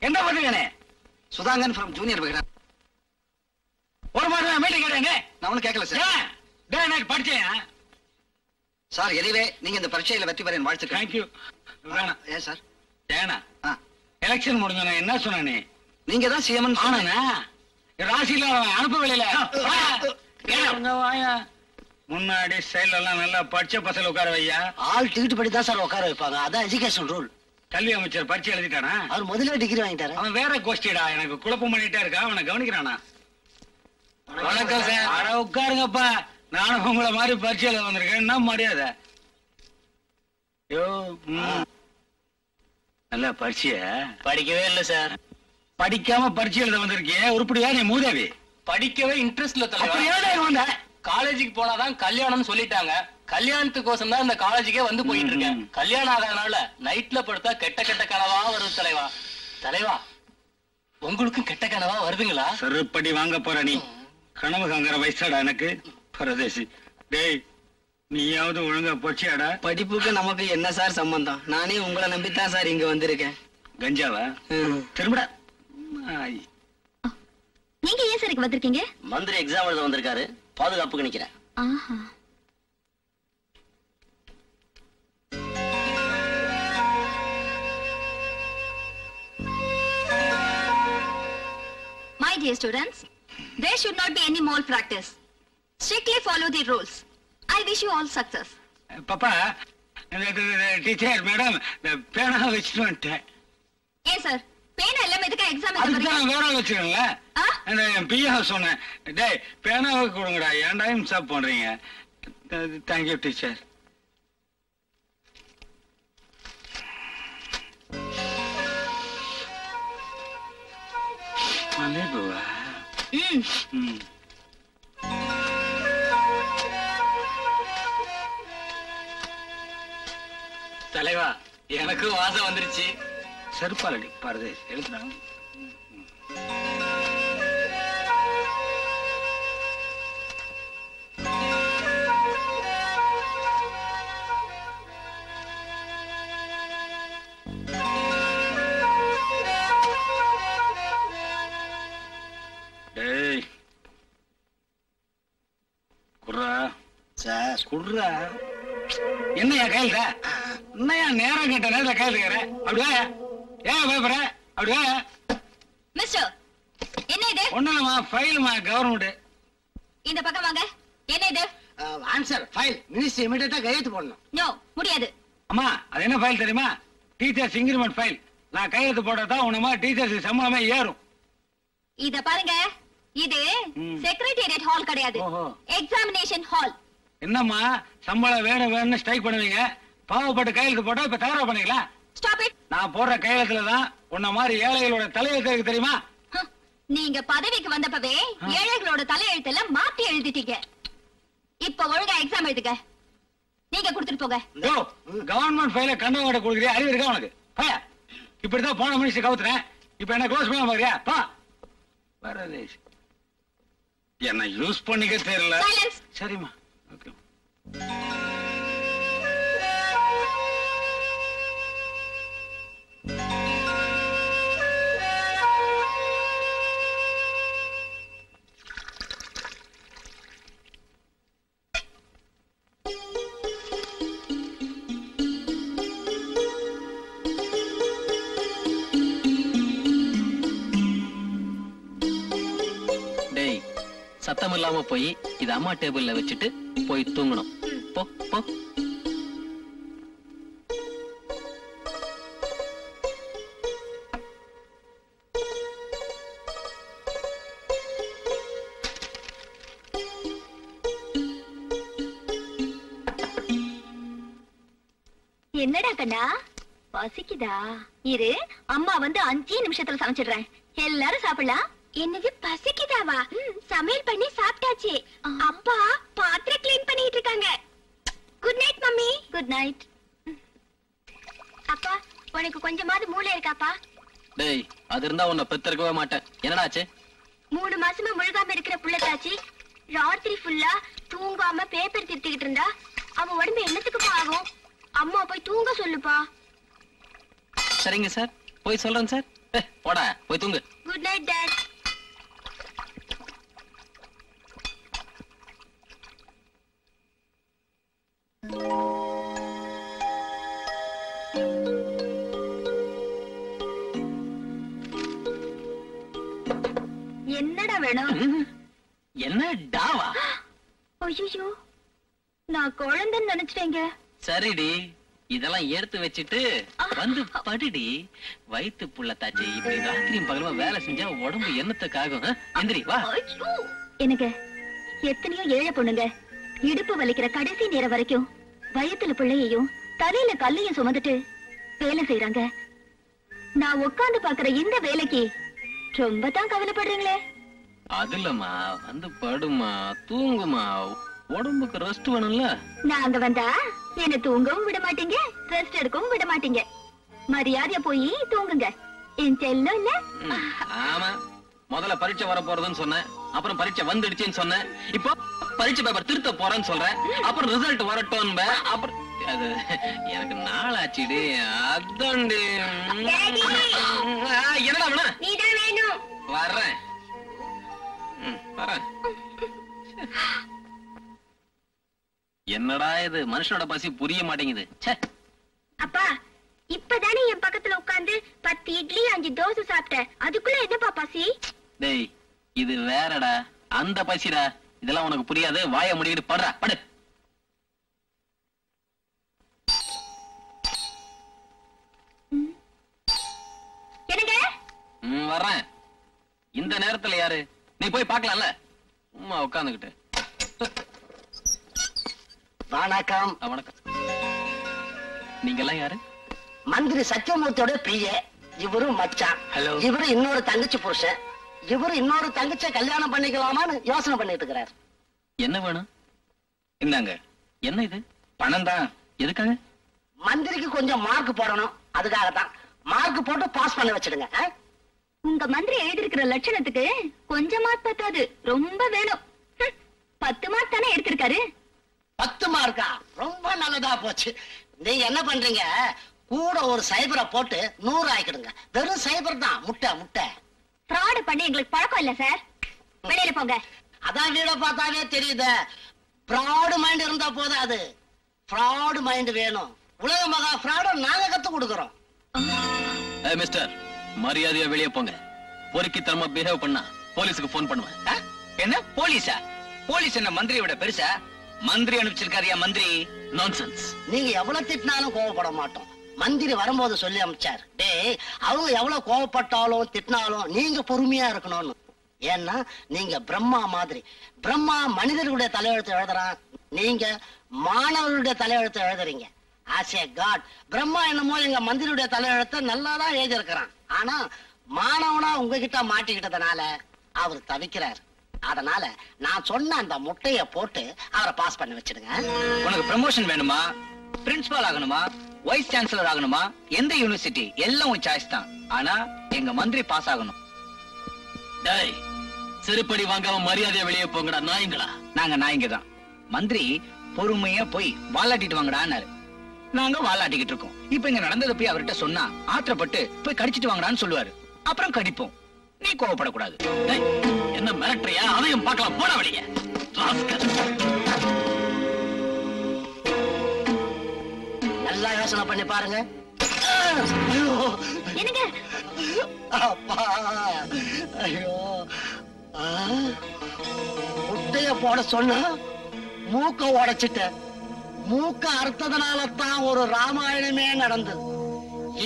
என்ன பண்ணுறேனே சுதாங்கன் ஃப்ரம் ஜூனியர் விகடன் ஒரு மாதம் மீட்டிங் கேட்டேங்க நான் ஒன்னும் கேட்கல சார். டேய் எனக்கு படிச்சேன். சார் எனிவே நீங்க இந்த பரீட்சையில வெற்றி பெற வாழ்த்துக்கள். தேங்க்யூ வேணாம். ஏன் சார் ஏனா ஆ, எலெக்ஷன் முடிஞ்சோன்னு என்ன சொன்ன நீ? நீங்க தான் சிஎம் ஆனா ராசியில அவன் அனுப்பவில்லை முன்னாடி சைடுல எல்லாம் நல்லா படிச்ச பசங்க உட்கார வையா? ஆள் டிக்கெட் படி தான் சார் உட்கார வைப்பாங்க. அதான் எஜுகேஷன் ரூல் கல்வி அமைச்சர் பரிச்சை எழுதிட்டானா? அவர் முதல்ல டிகிரி வாங்கிட்டாரு. அவன் வேற கோஷ்டிடா எனக்கு குழப்பம் பண்ணிட்டே இருக்கா. அவனை கவனிக்கிறானா? வணக்கம் சார் அட உட்காருங்கப்பா. நானும் உங்களை மாதிரி எழுத வந்திருக்கேன். என்ன மரியாதை? யோ ம். நல்லா பரிச்சைய படிக்கவே இல்ல சார். படிக்காம பரிச்சை எழுத வந்திருக்கியே. உருப்படியா நீ மூதேவி? படிக்கவே இன்ட்ரெஸ்ட் இல்ல தலைவா. அப்படி ஏன்டா இங்க வந்த காலேஜுக்கு போனாதான் கல்யாணம்னு சொல்லிட்டாங்க. கல்யாணத்துக்கோசம் தான் இந்த காலேஜுக்கே வந்து போயிட்டு இருக்கேன். கல்யாணம் ஆகாதனால நைட்ல படுத்தா கெட்ட கெட்ட கனவா வருது தலைவா. தலைவா உங்களுக்கும் கெட்ட கனவா வருதுங்களா? செருப்படி வாங்க போற நீ. கனவு காங்கிற வயசாடா எனக்கு. பரதேசி. டேய் நீயாவது ஒழுங்கா போச்சியாடா. படிப்புக்கு நமக்கு என்ன சார் சம்பந்தம்? நானே உங்களை நம்பித்தான் சார் இங்க வந்திருக்கேன். கஞ்சாவா? திரும்படா. ஆய். நீங்க ஏன் சார் இங்க வந்திருக்கீங்க? மந்திரி எக்ஸாம் எழுத வந்திருக்காரு. பாதுகாப்புக்கு நிக்கிறேன். ஆஹா. My dear students, there should not be any malpractice. Strictly follow the rules. I wish you all success. பாப்பா டீச்சர் மேடம் பேனா வச்சுட்டு வந்துட்டேன். ஏன் சார் பேனா எல்லாமே எதுக்கு எக்ஸாம் அதுக்கு நான் வேற? என்ன என் பிஏ சொன்னேன். டேய் பேனாவை கொடுங்கடா. ஏன்டா இம்சாப் பண்றீங்க? தேங்க்யூ டீச்சர் மல்லிகைப்பூவா? ம். ம். தலைவா எனக்கும் வாசம் வந்துருச்சு. செருப்பாலடி பாருது எழுதுனா டேய். குர்ரா சார். குர்ரா என்னையா கையில? என்னையா நேரம் கேட்ட நேரத்துல இருக்கிற அப்படியே? ஏன் பயப்படுற? அப்படியே? மிஸ்டர் என்ன இது? ஒண்ணுலமா ஃபைலுமா கவர்மெண்ட் இந்த பக்கம் வாங்க. என்ன இது? ஆன்சர் ஃபைல் மினிஸ்டர் இமிடியேட்டா கையெழுத்து போடணும். நோ முடியாது. அம்மா அது என்ன ஃபைல் தெரியுமா? டீச்சர்ஸ் இன்கிரிமெண்ட் ஃபைல் நான் கையெழுத்து போட்டா தான் உனமா டீச்சர்ஸ் சம்பளமே ஏறும். இத பாருங்க. இது. செக்ரட்டேரியட் ஹால் கிடையாது. எக்ஸாமினேஷன் ஹால் என்னம்மா சம்பளம் வேணும் வேணும்னு ஸ்ட்ரைக் பண்ணுவீங்க? பாவப்பட்டு கையெழுத்து போட்டா இப்ப ஸ்டாப் இட் நான் போடுற கையெழுத்துல தான் உன்ன மாதிரி ஏழைகளோட தலையெழுத்து தெரியுமா? நீங்க பதவிக்கு வந்தப்பவே. ஏழைகளோட தலையெழுத்தெல்லாம் மாத்தி எழுதிட்டீங்க. இப்ப ஒழுங்கா எக்ஸாம் எழுதுங்க. நீங்க கொடுத்துட்டு போங்க. கவர்மெண்ட் ஃபைல கண்டவங்கிட்ட கொடுக்குறியா? அறிவு இருக்கா உனக்கு? பையா இப்படிதான் போன மனுஷன் கவுத்துறேன். இப்ப என்ன க்ளோஸ் பண்ண பாக்குறியா பா. வரதேஷ் என்ன யூஸ் பண்ணிக்க தெரியல. சரிம்மா. ஓகே போய் இது அம்மா டேபிள்ல வச்சுட்டு போய் தூங்கணும். போ போ. என்னடா கண்ணா? பசிக்குதா? இரு அம்மா வந்து அஞ்சே நிமிஷத்துல சமைச்சிடுறேன். எல்லாரும் சாப்பிடலாம். என்னது பசிக்குதாவா? சமையல் பண்ணி சாப்பிட்டாச்சு. அப்பா பாத்திரம் க்ளீன் பண்ணிட்டு இருக்காங்க. Good night mummy. Good night அப்பா உனக்கு கொஞ்சமாவது மூளை இருக்காப்பா? டேய் அது இருந்தா உன்னை பெத்திருக்கவே மாட்டேன். என்னடாச்சு? மூணு மாசமா முழுகாம இருக்கிற புள்ளத்தாச்சி ராத்திரி ஃபுல்லா தூங்காம பேப்பர் திருத்திக்கிட்டு இருந்தா அவ உடம்பு என்னத்துக்குப்பா ஆகும்? அம்மா போய் தூங்க சொல்லுப்பா. சரிங்க சார். போய் சொல்றேன் சார். போடா போய் தூங்கு. குட் நைட் டாட் என்னடா வேணும்? என்ன டாவா? ஐயோ நான் குழந்தைன்னு நினைச்சிட்டேங்க. சரிடி இதெல்லாம் எடுத்து வச்சுட்டு வந்து படுடி. வயித்து புள்ள தாச்சி இப்படி ராத்திரியும் பகலுமா வேலை செஞ்சா உடம்பு என்னத்துக்காகும்? எந்திரி வா! எனக்கு எத்தனையோ ஏழை பொண்ணுங்க இடுப்பு வலிக்கிற கடைசி நேரம் வரைக்கும் வயித்துல பிள்ளையையும் தலையில கல்லையும் சுமந்துட்டு வேலை செய்யறாங்க நான் உட்கார்ந்து பாக்குற இந்த வேலைக்கு ரொம்ப தான் கவலைப்படுறீங்களே. அது இல்லம்மா வந்து படுமா தூங்குமா உடம்புக்கு ரெஸ்ட் வேணும்ல? நான் அங்க வந்தா என்ன தூங்கவும் விட மாட்டீங்க ரெஸ்ட் எடுக்கவும் விட மாட்டீங்க. மரியாதையா போய் தூங்குங்க. என் செல்லம் இல்ல? ஆமா. முதல்ல பரீட்சை வர போறதுன்னு சொன்னேன். அப்புறம் பரீட்சை வந்துடுச்சுன்னு சொன்னேன். இப்போ பரீட்சை பேப்பர் திருத்த போறேன்னு சொல்றேன். அப்புறம் ரிசல்ட் வரட்டும் அப்புறம் அது எனக்கு நாளாச்சுடி. அதான்டி. ஆ, என்னடா வேணா வர்றேன். வரேன் என்னடா இது? மனுஷனோட பசி புரிய மாட்டேங்குது. அப்பா இப்பதானே என் பக்கத்துல உட்கார்ந்து பத்து இட்லி அஞ்சு தோசை சாப்பிட்டேன் அதுக்குள்ள என்னப்பா பசி டேய் இது வேறடா. அந்த பசிடா. இதெல்லாம் உனக்கு புரியாது. வாய முடிக்கிட்டு படுறா. படு. என்னங்க? ம் வர்றேன். இந்த நேரத்துல யாரு? நீ போய் பார்க்கலாம்ல? சும்மா உட்காந்துக்கிட்டு வணக்கம். வணக்கம். நீங்க எல்லாம் யாரு? மந்திரி சத்தியமூர்த்தியோட பிரிய இவரு மச்சான். இவரு இன்னொரு தங்கச்சி புருஷன். இவரு இன்னொரு தங்கச்சியை கல்யாணம் பண்ணிக்கலாமான்னு யோசனை பண்ணிட்டு இருக்கிறார். என்ன வேணும்? இந்தாங்க. என்ன இது? பணம் தான் எதுக்காக? மந்திரிக்கு கொஞ்சம் மார்க் போடணும். அதுக்காகத்தான். மார்க் போட்டு பாஸ் பண்ண வச்சிடுங்க? உங்க மந்திரி எழுதிருக்கிற லட்சணத்துக்கு கொஞ்சம் மார்க் பத்தாது. ரொம்ப வேணும். பத்து மார்க் தானே எடுத்திருக்காரு. பத்து மார்க்கா ரொம்ப நல்லதா போச்சு. நீங்க என்ன பண்றீங்க? கூட ஒரு சைபரை போட்டு நூறு ஆக்கிடுங்க. வெறும் சைபர் தான். முட்டை முட்டை. ஃப்ராடு பண்ணி எங்களுக்கு பழக்கம் இல்ல சார் வெளியில போங்க. அதான் வீட பார்த்தாவே தெரியுது. ஃப்ராடு மைண்ட் இருந்தா போதாது. ஃப்ராடு மைண்ட் வேணும். உலக மகா ஃப்ராட நாங்க கத்து கொடுக்கறோம். மிஸ்டர் மரியாதையா வெளியே போங்க. பொறுக்கித்தனமா பிஹேவ் பண்ணா போலீஸுக்கு ஃபோன் பண்ணுவேன்? என்ன? போலீஸா? போலீஸ் என்ன மந்திரியோட பெருசா? மந்திரி அனுப்பிச்சிருக்காரியா மந்திரி? நான்சென்ஸ் நீங்க எவ்வளவு திட்டினாலும் கோவப்பட மாட்டோம். மந்திரி வரும்போது சொல்லி அமைச்சார். டேய் அவங்க எவ்வளவு கோவப்பட்டாலும் திட்டினாலும் நீங்க பொறுமையா இருக்கணும்னு. ஏன்னா நீங்க பிரம்மா மாதிரி. பிரம்மா மனிதர்களுடைய தலையெழுத்து எழுதுறான். நீங்க மாணவர்களுடைய தலையெழுத்து எழுதுறீங்க. ஆஸ் ஏ காட் பிரம்மா என்னமோ எங்க மந்திரியுடைய தலையெழுத்த நல்லா தான் எழுதியிருக்கிறான். ஆனா மாணவனா உங்ககிட்ட மாட்டிக்கிட்டதுனால அவர் தவிக்கிறார். அதனால நான் சொன்ன அந்த முட்டைய போட்டு அவரை பாஸ் பண்ணி வச்சிடுங்க. உனக்கு ப்ரமோஷன் வேணுமா? பிரின்சிபால் ஆகணுமா? வைஸ் சான்சலர் ஆகணுமா? எந்த யூனிவர்சிட்டி எல்லாம் உன் சாய்ஸ் தான். ஆனா எங்க மந்திரி பாஸ் ஆகணும். டேய் செருப்படி வாங்காம மரியாதையா வெளியே போங்கடா நாய்ங்களா? நாங்க நாயங்க தான். மந்திரி பொறுமையா போய் வாலாட்டிட்டு வாங்கடான்னாரு. நாங்க வாலாட்டிக்கிட்டு இருக்கோம். இப்ப இங்க நடந்ததை போய் அவர்கிட்ட சொன்னா ஆத்திரப்பட்டு போய் கடிச்சிட்டு வாங்கடான்னு சொல்லுவாரு. அப்புறம் கடிப்போம். நீ கோவப்படக்கூடாது. என்ன மிரட்டுறியா? அதையும் பார்க்கலாம். போட வெளியே. நல்லா யோசனை பண்ணி பாருங்க. அப்பா ஐயோ. முட்டைய போட சொன்னா மூக்க உடைச்சிட்ட மூக்க அறுத்ததுனால தான் ஒரு ராமாயணமே நடந்தது.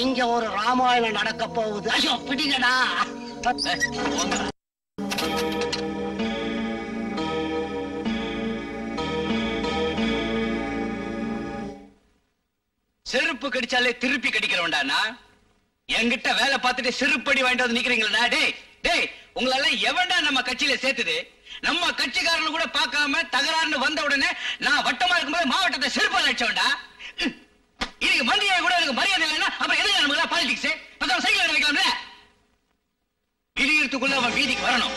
இங்க ஒரு ராமாயணம் நடக்க போகுது. ஐயோ பிடிங்கடா. செருப்பு கடிச்சாலே திருப்பி கடிக்கிறவன்டானா? என்கிட்ட வேலை பார்த்துட்டு செருப்படி வாங்கிட்டு வந்து நிக்கிறீங்களா டே டேய் உங்களெல்லாம் எவன்டா நம்ம கட்சியில சேர்த்துது? நம்ம கட்சிக்காரன் கூட பார்க்காம தகராறுன்னு வந்த உடனே நான் வட்டமா இருக்கும்போது மாவட்டத்தை செருப்பால் அடிச்சவன்டா? இதுக்கு மந்திரியா கூட எனக்கு மரியாதை இல்லைன்னா அப்புறம் எதுக்கு நமக்கு பாலிடிக்ஸ் பத்தாம் சைக்கிள் நினைக்கலாம்ல விடியறதுக்குள்ள அவன் வீதிக்கு வரணும்.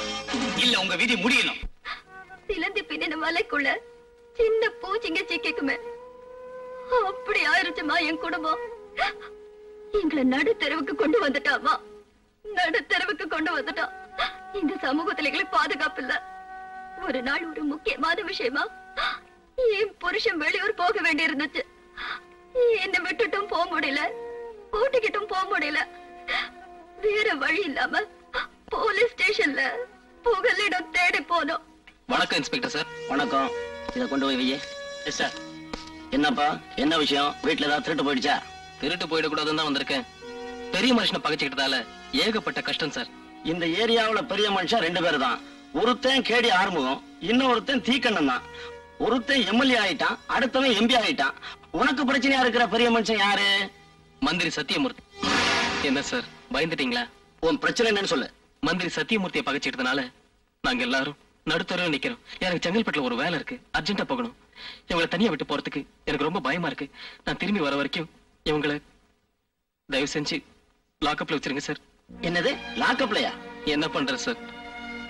இல்ல உங்க விதி முடியணும். சிலந்தி பின்னின மலைக்குள்ள சின்ன பூச்சிங்க சிக்கிக்குமே. அப்படி ஆயிருச்சுமா என் குடும்பம்? எங்களை நடு தெருவுக்கு கொண்டு வந்துட்டாமா? நடு தெருவுக்கு கொண்டு வந்துட்டான் இந்த சமூகத்துல எங்களுக்கு பாதுகாப்பு இல்ல. ஒரு நாள் ஒரு முக்கியமான விஷயமா என் புருஷன் வெளியூர் போக வேண்டி இருந்துச்சு என்னை விட்டுட்டும் போக முடியல. கூட்டிக்கிட்டும் போக முடியல. வேற வழி இல்லாம போலீஸ் ஸ்டேஷன்ல புகலிடம் தேடி போனோம். வணக்கம் இன்ஸ்பெக்டர் சார். வணக்கம். இத கொண்டு போய் வையே. சார் என்னப்பா? என்ன விஷயம்? வீட்டுல ஏதாவது திருட்டு போயிடுச்சா? திருட்டு போயிடக்கூடாதுன்னு தான் வந்திருக்கேன். பெரிய மனுஷனை பகைச்சுக்கிட்டதால ஏகப்பட்ட கஷ்டம் சார். இந்த ஏரியாவுல பெரிய மனுஷன் ரெண்டு பேர் தான் ஒருத்தன் கேடி ஆறுமுகம் இன்னொருத்தன் தீக்கண்ணன் தான். ஒருத்தன் எம்எல்ஏ ஆயிட்டான் அடுத்தவன் எம்பி ஆயிட்டான். உனக்கு பிரச்சனையா இருக்கிற பெரிய மனுஷன் யாரு? மந்திரி சத்தியமூர்த்தி. என்ன சார் பயந்துட்டீங்களா? உன் பிரச்சனை என்னன்னு சொல்லு. மந்திரி சத்தியமூர்த்தியை பகைச்சிட்டதுனால நாங்க எல்லாரும் நடுத்தரவு நிக்கிறோம். எனக்கு செங்கல்பட்டுல ஒரு வேலை இருக்கு. அர்ஜென்ட்டா போகணும். இவங்களை தனியா விட்டு போறதுக்கு எனக்கு ரொம்ப பயமா இருக்கு. நான் திரும்பி வர வரைக்கும் இவங்களை தயவு செஞ்சு லாக்அப்ல வச்சிருங்க சார் என்னது? லாக்கப்லயா என்ன பண்றது சார்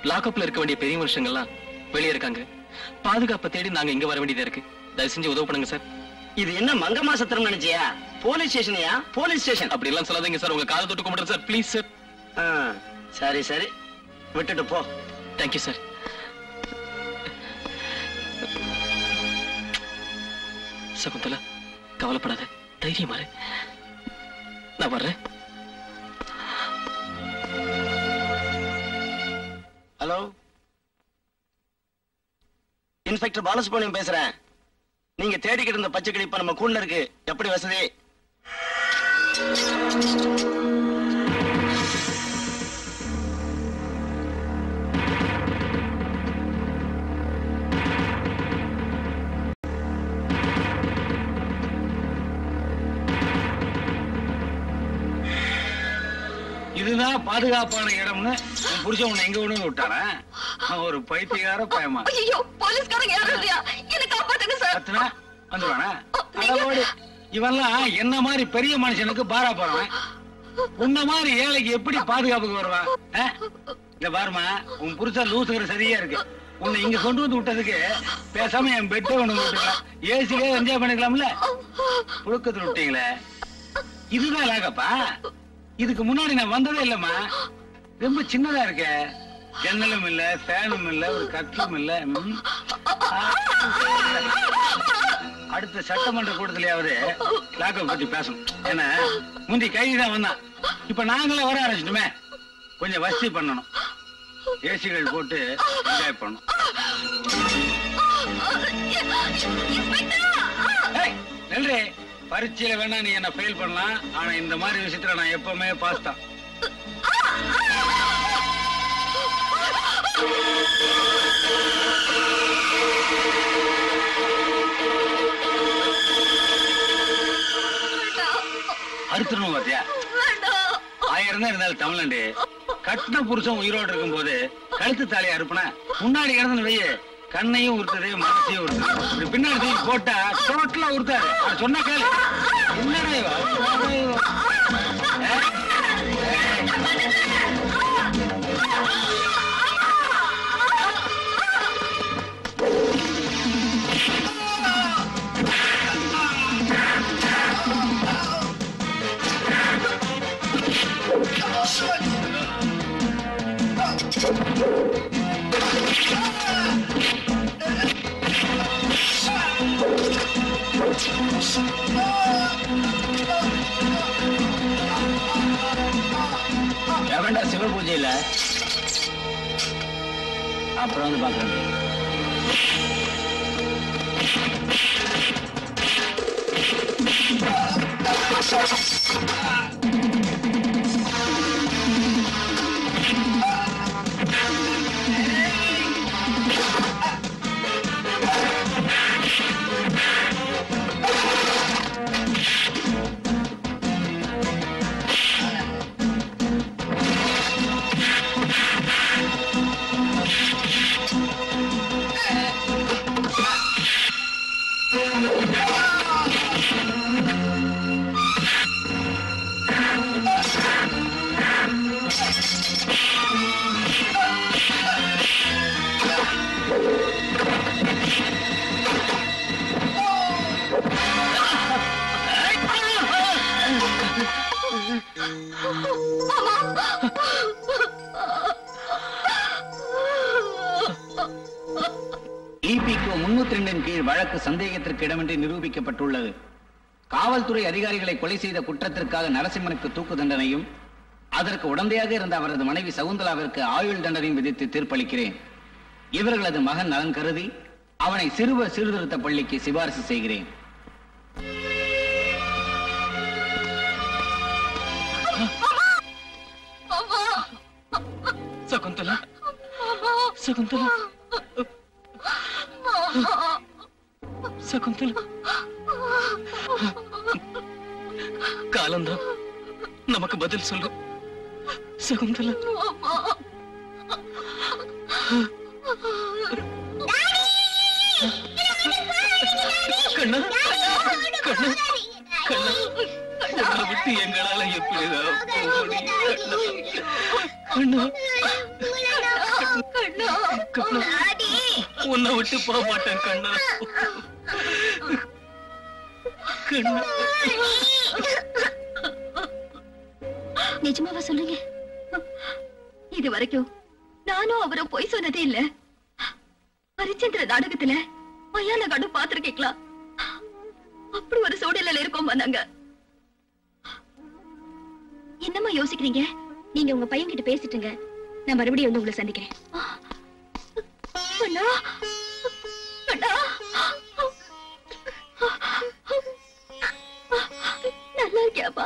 லாக்அப்ல இருக்க வேண்டிய பெரிய மனுஷங்கள்லாம் வெளியே இருக்காங்க. பாதுகாப்பை தேடி நாங்க இங்க வர வேண்டியதா இருக்கு. தயவு செஞ்சு உதவு பண்ணுங்க சார் இது என்ன மங்க மாசத்திரம் நினைச்சியா? போலீஸ் ஸ்டேஷனையா? Police station. அப்படி எல்லாம் சொல்லாதீங்க சார் உங்க காலை தொட்டு கும்பிடுறேன் சார் ப்ளீஸ் சார் சரி சரி. விட்டுட்டு போ. தேங்க்யூ சார் சகுந்தலா கவலைப்படாத. தைரியமா நான் வர்றேன். ஹலோ? இன்ஸ்பெக்டர் பாலசுப்ரமணியம் பேசுறேன். நீங்க தேடிக்கிட்டு இருந்த பச்சை கிளி நம்ம கூண்ட இருக்கு. எப்படி வசதி? இதுதான் பாதுகாப்பான இடம்னு புருஷன் உன்னை எங்க வந்து விட்டானா? ஒரு பைத்தியக்கார பயமா? ஐயோ போலீஸ்காரங்க யாரும் இல்லையா? என்ன காப்பாத்துங்க சார். கத்துனா வந்துருவானா? அடவோடு இவன்லாம் என்ன மாதிரி பெரிய மனுஷனுக்கு பாரா போறவன்? உன்ன மாதிரி ஏழைக்கு எப்படி பாதுகாப்புக்கு வருவான்? இந்த பாருமா உன் புருஷன் லூசுங்கிற சரியா இருக்கு. உன்னை இங்க கொண்டு வந்து விட்டதுக்கு பேசாம என் பெட்டை கொண்டு வந்து ஏசிலே என்ஜாய் பண்ணிக்கலாம்ல? புழுக்கத்துல விட்டீங்களே. இதுதான் லாகப்பா. இதுக்கு முன்னாடி நான் வந்ததே இல்லம்மா. ரொம்ப சின்னதா இருக்க. ஜன்னலும் இல்ல ஃபேனும் இல்ல ஒரு கட்டிலும் இல்ல. அடுத்த சட்டமன்ற கூட்டத்திலேயாவது லாக்கப் பத்தி பேசணும். ஏன்னா முந்தி கைதி தான் வந்தான். இப்ப நாங்களே வர ஆரம்பிச்சிட்டுமே. கொஞ்சம் வசதி பண்ணணும். ஏசிகள் போட்டு என்ஜாய் பண்ணணும். நெல்றி. பரீட்சையில வேணா நீ என்ன ஃபெயில் பண்ணலாம். ஆனா இந்த மாதிரி விஷயத்துல நான் எப்பவுமே பாஸ் தான். அறுத்துணும் பாத்தியா? ஆயிரம் தான் இருந்தாலும் தமிழண்டு கட்டின புருஷன் உயிரோடு இருக்கும்போது கழுத்து தாலியை அறுப்புனா முன்னாடி கிடந்து வைய கண்ணையும் உறுத்துது மனசையும் உறுத்துது இப்படி பின்னாடி தூக்கி போட்டா டோட்டலா உருத்தாரு சொன்ன கேளு என்னடா இவ? எவன்டா சிவ பூஜையில்? அப்புறம் வந்து பாக்குறேன் இபிகோ வழக்கு சந்தேகத்திற்கு இடமின்றி நிரூபிக்கப்பட்டுள்ளது. காவல்துறை அதிகாரிகளை கொலை செய்த குற்றத்திற்காக நரசிம்மனுக்கு தூக்கு தண்டனையும் அதற்கு உடந்தையாக இருந்த அவரது மனைவி சகுந்தலாவிற்கு ஆயுள் தண்டனையும் விதித்து தீர்ப்பளிக்கிறேன். இவர்களது மகன் நலன் கருதி அவனை சிறுவர் சீர்திருத்த பள்ளிக்கு சிபாரிசு செய்கிறேன். சகுந்தலா சகுந்தலா. சகுந்தலா. காலந்தான் நமக்கு பதில் சொல்லு. சகுந்தலா. கண்ணா கண்ணா. கண்ணா. உன்னை விட்டு எங்களால கண்ணா. உன்னை விட்டு போக மாட்டேன் கண்ணா. கண்ணா. நிஜமாவா சொல்லுங்க இது வரைக்கும் நானும் அவரும் பொய் சொன்னதே இல்ல. ஹரிச்சந்திர நாடகத்துல மயான கடு பாத்திருக்கீங்களா அப்படி ஒரு சூழ்நிலையில இருக்கோம் நாங்க? என்னம்மா யோசிக்கிறீங்க? நீங்க உங்க பையன் கிட்ட பேசிட்டுங்க. நான் மறுபடியும் வந்து உங்களை சந்திக்கிறேன். நல்லா இருக்கியாப்பா?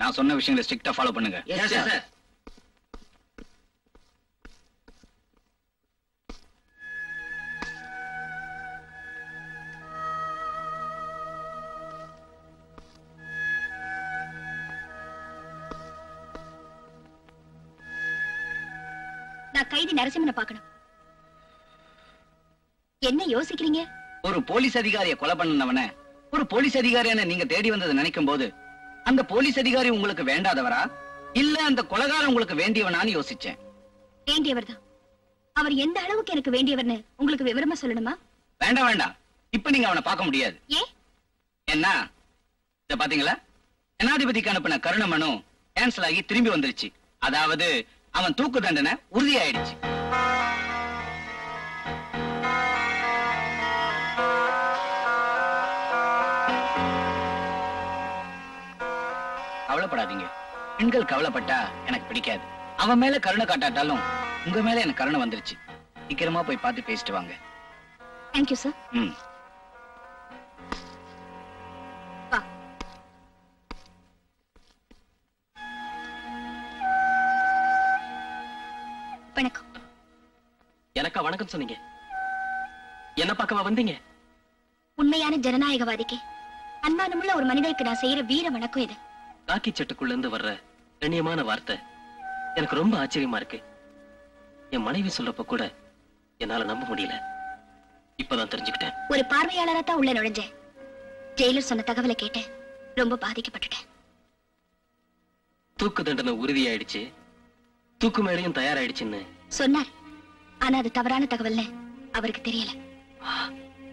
நான் சொன்ன விஷயங்களை ஸ்ட்ரிக்டா ஃபாலோ பண்ணுங்க. நரசிம்மனை பார்க்கணும். என்ன யோசிக்கிறீங்க? ஒரு போலீஸ் அதிகாரியை கொலை பண்ணவன ஒரு போலீஸ் அதிகாரியான நீங்க தேடி வந்ததை நினைக்கும் போது அந்த போலீஸ் அதிகாரி உங்களுக்கு வேண்டாதவரா? இல்ல அந்த கொலகாரம் உங்களுக்கு வேண்டியவனான்னு யோசிச்சேன். வேண்டியவர்தான். அவர் எந்த அளவுக்கு எனக்கு வேண்டியவர்னு உங்களுக்கு விவரமா சொல்லணுமா? வேண்டாம் வேண்டாம். இப்ப நீங்க அவனை பார்க்க முடியாது. என்ன? இத பாத்தீங்களா? ஜனாதிபதிக்கு அனுப்பின கருண மனு கேன்சல் ஆகி திரும்பி வந்துருச்சு. அதாவது அவன் தூக்கு தண்டனை உறுதியாயிடுச்சு. கவலைப்படாதீங்க. பெண்கள் கவலைப்பட்டா எனக்கு பிடிக்காது. அவன் மேல கருணை காட்டாட்டாலும் உங்க மேல எனக்கு கருணை வந்துருச்சு. சீக்கிரமா போய் பார்த்து பேசிட்டு வாங்க. தேங்க்யூ சார் ம். வணக்கம். எனக்கா வணக்கம் சொன்னீங்க. என்ன பார்க்கவா வந்தீங்க? உண்மையான ஜனநாயகவாதிக்கு. அன்மானமுள்ள ஒரு மனிதருக்கு நான் செய்யற வீர வணக்கம் இது. காக்கி சட்டுக்குள்ள இருந்து வர்ற கண்ணியமான வார்த்தை எனக்கு ரொம்ப ஆச்சரியமா இருக்கு. என் மனைவி சொல்றப்ப கூட என்னால நம்ப முடியல. இப்பதான் தெரிஞ்சுக்கிட்டேன். ஒரு பார்வையாளரா தான் உள்ள நுழைஞ்சேன். ஜெயிலர் சொன்ன தகவலை கேட்டேன். ரொம்ப பாதிக்கப்பட்டுட்டேன் தூக்கு தண்டனை உறுதியாயிடுச்சு. தூக்கு மேடையும் தயாராயிடுச்சுன்னு. சொன்னார். ஆனா அது தவறான தகவல்னு அவருக்கு தெரியல.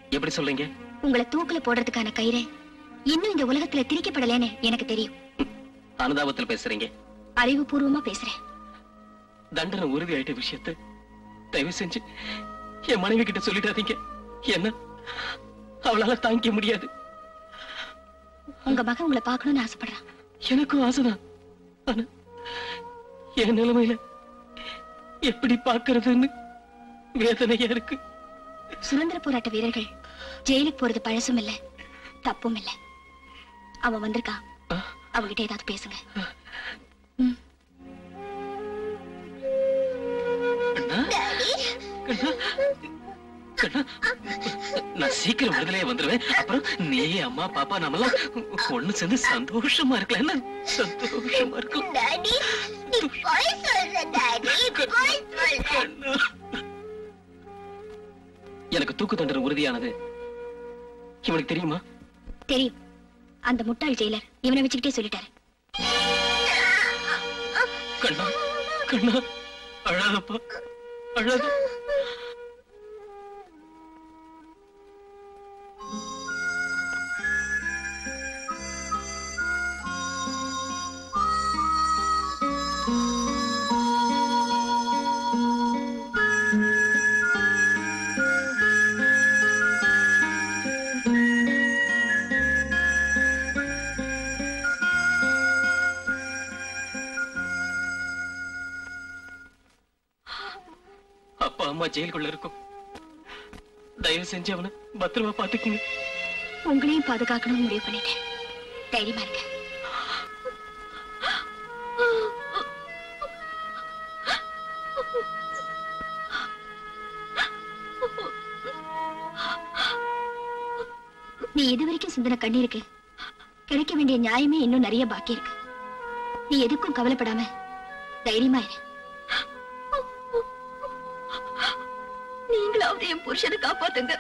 எப்படி சொல்றீங்க? உங்களை தூக்குல போடுறதுக்கான கயிறு இன்னும் இந்த உலகத்துல திரிக்கப்படலைன்னு எனக்கு தெரியும். அனுதாபத்தில் பேசுறீங்க. அறிவுபூர்வமா பேசுறேன். தண்டனை உறுதியாயிட்ட விஷயத்த தயவு செஞ்சு என் மனைவி கிட்ட சொல்லிடாதீங்க. என்ன? அவளால தாங்கிக்க முடியாது. உங்க மகன் உங்களை பார்க்கணும்னு ஆசைப்படுறான். எனக்கும் ஆசைதான். ஆனா என் நிலைமையில எப்படி பாக்குறதுன்னு வேதனையா இருக்கு. சுதந்திர போராட்ட வீரர்கள் ஜெயிலுக்கு போறது பழசும் இல்ல தப்பும் இல்ல. அவன் வந்திருக்கான் அவகிட்ட ஏதாவது பேசுங்க. கண்ணா. நான் சீக்கிரம் விடுதலையே வந்துருவேன். அப்புறம் நீ அம்மா பாப்பா நம்மலாம் ஒண்ணு சேர்ந்து சந்தோஷமா இருக்கலாம். சந்தோஷமா இருக்கலாம். டாடி நீ போய் சொல்ற டாடி போய் சொல்ற. கண்ணா. எனக்கு தூக்கு தண்டனை உறுதியானது. இவனுக்கு தெரியுமா? தெரியும். அந்த முட்டாள் ஜெயிலர் இவனை வச்சுக்கிட்டே சொல்லிட்டாரு. கண்ணா கண்ணா அழாதப்பா அழாத. செஞ்சு அவனை பத்திரமா பாத்துக்கீங்க. உங்களையும் பாதுகாக்கணும்னு முடிவு பண்ணிட்டேன். தைரியமா இருக்க நீ இதுவரைக்கும் சிந்தனை கண்ணீருக்கு கிடைக்க வேண்டிய நியாயமே இன்னும் நிறைய பாக்கி இருக்கு. நீ எதுக்கும் கவலைப்படாம தைரியமா இரு. போத்துங்க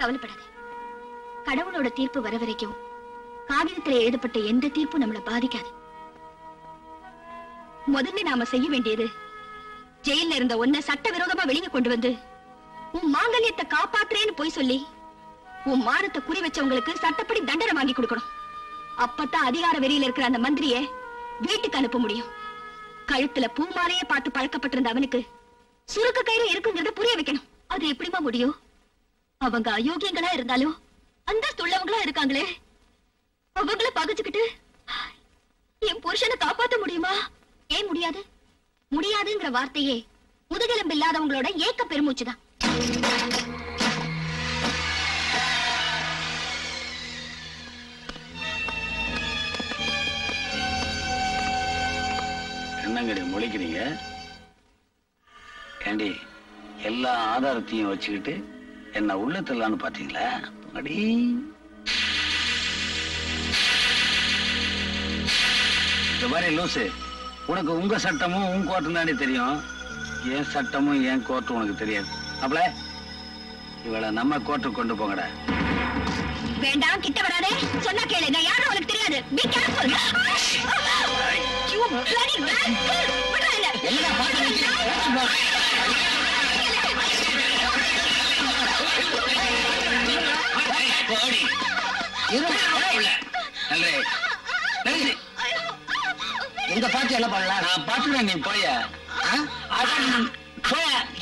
கவலைப்படாதே. கடவுளோட தீர்ப்பு வர வரைக்கும் காகிதத்தில் எழுதப்பட்ட எந்த தீர்ப்பும் நம்மளை பாதிக்காது. முதல்ல நாம செய்ய வேண்டியது ஜெயில்ல இருந்த ஒன்ன சட்டவிரோதமா வெளியே கொண்டு வந்து உன் மாங்கல்யத்தை காப்பாத்துறேன்னு போய் சொல்லி உன் மானத்தை குறி வச்சவங்களுக்கு சட்டப்படி தண்டனை வாங்கி கொடுக்கணும். அப்பதான் அதிகார வெறியில இருக்கிற அந்த மந்திரிய வீட்டுக்கு அனுப்ப முடியும். கழுத்துல பூமாலையே பார்த்து பழக்கப்பட்டிருந்த அவனுக்கு சுருக்க கயிறு இருக்குங்கிறத புரிய வைக்கணும். அது எப்படிமா முடியும்? அவங்க அயோக்கியங்களா இருந்தாலும் அந்த துள்ளவங்களா இருக்காங்களே. அவங்கள பகைச்சுக்கிட்டு என் புருஷனை காப்பாத்த முடியுமா? ஏன் முடியாது? முடியாதுங்கிற வார்த்தையே முதுகெலும்பு இல்லாதவங்களோட ஏக்க பெருமூச்சுதான் என்னங்கடி முழிக்கிறீங்க? ஏண்டி எல்லா ஆதாரத்தையும் வச்சுக்கிட்டு என்ன உள்ள தள்ளலான்னு பாத்தீங்களா அடி. இந்த மாதிரி லூசு உனக்கு உங்க சட்டமும் உன் கோட்டம் தாண்டி தெரியும். என் சட்டமும் என் கோர்ட்டும் உனக்கு தெரியாது. அப்பல இவளை நம்ம கோர்ட்டுக்கு கொண்டு போங்கடா. வேண்டாம் கிட்ட வராதே. சொன்னா கேளு நான் யாரும் உனக்கு தெரியாது. Be careful you bloody rascal. விடுறா என்ன நல்லே இந்த பாட்டு என்ன பண்ணலாம் நான் பாத்துக்கிறேன் நீ போய.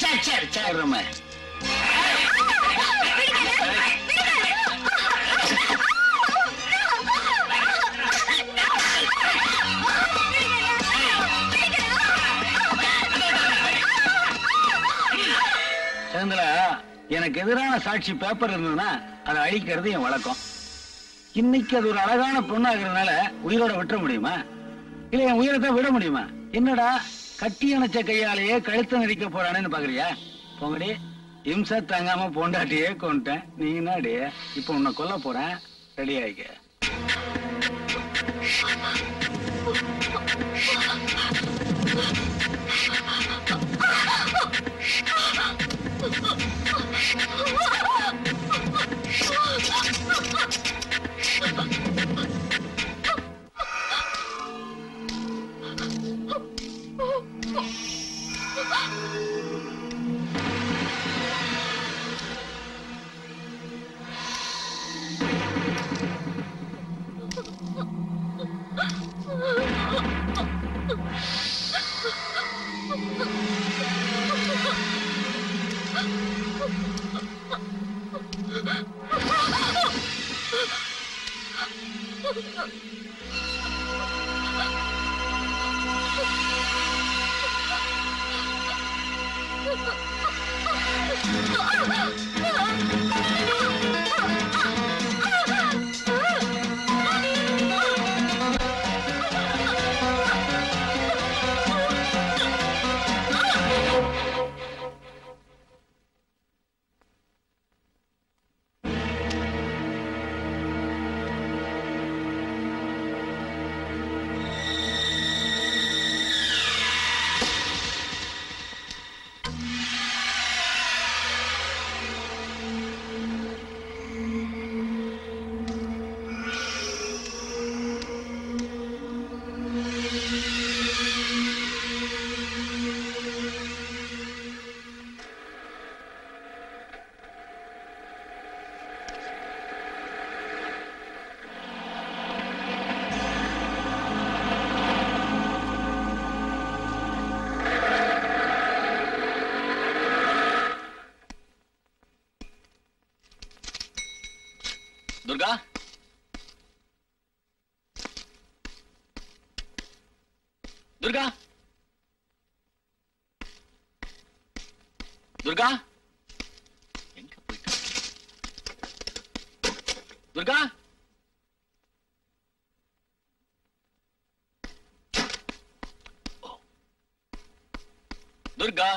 சரி சரி சரி ரம்மா சந்திரா எனக்கு எதிரான சாட்சி பேப்பர் இருந்ததுன்னா அதை அழிக்கிறது என் வழக்கம். இன்னைக்கு அது ஒரு அழகான பொண்ணாகிறதுனால உயிரோட விட்டுற முடியுமா? இல்ல என் உயிரத்தை விட முடியுமா? என்னடா கட்டி அணைச்ச கையாலேயே கழுத்து நெரிக்க போறானேன்னு பாக்குறியா? போங்கடி இம்சா தாங்காம பொண்டாட்டியே கொண்டுட்டேன் நீ என்னடி இப்ப உன்னை கொல்ல போறேன். ரெடி ஆயிக்க. துர்கா துர்கா.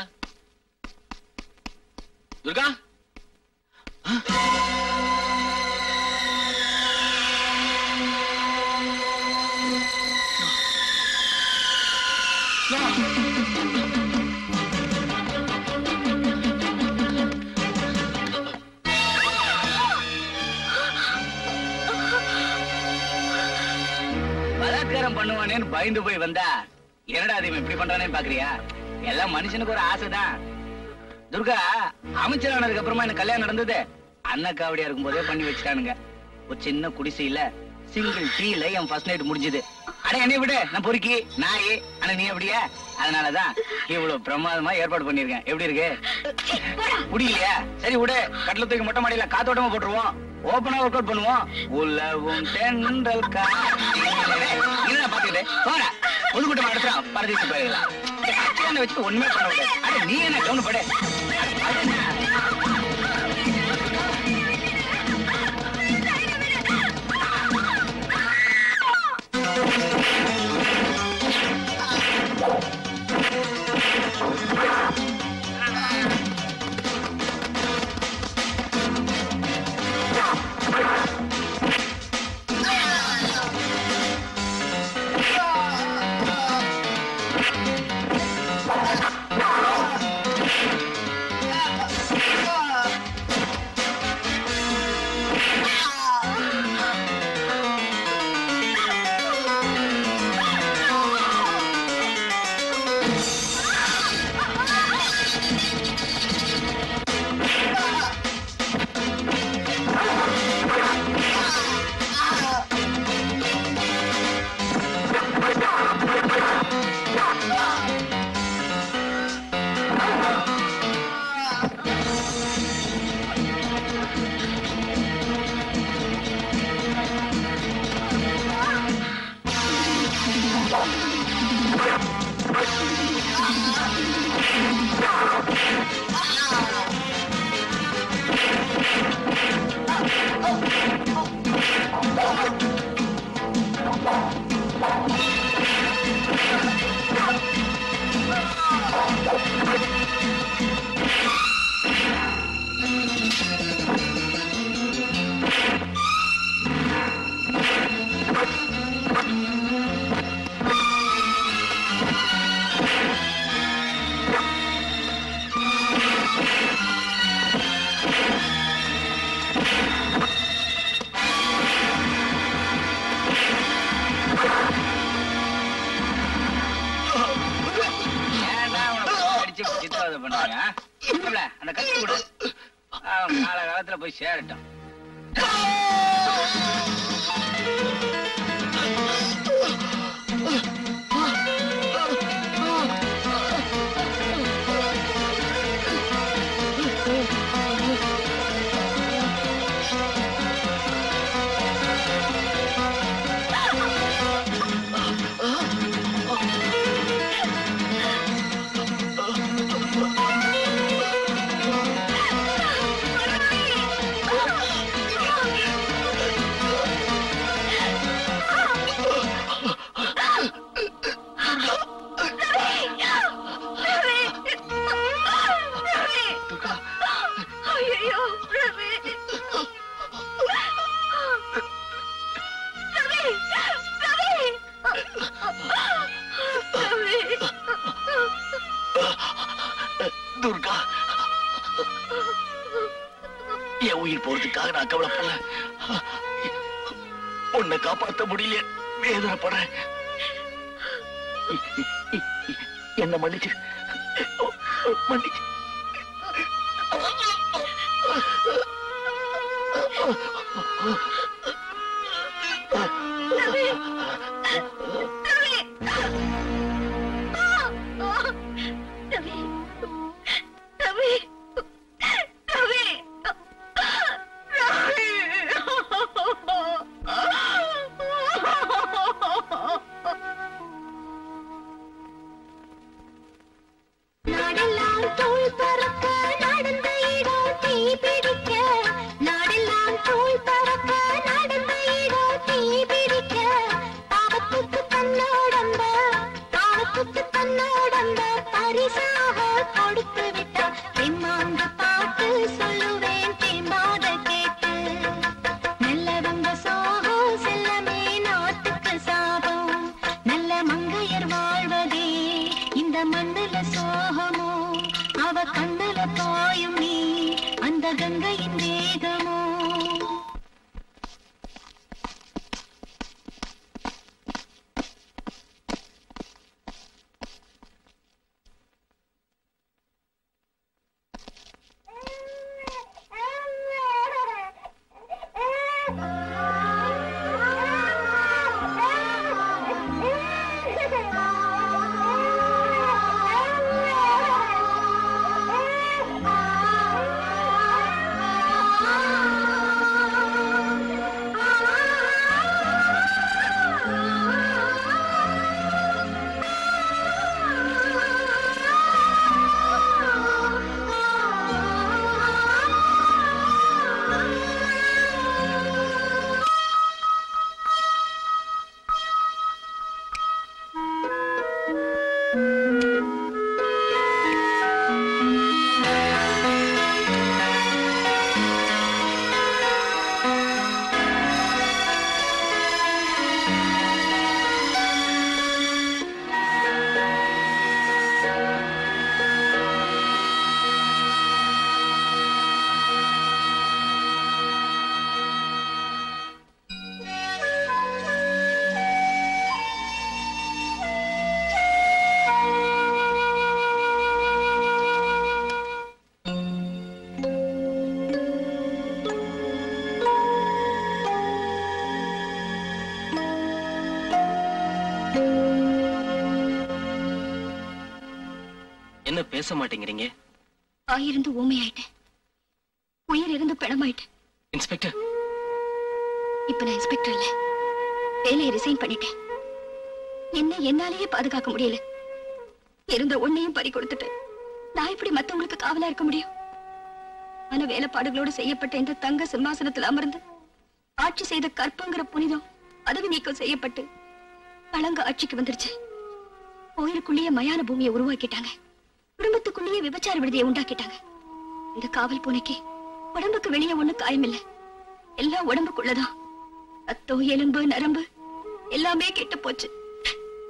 துர்கா? பலாத்காரம் பண்ணுவானேன்னு பயந்து போய் வந்தா என்னடா அதை இப்படி பண்றானேன்னு பாக்குறியா? எல்லாம் மனுஷனுக்கு ஒரு ஆசைதான். துர்கா அமைச்சரானதுக்கு அப்புறமா எனக்கு கல்யாணம் நடந்தது. அன்னக்காவடியா இருக்கும் போதே பண்ணி வச்சுட்டானுங்க. ஒரு சின்ன குடிசையில சிங்கிள் டீல என் ஃபர்ஸ்ட் நைட் முடிஞ்சது. அட என்னைய விடு நான் பொறுக்கி நாய் ஆனா நீ எப்படியா? அதனாலதான் இவ்வளவு பிரமாதமா ஏற்பாடு பண்ணிருக்கேன் எப்படி இருக்கு? முடியலையா சரி விடு கட்டில தூக்கி மொட்டை மாடியில காத்தோட்டமா போட்டுருவோம். ஓபனா ஒர்க் அவுட் பண்ணுவோம். உலவும் தென்றல் என்ன பாத்துக்கிட்டு போற பொதுக்கூட்டம் நடத்துறான் பரதேசி போயிடலாம் வச்சு ஒண்ணுமே பண்ண முடியாது. அட நீ என்ன கவனம் சேரட்டும். பேச மாட்டேங்கிறீங்க? ஆயிருந்து ஊமையாயிட்டேன். உயிர் இருந்து பிணமாயிட்டேன். இன்ஸ்பெக்டர். இப்ப நான் இன்ஸ்பெக்டர் இல்ல. வேலையை ரிசைன் பண்ணிட்டேன். என்ன என்னாலேயே பாதுகாக்க முடியல. இருந்த ஒன்னையும் பறி கொடுத்துட்டேன். நான் இப்படி மத்தவங்களுக்கு காவலா இருக்க முடியும்? மன வேலைப்பாடுகளோடு செய்யப்பட்ட இந்த தங்க சிம்மாசனத்தில் அமர்ந்து ஆட்சி செய்த கற்பங்கிற புனிதம் பதவி நீக்கம் செய்யப்பட்டு பழங்க ஆட்சிக்கு வந்துருச்சு. கோயிலுக்குள்ளேயே மயான பூமியை உருவாக்கிட்டாங்க. விபச்சார விடுதியை உண்டாக்கிட்டாங்க. இந்த காவல் பூனைக்கு உடம்புக்கு வெளியே ஒண்ணு காயமில்ல. எல்லாம் உடம்புக்குள்ளதான். ரத்தம் எலும்பு நரம்பு எல்லாமே கெட்டு போச்சு.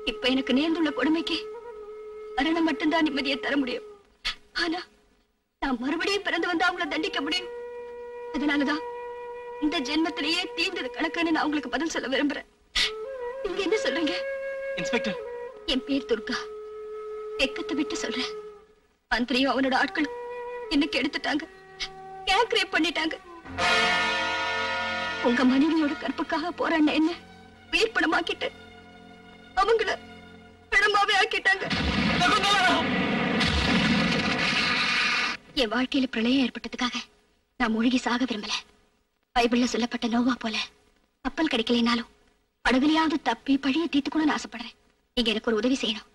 இப்ப எனக்கு நேர்ந்துள்ள கொடுமைக்கு மரணம் மட்டும்தான் நிம்மதியை தர முடியும். ஆனா நான் மறுபடியும் பிறந்து வந்து அவங்கள தண்டிக்க முடியும். அதனாலதான் இந்த ஜென்மத்திலேயே தீர்ந்தது கணக்குன்னு நான் உங்களுக்கு பதில் சொல்ல விரும்புறேன். நீங்க என்ன சொல்றீங்க? இன்ஸ்பெக்டர். என் பேர் துர்கா. வெக்கத்தை விட்டு சொல்றேன். மந்திரியும் அவனோட ஆட்களும் என்ன கெடுத்துட்டாங்க கேக் ரேப் பண்ணிட்டாங்க? உங்க மனைவியோட கற்புக்காக போராடின என்ன? உயிர் பணமாக்கிட்டு அவங்கள பணமாவே ஆக்கிட்டாங்க. என் வாழ்க்கையில பிரளயம் ஏற்பட்டதுக்காக நான் மூழ்கி சாக விரும்பல. பைபிள்ல சொல்லப்பட்ட நோவா போல கப்பல் கிடைக்கலைனாலும் படகுலையாவது தப்பி பழிய தீத்துக்கணும்னு ஆசைப்படுறேன். நீங்க எனக்கு ஒரு உதவி செய்யணும்.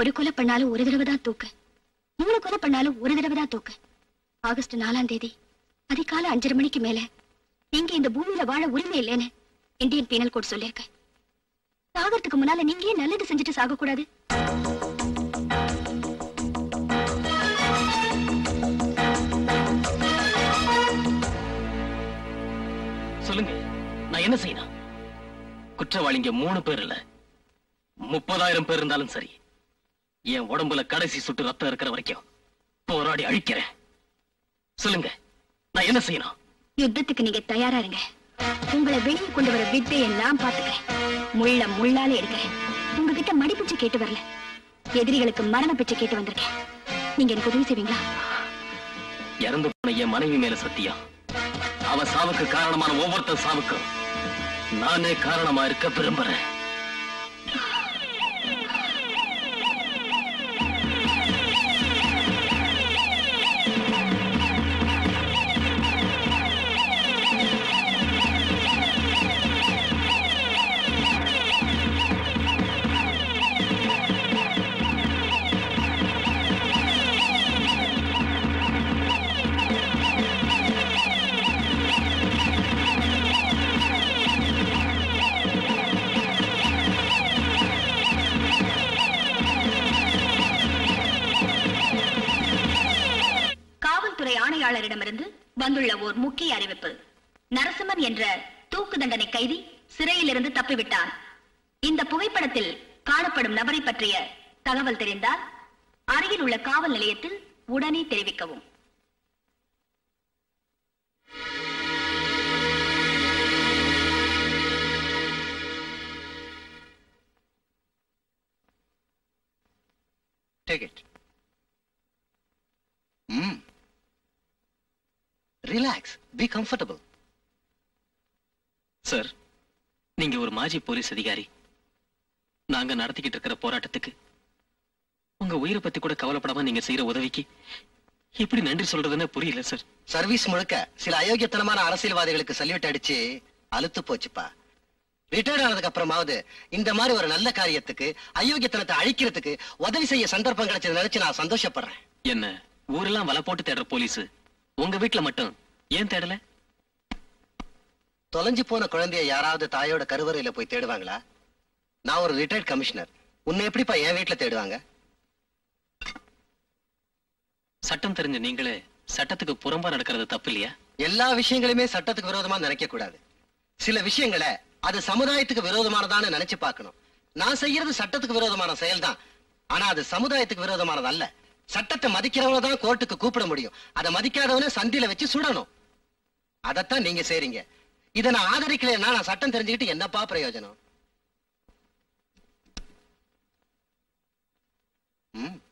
ஒரு கொலை பண்ணாலும் ஒரு தடவை தான் தூக்கு. மூணு கொலை பண்ணாலும் ஒரு தடவை தான் தூக்கு. ஆகஸ்ட் நாலாம் தேதி அதிகாலை அஞ்சரை மணிக்கு மேல நீங்க இந்த பூமியில வாழ உரிமை இல்லைன்னு இந்தியன் பீனல் கோட் சொல்லியிருக்க. சாகறதுக்கு முன்னால நீங்க ஏன் நல்லது செஞ்சுட்டு சாக கூடாது சொல்லுங்க நான் என்ன செய்யணும்? குற்றவாளிங்க மூணு பேர் இல்ல. முப்பதாயிரம் பேர் இருந்தாலும் சரி. என் உடம்புல கடைசி சுட்டு ரத்தம் இருக்கிற வரைக்கும் போராடி அழிக்கிறேன். சொல்லுங்க நான் என்ன செய்யணும்? யுத்தத்துக்கு நீங்க தயாரா இருங்க உங்களை வெளியே கொண்டு வர வித்தையை நான் பாத்துக்கிறேன் முள்ள முள்ளாலே எடுக்கிறேன் உங்ககிட்ட மடி பிச்சை கேட்டு வரல. எதிரிகளுக்கு மரண பிச்சை கேட்டு வந்திருக்கேன். நீங்க எனக்கு உதவி செய்வீங்களா? இறந்து போன என் மனைவி மேல சத்தியம். அவ சாவுக்கு காரணமான ஒவ்வொருத்தர் சாவுக்கும் நானே காரணமா இருக்க விரும்புறேன். ஆணையாளரிடமிருந்து வந்துள்ள ஓர் முக்கிய அறிவிப்பு நரசிம்மன் என்ற தூக்கு தண்டனை கைதி சிறையிலிருந்து தப்பிவிட்டான் இந்த புகைப்படத்தில் காணப்படும் நபரை பற்றிய தகவல் தெரிந்தால் அருகில் உள்ள காவல் நிலையத்தில் உடனே தெரிவிக்கவும் Take it. Mm. Relax. Be comfortable. Sir நீங்க ஒரு மாஜி போலீஸ் அதிகாரி. நாங்க நடத்திக்கிட்டு இருக்கிற போராட்டத்துக்கு உங்க உயிரை பத்தி கூட கவலைப்படாம நீங்க செய்யற உதவிக்கு எப்படி நன்றி சொல்றதுன்னு புரியல சார் சர்வீஸ் முழுக்க சில அயோக்கியத்தனமான அரசியல்வாதிகளுக்கு சல்யூட் அடிச்சு அலுத்து போச்சுப்பா. ரிட்டையர்ட் ஆனதுக்கு அப்புறமாவது இந்த மாதிரி ஒரு நல்ல காரியத்துக்கு அயோக்கியத்தனத்தை அழிக்கிறதுக்கு உதவி செய்ய சந்தர்ப்பம் கிடைச்சது நினைச்சு நான் சந்தோஷப்படுறேன். என்ன ஊரெல்லாம் வலை போட்டு தேடுற போலீஸ்? உங்க வீட்டுல மட்டும். ஏன் தேடல? தொலைஞ்சு போன குழந்தைய யாராவது தாயோட கருவறையில போய் தேடுவாங்களா? நான் ஒரு ரிட்டையர்ட் கமிஷனர் உன்னை எப்படிப்பா என் வீட்டுல தேடுவாங்க? சட்டம் தெரிஞ்ச நீங்களே சட்டத்துக்கு புறம்பா நடக்கிறது தப்பு இல்லையா எல்லா விஷயங்களுமே சட்டத்துக்கு விரோதமா நினைக்க கூடாது. சில விஷயங்களை அது சமுதாயத்துக்கு விரோதமானதான்னு நினைச்சு பார்க்கணும். நான் செய்யறது சட்டத்துக்கு விரோதமான செயல்தான். ஆனா அது சமுதாயத்துக்கு விரோதமானது அல்ல சட்டத்தை மதிக்கிறவங்க தான் கோர்ட்டுக்கு கூப்பிட முடியும். அதை மதிக்காதவன சந்தில வச்சு சுடணும். அதைத்தான் நீங்க செய்றீங்க. இதை நான் ஆதரிக்கலைன்னா நான் சட்டம் தெரிஞ்சுக்கிட்டு என்னப்பா பிரயோஜனம்? ம்.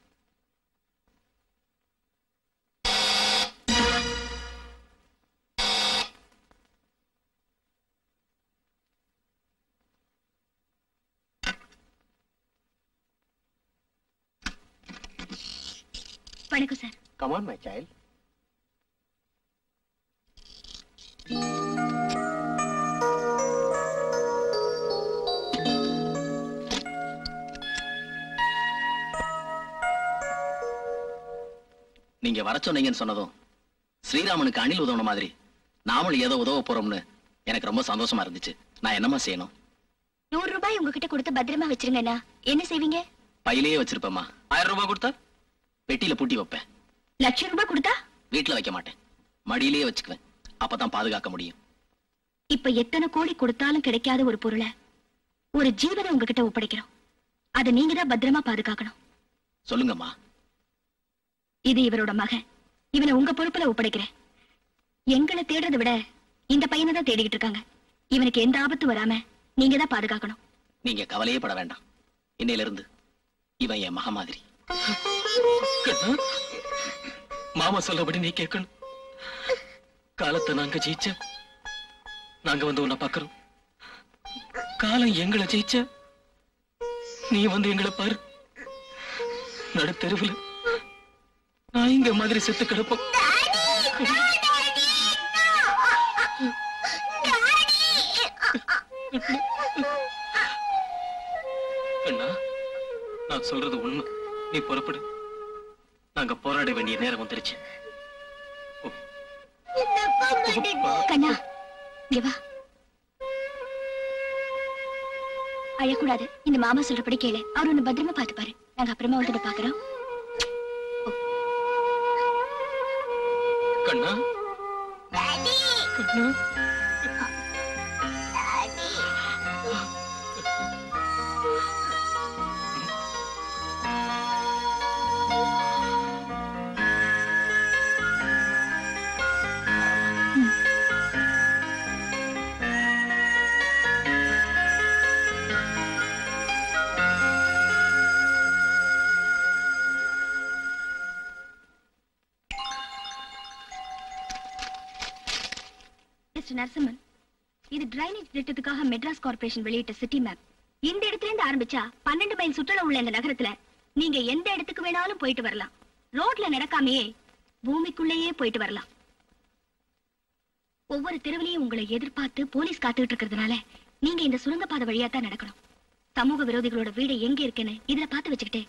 வணக்கம் sir Come on, my child. நீங்க வர சொன்னீங்கன்னு சொன்னதும் ஸ்ரீராமனுக்கு அணில் உதவுன மாதிரி நாமளும் ஏதோ உதவ போறோம்னு எனக்கு ரொம்ப சந்தோஷமா இருந்துச்சு. நான் என்னமா செய்யணும்? நூறு ரூபாய் உங்ககிட்ட கொடுத்து பத்திரமா வச்சிருங்கண்ணா என்ன செய்வீங்க? பையிலேயே வச்சிருப்பேம்மா. ஆயிரம் ரூபாய் கொடுத்தா? பெட்டியில பூட்டி வைப்பேன். லட்சம் ரூபாய் கொடுத்தா? வீட்டுல வைக்க மாட்டேன். மடியிலேயே வச்சுக்குவேன். அப்பதான் பாதுகாக்க முடியும். இப்ப எத்தனை கோடி கொடுத்தாலும் கிடைக்காத ஒரு பொருளை ஒரு ஜீவனை உங்ககிட்ட ஒப்படைக்கிறோம். அதை நீங்க தான் பத்திரமா பாதுகாக்கணும். சொல்லுங்கம்மா. இது இவரோட மகன். இவனை உங்க பொறுப்புல ஒப்படைக்கிறேன். எங்களை தேடுறதை விட இந்த பையனை தான் தேடிக்கிட்டு இருக்காங்க. இவனுக்கு எந்த ஆபத்து வராம நீங்க தான் பாதுகாக்கணும். நீங்க கவலையே பட வேண்டாம். இன்னையில இருந்து இவன் என் மக மாதிரி. மாமா சொல்லபடி நீ கேட்கணும். காலத்தை நாங்க ஜெயிச்ச நாங்க வந்து உன்னை பாக்குறோம் காலம் எங்களை ஜெயிச்ச நீ வந்து எங்களை பாரு. நடு நான் இங்க மாதிரி செத்து கிடப்போம். அண்ணா நான் சொல்றது உண்மை. நீ புறப்படு. நாங்க போராட வேண்டிய நேரம் வந்துருச்சு. கண்ணா இங்க வா. அழக்கூடாது. இந்த மாமா சொல்றபடி கேளு. அவர் உன்னை பத்திரமா பார்த்து பாரு நாங்க அப்புறமா வந்துட்டு பாக்குறோம். கண்ணா? கண்ணா? மிஸ்டர் நரசிம்மன் இது டிரைனேஜ் திட்டத்துக்காக மெட்ராஸ் கார்பரேஷன் வெளியிட்ட சிட்டி மேப் இந்த இடத்துல இருந்து ஆரம்பிச்சா பன்னெண்டு மைல் சுற்றுலா உள்ள இந்த நகரத்துல நீங்க எந்த இடத்துக்கு வேணாலும் போயிட்டு வரலாம். ரோட்ல நடக்காமையே பூமிக்குள்ளேயே போயிட்டு வரலாம். ஒவ்வொரு தெருவிலையும் உங்களை எதிர்பார்த்து போலீஸ் காத்துக்கிட்டு இருக்கிறதுனால நீங்க இந்த சுரங்கப்பாதை வழியா தான் நடக்கணும். சமூக விரோதிகளோட வீடு எங்க இருக்குன்னு இதுல பார்த்து வச்சுக்கிட்டு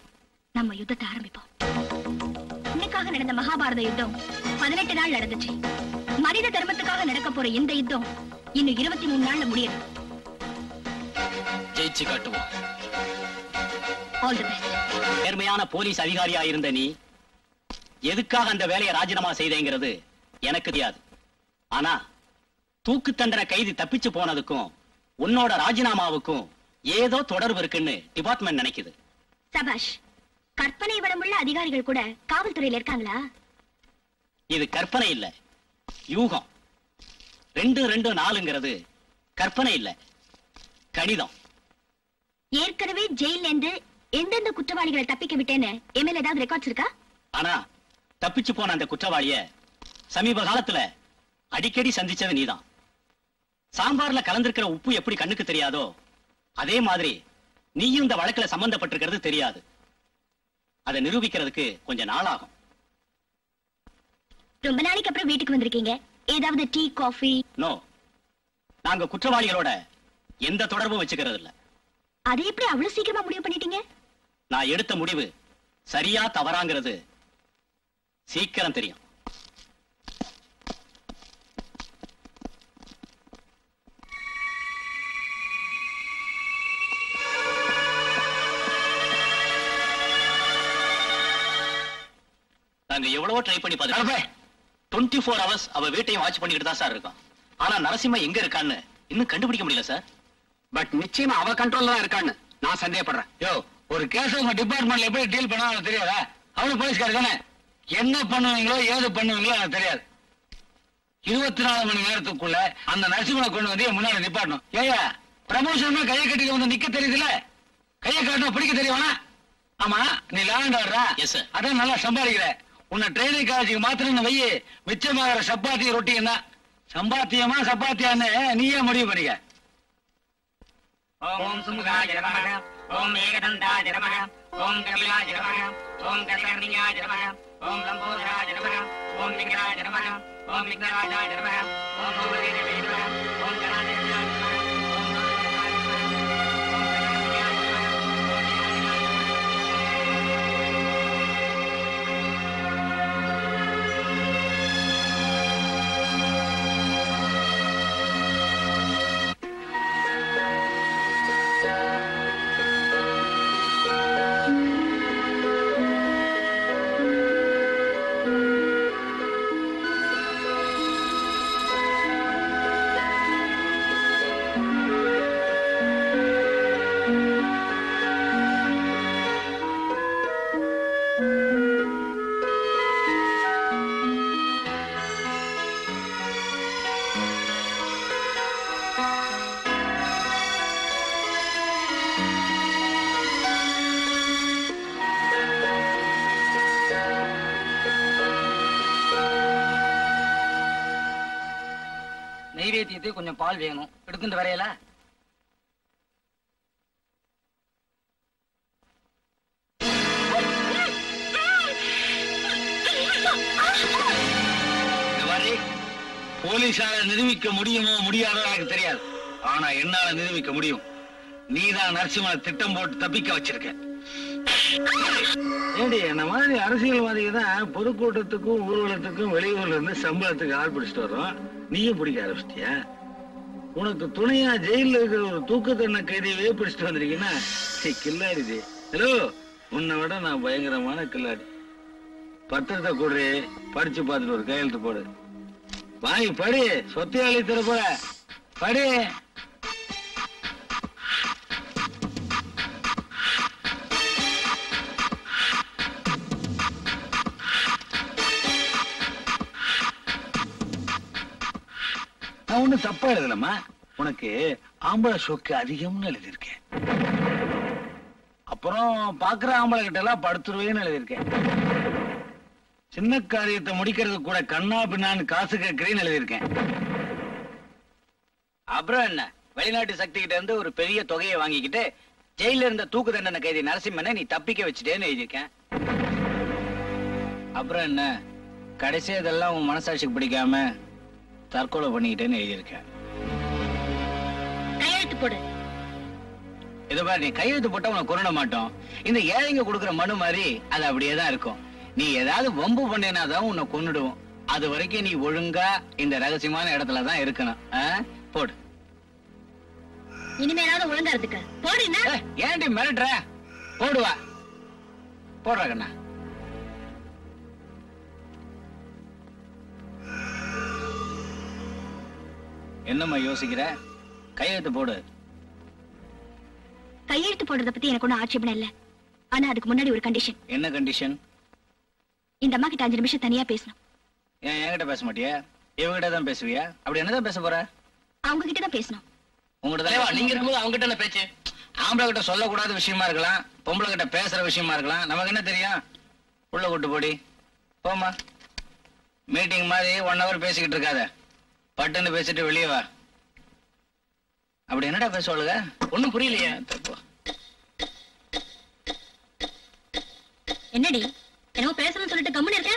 நம்ம யுத்தத்தை ஆரம்பிப்போம். இன்னைக்காக நடந்த மகாபாரத யுத்தம் பதினெட்டு நாள் நடந்துச்சு. மனித தர்மத்துக்காக நடக்க போற இந்த யுத்தம் இன்னும் இருபத்தி மூணு நாள்ல முடியுது ஜெயிச்சு காட்டுவோம். ஆல் தி பெஸ்ட் நேர்மையான போலீஸ் அதிகாரியா இருந்த நீ எதுக்காக அந்த வேலையை ராஜினாமா செய்தேங்கிறது எனக்கு தெரியாது. ஆனா தூக்கு தண்டனை கைதி தப்பிச்சு போனதுக்கும் உன்னோட ராஜினாமாவுக்கும் ஏதோ தொடர்பு இருக்குன்னு டிபார்ட்மெண்ட் நினைக்குது. சபாஷ் கற்பனை வளமுள்ள அதிகாரிகள் கூட காவல்துறையில இருக்காங்களா? இது கற்பனை இல்ல. யூகம். ரெண்டு ரெண்டு நாலுங்கிறது கற்பனை இல்ல. கணிதம் ஏற்கனவே ஜெயில இருந்து எந்தெந்த குற்றவாளிகளை தப்பிக்க விட்டேன்னு எம்எல்ஏ ஏதாவது ரெக்கார்ட்ஸ் இருக்கா? ஆனா தப்பிச்சு போன அந்த குற்றவாளிய சமீப காலத்துல அடிக்கடி சந்திச்சது நீதான். சாம்பார்ல கலந்திருக்கிற உப்பு எப்படி கண்ணுக்கு தெரியாதோ அதே மாதிரி நீயும் இந்த வழக்குல சம்பந்தப்பட்டிருக்கிறது தெரியாது. அதை நிரூபிக்கிறதுக்கு கொஞ்சம் நாள் ஆகும் ரொம்ப நாளைக்கு அப்புறம் வீட்டுக்கு வந்திருக்கீங்க. ஏதாவது டீ காஃபி? நோ நாங்க குற்றவாளிகளோட எந்த தொடர்பும் வச்சுக்கிறது இல்ல அதை எப்படி அவ்வளவு சீக்கிரமா முடிவு பண்ணிட்டீங்க? நான் எடுத்த முடிவு சரியா தவறாங்கிறது சீக்கிரம் தெரியும். நாங்க எவ்வளவோ ட்ரை பண்ணி பார்த்துட்டோம். டுவெண்ட்டி ஃபோர் ஹவர்ஸ் அவ வீட்டையும் வாட்ச் பண்ணிக்கிட்டு தான் சார் இருக்கோம் ஆனா நரசிம்ம எங்க இருக்கான்னு இன்னும் கண்டுபிடிக்க முடியல சார் பட் நிச்சயமா அவ கண்ட்ரோல்ல தான் இருக்கான்னு நான் சந்தேகப்படுறேன். யோ ஒரு கேஸ் உங்க டிபார்ட்மெண்ட்ல எப்படி டீல் பண்ணா எனக்கு தெரியாதா? அவனு போலீஸ்காரர் தானே. என்ன பண்ணுவீங்களோ ஏது பண்ணுவீங்களோ எனக்கு தெரியாது. இருபத்தி நாலு மணி நேரத்துக்குள்ள அந்த நரசிம்மனை கொண்டு வந்து முன்னாடி நிப்பாட்டணும். ஏயா ப்ரமோஷன் கையை கட்டிட்டு வந்து நிக்க தெரியுதுல கையை காட்டணும் பிடிக்க தெரியுமா ஆமா நீ லேண்ட் sir. அதான் நல்லா சம்பாதிக்கிற. உன்னை ட்ரைனிங் காலேஜுக்கு மாத்திரம் வையே மிச்சமாகிற சப்பாத்தி ரொட்டி என்ன சம்பாத்தியமா சப்பாத்தியான்னு நீயே முடிவு பண்ணிக்க. ஓம் சுமுகாய நமக ஓம் ஏகதந்தாய நமக ஓம் கபிலாய நமக ஓம் கர்கர்ணியாய நமக ஓம் லம்போதராய நமக ஓம் விக்ராய நமக ஓம் விக்னராஜாய நமக ஓம் ஓம் கணாதேவியாய நமக நெய்வேத்தியத்துக்கு கொஞ்சம் பால் வேணும். எடுத்துட்டு வரையல? இந்த மாதிரி போலீஸால நிரூபிக்க முடியுமோ முடியாதோ எனக்கு தெரியாது. ஆனா என்னால நிரூபிக்க முடியும். நீதான் நரசிம்மனை திட்டம் போட்டு தப்பிக்க வச்சிருக்க. ஏண்டி என்ன மாதிரி அரசியல்வாதிக தான் பொதுக்கூட்டத்துக்கும் ஊர்வலத்துக்கும் வெளியூர்ல இருந்து சம்பளத்துக்கு ஆள் பிடிச்சிட்டு வரோம் நீயும் பிடிக்க ஆரம்பிச்சிட்டியா? உனக்கு துணையா ஜெயில இருக்கிற ஒரு தூக்கத்தண்ண கைதியவே பிடிச்சிட்டு வந்திருக்கீங்கன்னா சரி ஹலோ உன்னை விட நான் பயங்கரமான கில்லாடி. பத்திரத்தை கொடு படிச்சு பார்த்துட்டு ஒரு கையெழுத்து போடு. வாங்கி படி சொத்தையாளி தர படி. நான் ஒண்ணும் தப்பா எழுதலம்மா. உனக்கு ஆம்பளை சொக்கு அதிகம்னு எழுதியிருக்கேன். அப்புறம் பாக்குற ஆம்பளை கிட்ட எல்லாம் படுத்துருவேன்னு எழுதியிருக்கேன். சின்ன காரியத்தை முடிக்கிறது கூட கண்ணா பின்னான்னு காசு கேட்கிறேன்னு எழுதியிருக்கேன். அப்புறம் என்ன? வெளிநாட்டு சக்தி கிட்ட இருந்து ஒரு பெரிய தொகையை வாங்கிக்கிட்டு ஜெயில இருந்த தூக்கு தண்டனை கைதி நரசிம்மனை நீ தப்பிக்க வச்சுட்டேன்னு எழுதியிருக்கேன். அப்புறம் என்ன? கடைசி இதெல்லாம் உன் மனசாட்சிக்கு பிடிக்காம தற்கொலை பண்ணிக்கிட்டேன்னு எழுதியிருக்கேன். கையெழுத்து போடு. இது பாரு நீ கையெழுத்து போட்டா உனக்கு கொரோனா மாட்டோம். இந்த ஏழைங்க கொடுக்குற மனு மாதிரி அது அப்படியே தான் இருக்கும். நீ ஏதாவது வம்பு பண்ணேனா தான் உன்னை கொன்னுடுவோம். அது வரைக்கும் நீ ஒழுங்கா இந்த ரகசியமான இடத்துல தான் இருக்கணும்? போடு. இனிமேலாவது ஒழுங்கா இருந்துக்க. போடு என்ன? ஏய், ஏன்டி மிரட்டுற? போடுவா போடுறா கண்ணா. என்னம்மா யோசிக்கிற? கையெழுத்து போடு. கையெழுத்து போடுறத பத்தி எனக்கு ஒன்றும் ஆட்சேபணம் இல்ல. ஆனா அதுக்கு முன்னாடி ஒரு கண்டிஷன் என்ன கண்டிஷன் இந்த அம்மா கிட்ட அஞ்சு நிமிஷம் தனியா பேசணும். ஏன் என்கிட்ட பேச மாட்டியா? இவகிட்ட தான் பேசுவியா? அப்படி என்னதான் பேச போற? அவங்க கிட்ட தான் பேசணும். உங்ககிட்ட நீங்க இருக்கும்போது அவங்க கிட்ட என்ன பேச்சு? ஆம்பளை கிட்ட சொல்லக்கூடாத விஷயமா இருக்கலாம் பொம்பளை கிட்ட பேசுற விஷயமா இருக்கலாம். நமக்கு என்ன தெரியும்? உள்ள கூட்டு போடி. போமா மீட்டிங் மாதிரி ஒன் ஹவர் பேசிக்கிட்டு இருக்காத. பட்டுன்னு பேசிட்டு வெளியே வா. அப்படி என்னடா பேச சொல்லுங்க ஒண்ணும் புரியலையே. தப்பு. என்னடி? என்னமோ பேசணும்னு சொல்லிட்டு கம்முன்னு இருக்க?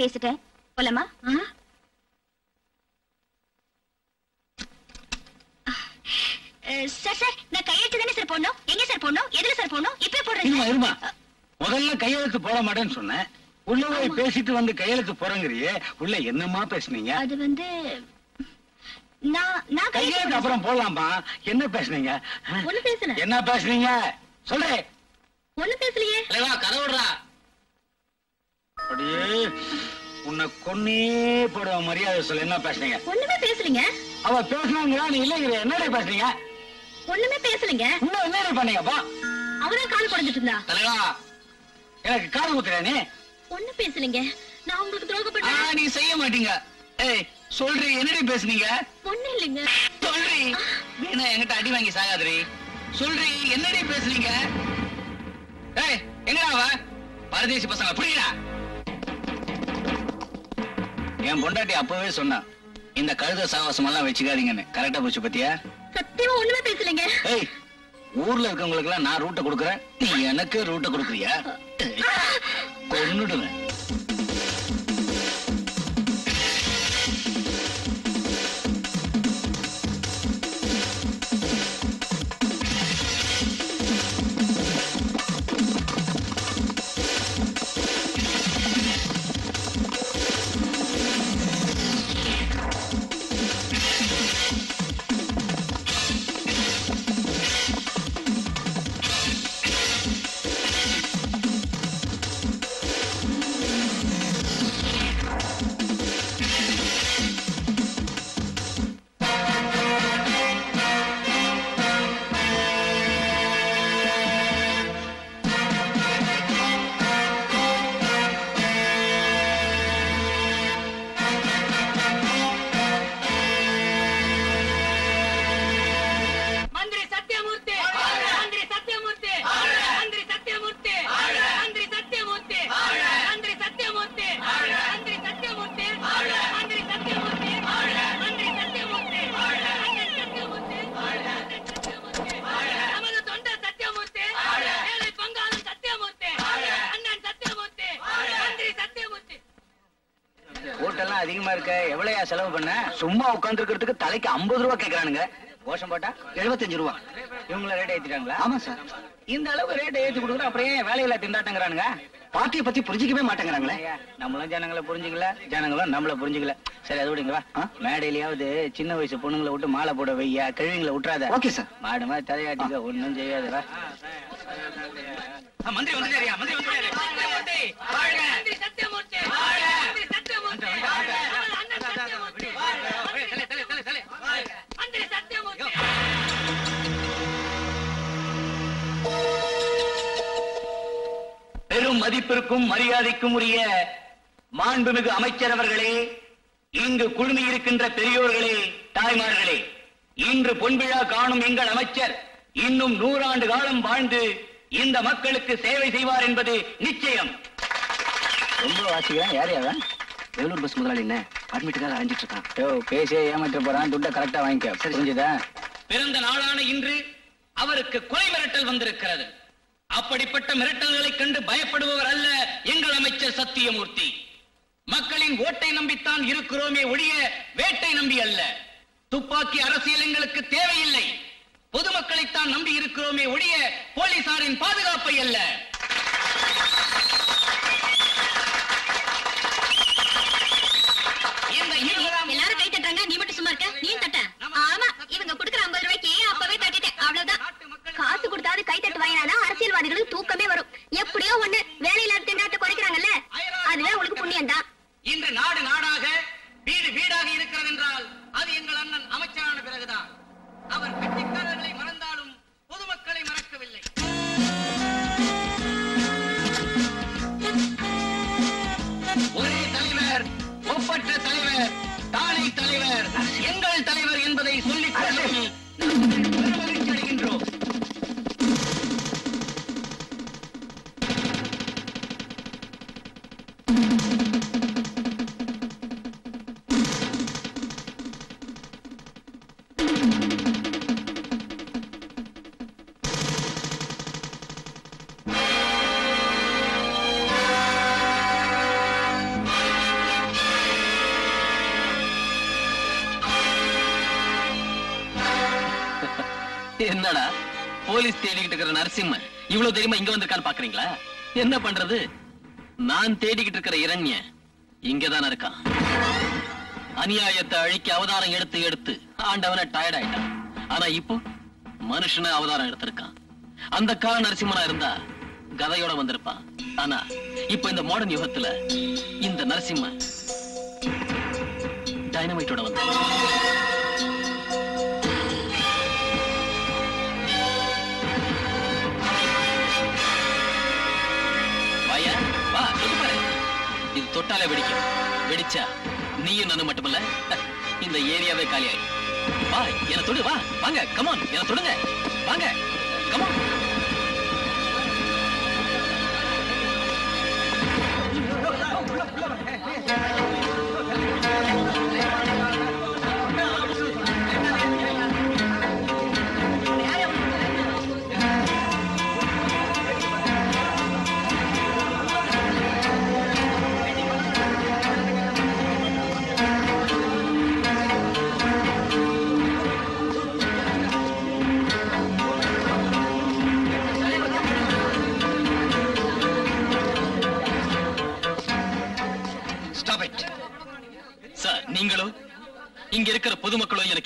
பேசிட்டேன். போலாமா? சார் சார் நான் கையெழுத்து தானே சார் போடணும்? எங்க சார் போடணும்? எதுல சார் போடணும்? இப்பவே போடுறேன் முதல்ல கையெழுத்து போட மாட்டேன்னு சொன்னேன். உள்ள போய் பேசிட்டு வந்து கையெழுத்து போறங்கிறியே உள்ள என்னமா பேசுனீங்க? அது வந்து நான் நான் கையெழுத்து அப்புறம் போடலாமா என்ன பேசுனீங்க? என்ன பேசுனீங்க? சொல்றேன் ஒண்ணு பேசலையே. கதை விடுறா அப்படியே உன்னை கொன்னே போடுவ மரியாதை சொல்ல. என்ன பேசுனீங்க ஒண்ணுமே பேசலீங்க. அவ பேசுனாங்களா நீ இல்லைங்கிற. என்னடா பேசுனீங்க ஒண்ணுமே பேசலீங்க. இன்னும் என்னடா பண்ணீங்கப்பா அவதான் கால் குடஞ்சிட்டு இருந்தா தலைவா எனக்கு காது குத்துறியா நீ? ஒண்ணு பேசலீங்க. நான் உங்களுக்கு ஆ, துரோகப்பட்டேன் நீ செய்ய மாட்டீங்க. ஏய் சொல்றி என்னடி பேசுனீங்க? ஒண்ணு இல்லைங்க. சொல்றி வேணா என்கிட்ட அடி வாங்கி சாகாதரி சொல்றி என்னடி பேசுறீங்க ஏய் எங்கடா அவ? பரதேசி பசங்க புரியுதா? என் பொண்டாட்டி அப்பவே சொன்னா இந்த கழுத சாவாசம் எல்லாம் வச்சுக்காதீங்கன்னு கரெக்டா போச்சு பத்தியா? சத்தியமா ஒண்ணுமே பேசலைங்க. ஏய் ஊர்ல இருக்கவங்களுக்கு எல்லாம் நான் ரூட்டை கொடுக்குறேன். நீ எனக்கு ரூட்டை கொடுக்குறியா? கொன்னுடுவேன். ரூபா கேக்குறானுங்க. கோஷம் போட்டா எழுபத்தஞ்சு ரூபா. இவங்கள ரேட் ஏத்திட்டாங்களா? ஆமா சார் இந்த அளவு ரேட் ஏத்தி கொடுக்குற அப்புறம் ஏன் வேலையில திண்டாட்டங்கிறானுங்க? பார்ட்டியை பத்தி புரிஞ்சிக்கவே மாட்டேங்கிறாங்களே. நம்மளும் ஜனங்களை புரிஞ்சுக்கல ஜனங்களும் நம்மள புரிஞ்சுக்கல. சரி அது விடுங்க வா. மேடையிலயாவது சின்ன வயசு பொண்ணுங்களை விட்டு மாலை போட வையா கிழவிங்களை விட்டுறாத ஓகே சார் மாடு மாதிரி தலையாட்டிக்க ஒண்ணும் செய்யாது வா. மந்திரி வந்துட்டாரியா மந்திரி வந்துட்டாரு. வாழ்க பெரும் மதிப்பிற்கும் மரியாதைக்கும் உரிய மாண்புமிகு அமைச்சர் அவர்களே இங்கு குழுமி இருக்கின்ற பெரியோர்களே தாய்மார்களே இன்று பொன்விழா காணும் எங்கள் அமைச்சர் இன்னும் நூறாண்டு காலம் வாழ்ந்து இந்த மக்களுக்கு சேவை செய்வார் என்பது நிச்சயம். ரொம்ப வாசிக்கிறேன். யார் யாரா வேலூர் பஸ் முதலாளி என்ன? அட்மிட்டுக்காக அரைஞ்சிட்டு இருக்கான் யோ பேசியே ஏமாற்ற போறான். துட்டை கரெக்டா வாங்கிக்க. புரிஞ்சுதா? பிறந்த நாளான இன்று அவருக்கு கொலை மிரட்டல் வந்திருக்கிறது. அப்படிப்பட்ட மிரட்டல்களை கண்டு பயப்படுபவர் அல்ல எங்கள் அமைச்சர் சத்தியமூர்த்தி. மக்களின் ஓட்டை நம்பித்தான் இருக்கிறோமே ஒழிய வேட்டை நம்பி அல்ல. துப்பாக்கி அரசியல் எங்களுக்கு தேவையில்லை. பொதுமக்களைத்தான் நம்பி இருக்கிறோமே ஒழிய போலீசாரின் பாதுகாப்பை அல்ல. தெரியுமா பாக்குறீங்களா? என்ன பண்றது? நான் தேடிக்கிட்டு இருக்கிற இரண்ய இங்கதான் இருக்கான். அநியாயத்தை அழிக்க அவதாரம் எடுத்து எடுத்து ஆண்டவன டயர்ட் ஆயிட்டான். ஆனா இப்போ மனுஷன அவதாரம் எடுத்திருக்கான். அந்த கால நரசிம்மனா இருந்தா கதையோட வந்திருப்பான். ஆனா இப்ப இந்த மாடர்ன் யுகத்துல இந்த நரசிம்மன் இது வெடிக்கும். வெடிச்சா நீயும் நானும் மட்டுமல்ல. இந்த ஏரியாவே காலியாயிடும் வா என தொடு வா வாங்க கமான் என தொடுங்க. வாங்க.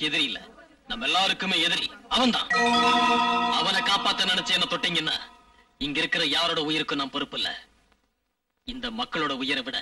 எனக்கு எதிரி இல்ல. நம்ம எல்லாருக்குமே எதிரி. அவன்தான். அவனை காப்பாத்த நினைச்சு என்ன தொட்டீங்கன்னா இங்க இருக்கிற யாரோட உயிருக்கும் நான் பொறுப்பு இல்ல. இந்த மக்களோட உயிரை விட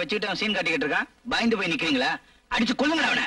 வச்சுக்கிட்டு அவன் சீன் காட்டிக்கிட்டு இருக்கான். பயந்து போய் நிக்கிறீங்களா? அடிச்சு கொல்லுங்கடா அவனை.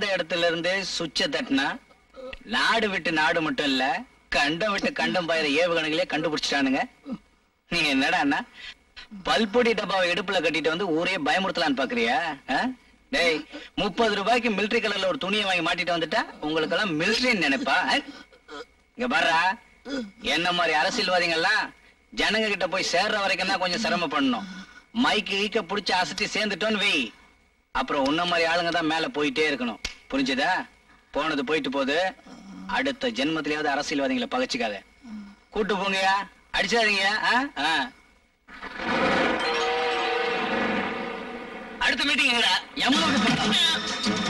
பிறந்த இடத்துல இருந்து சுவிட்ச தட்டினா நாடு விட்டு நாடு மட்டும் இல்ல கண்டம் விட்டு கண்டம் பாயிர ஏவுகணைகளே கண்டுபிடிச்சிட்டானுங்க. நீங்க என்னடா பல்பொடி டப்பாவை இடுப்புல கட்டிட்டு வந்து ஊரே பயமுறுத்தலான்னு பாக்குறியா? டேய் முப்பது ரூபாய்க்கு மிலிட்டரி கலர்ல ஒரு துணியை வாங்கி மாட்டிட்டு வந்துட்டா உங்களுக்கு எல்லாம் மிலிட்டரின்னு நினைப்பா? இங்க பாருடா என்ன மாதிரி அரசியல்வாதிகள்லாம் ஜனங்க கிட்ட போய் சேர்ற வரைக்கும் தான் கொஞ்சம் சிரமம் பண்ணணும். மைக்கு ஈக்க புடிச்சு அசத்தி சேர்ந்துட்டோன்னு வை. அப்புறம் உன்ன மாதிரி ஆளுங்க தான் மேல போயிட்டே இருக்கணும். புரிஞ்சதா? போனது போயிட்டு போகுது அடுத்த ஜென்மத்திலேயாவது அரசியல்வாதிகளை பகச்சுக்காத. கூட்டு போங்கயா அடிச்சாதீங்க. அடுத்த மீட்டிங் எவ்வளவு?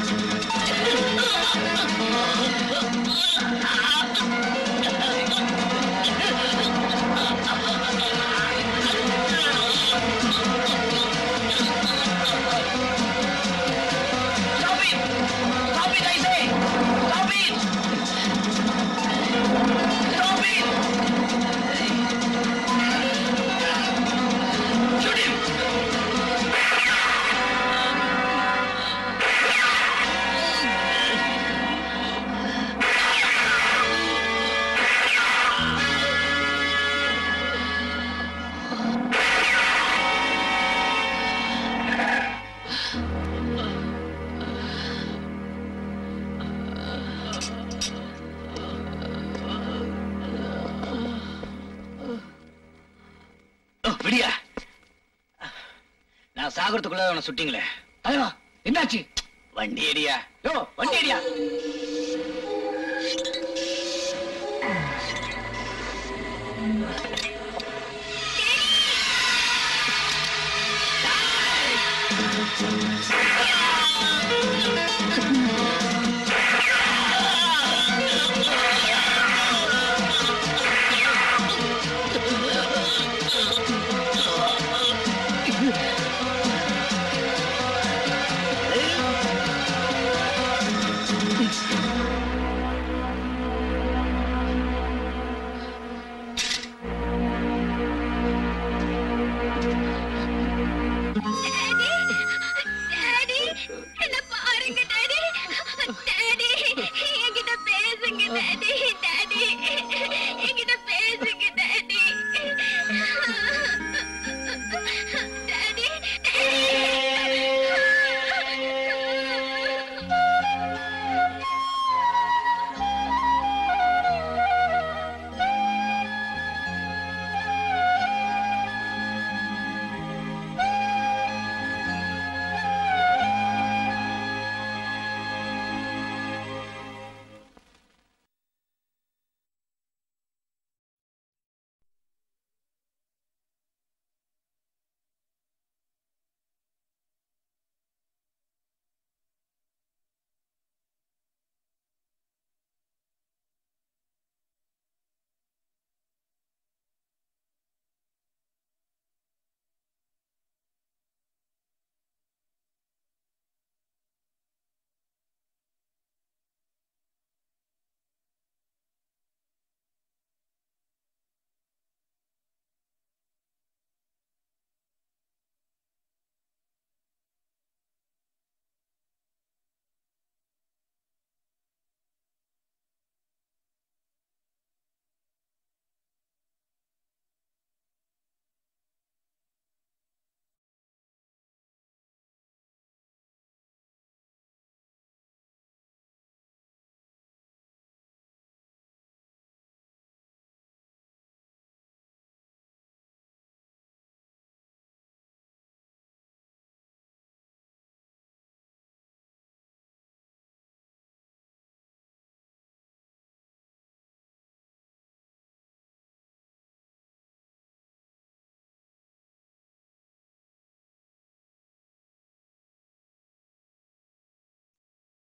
சாகரத்துக்குள்ள அவனை சுட்டிங்களே. தலைவா என்னாச்சு? வண்டி அடியா யோ வண்டி அடியா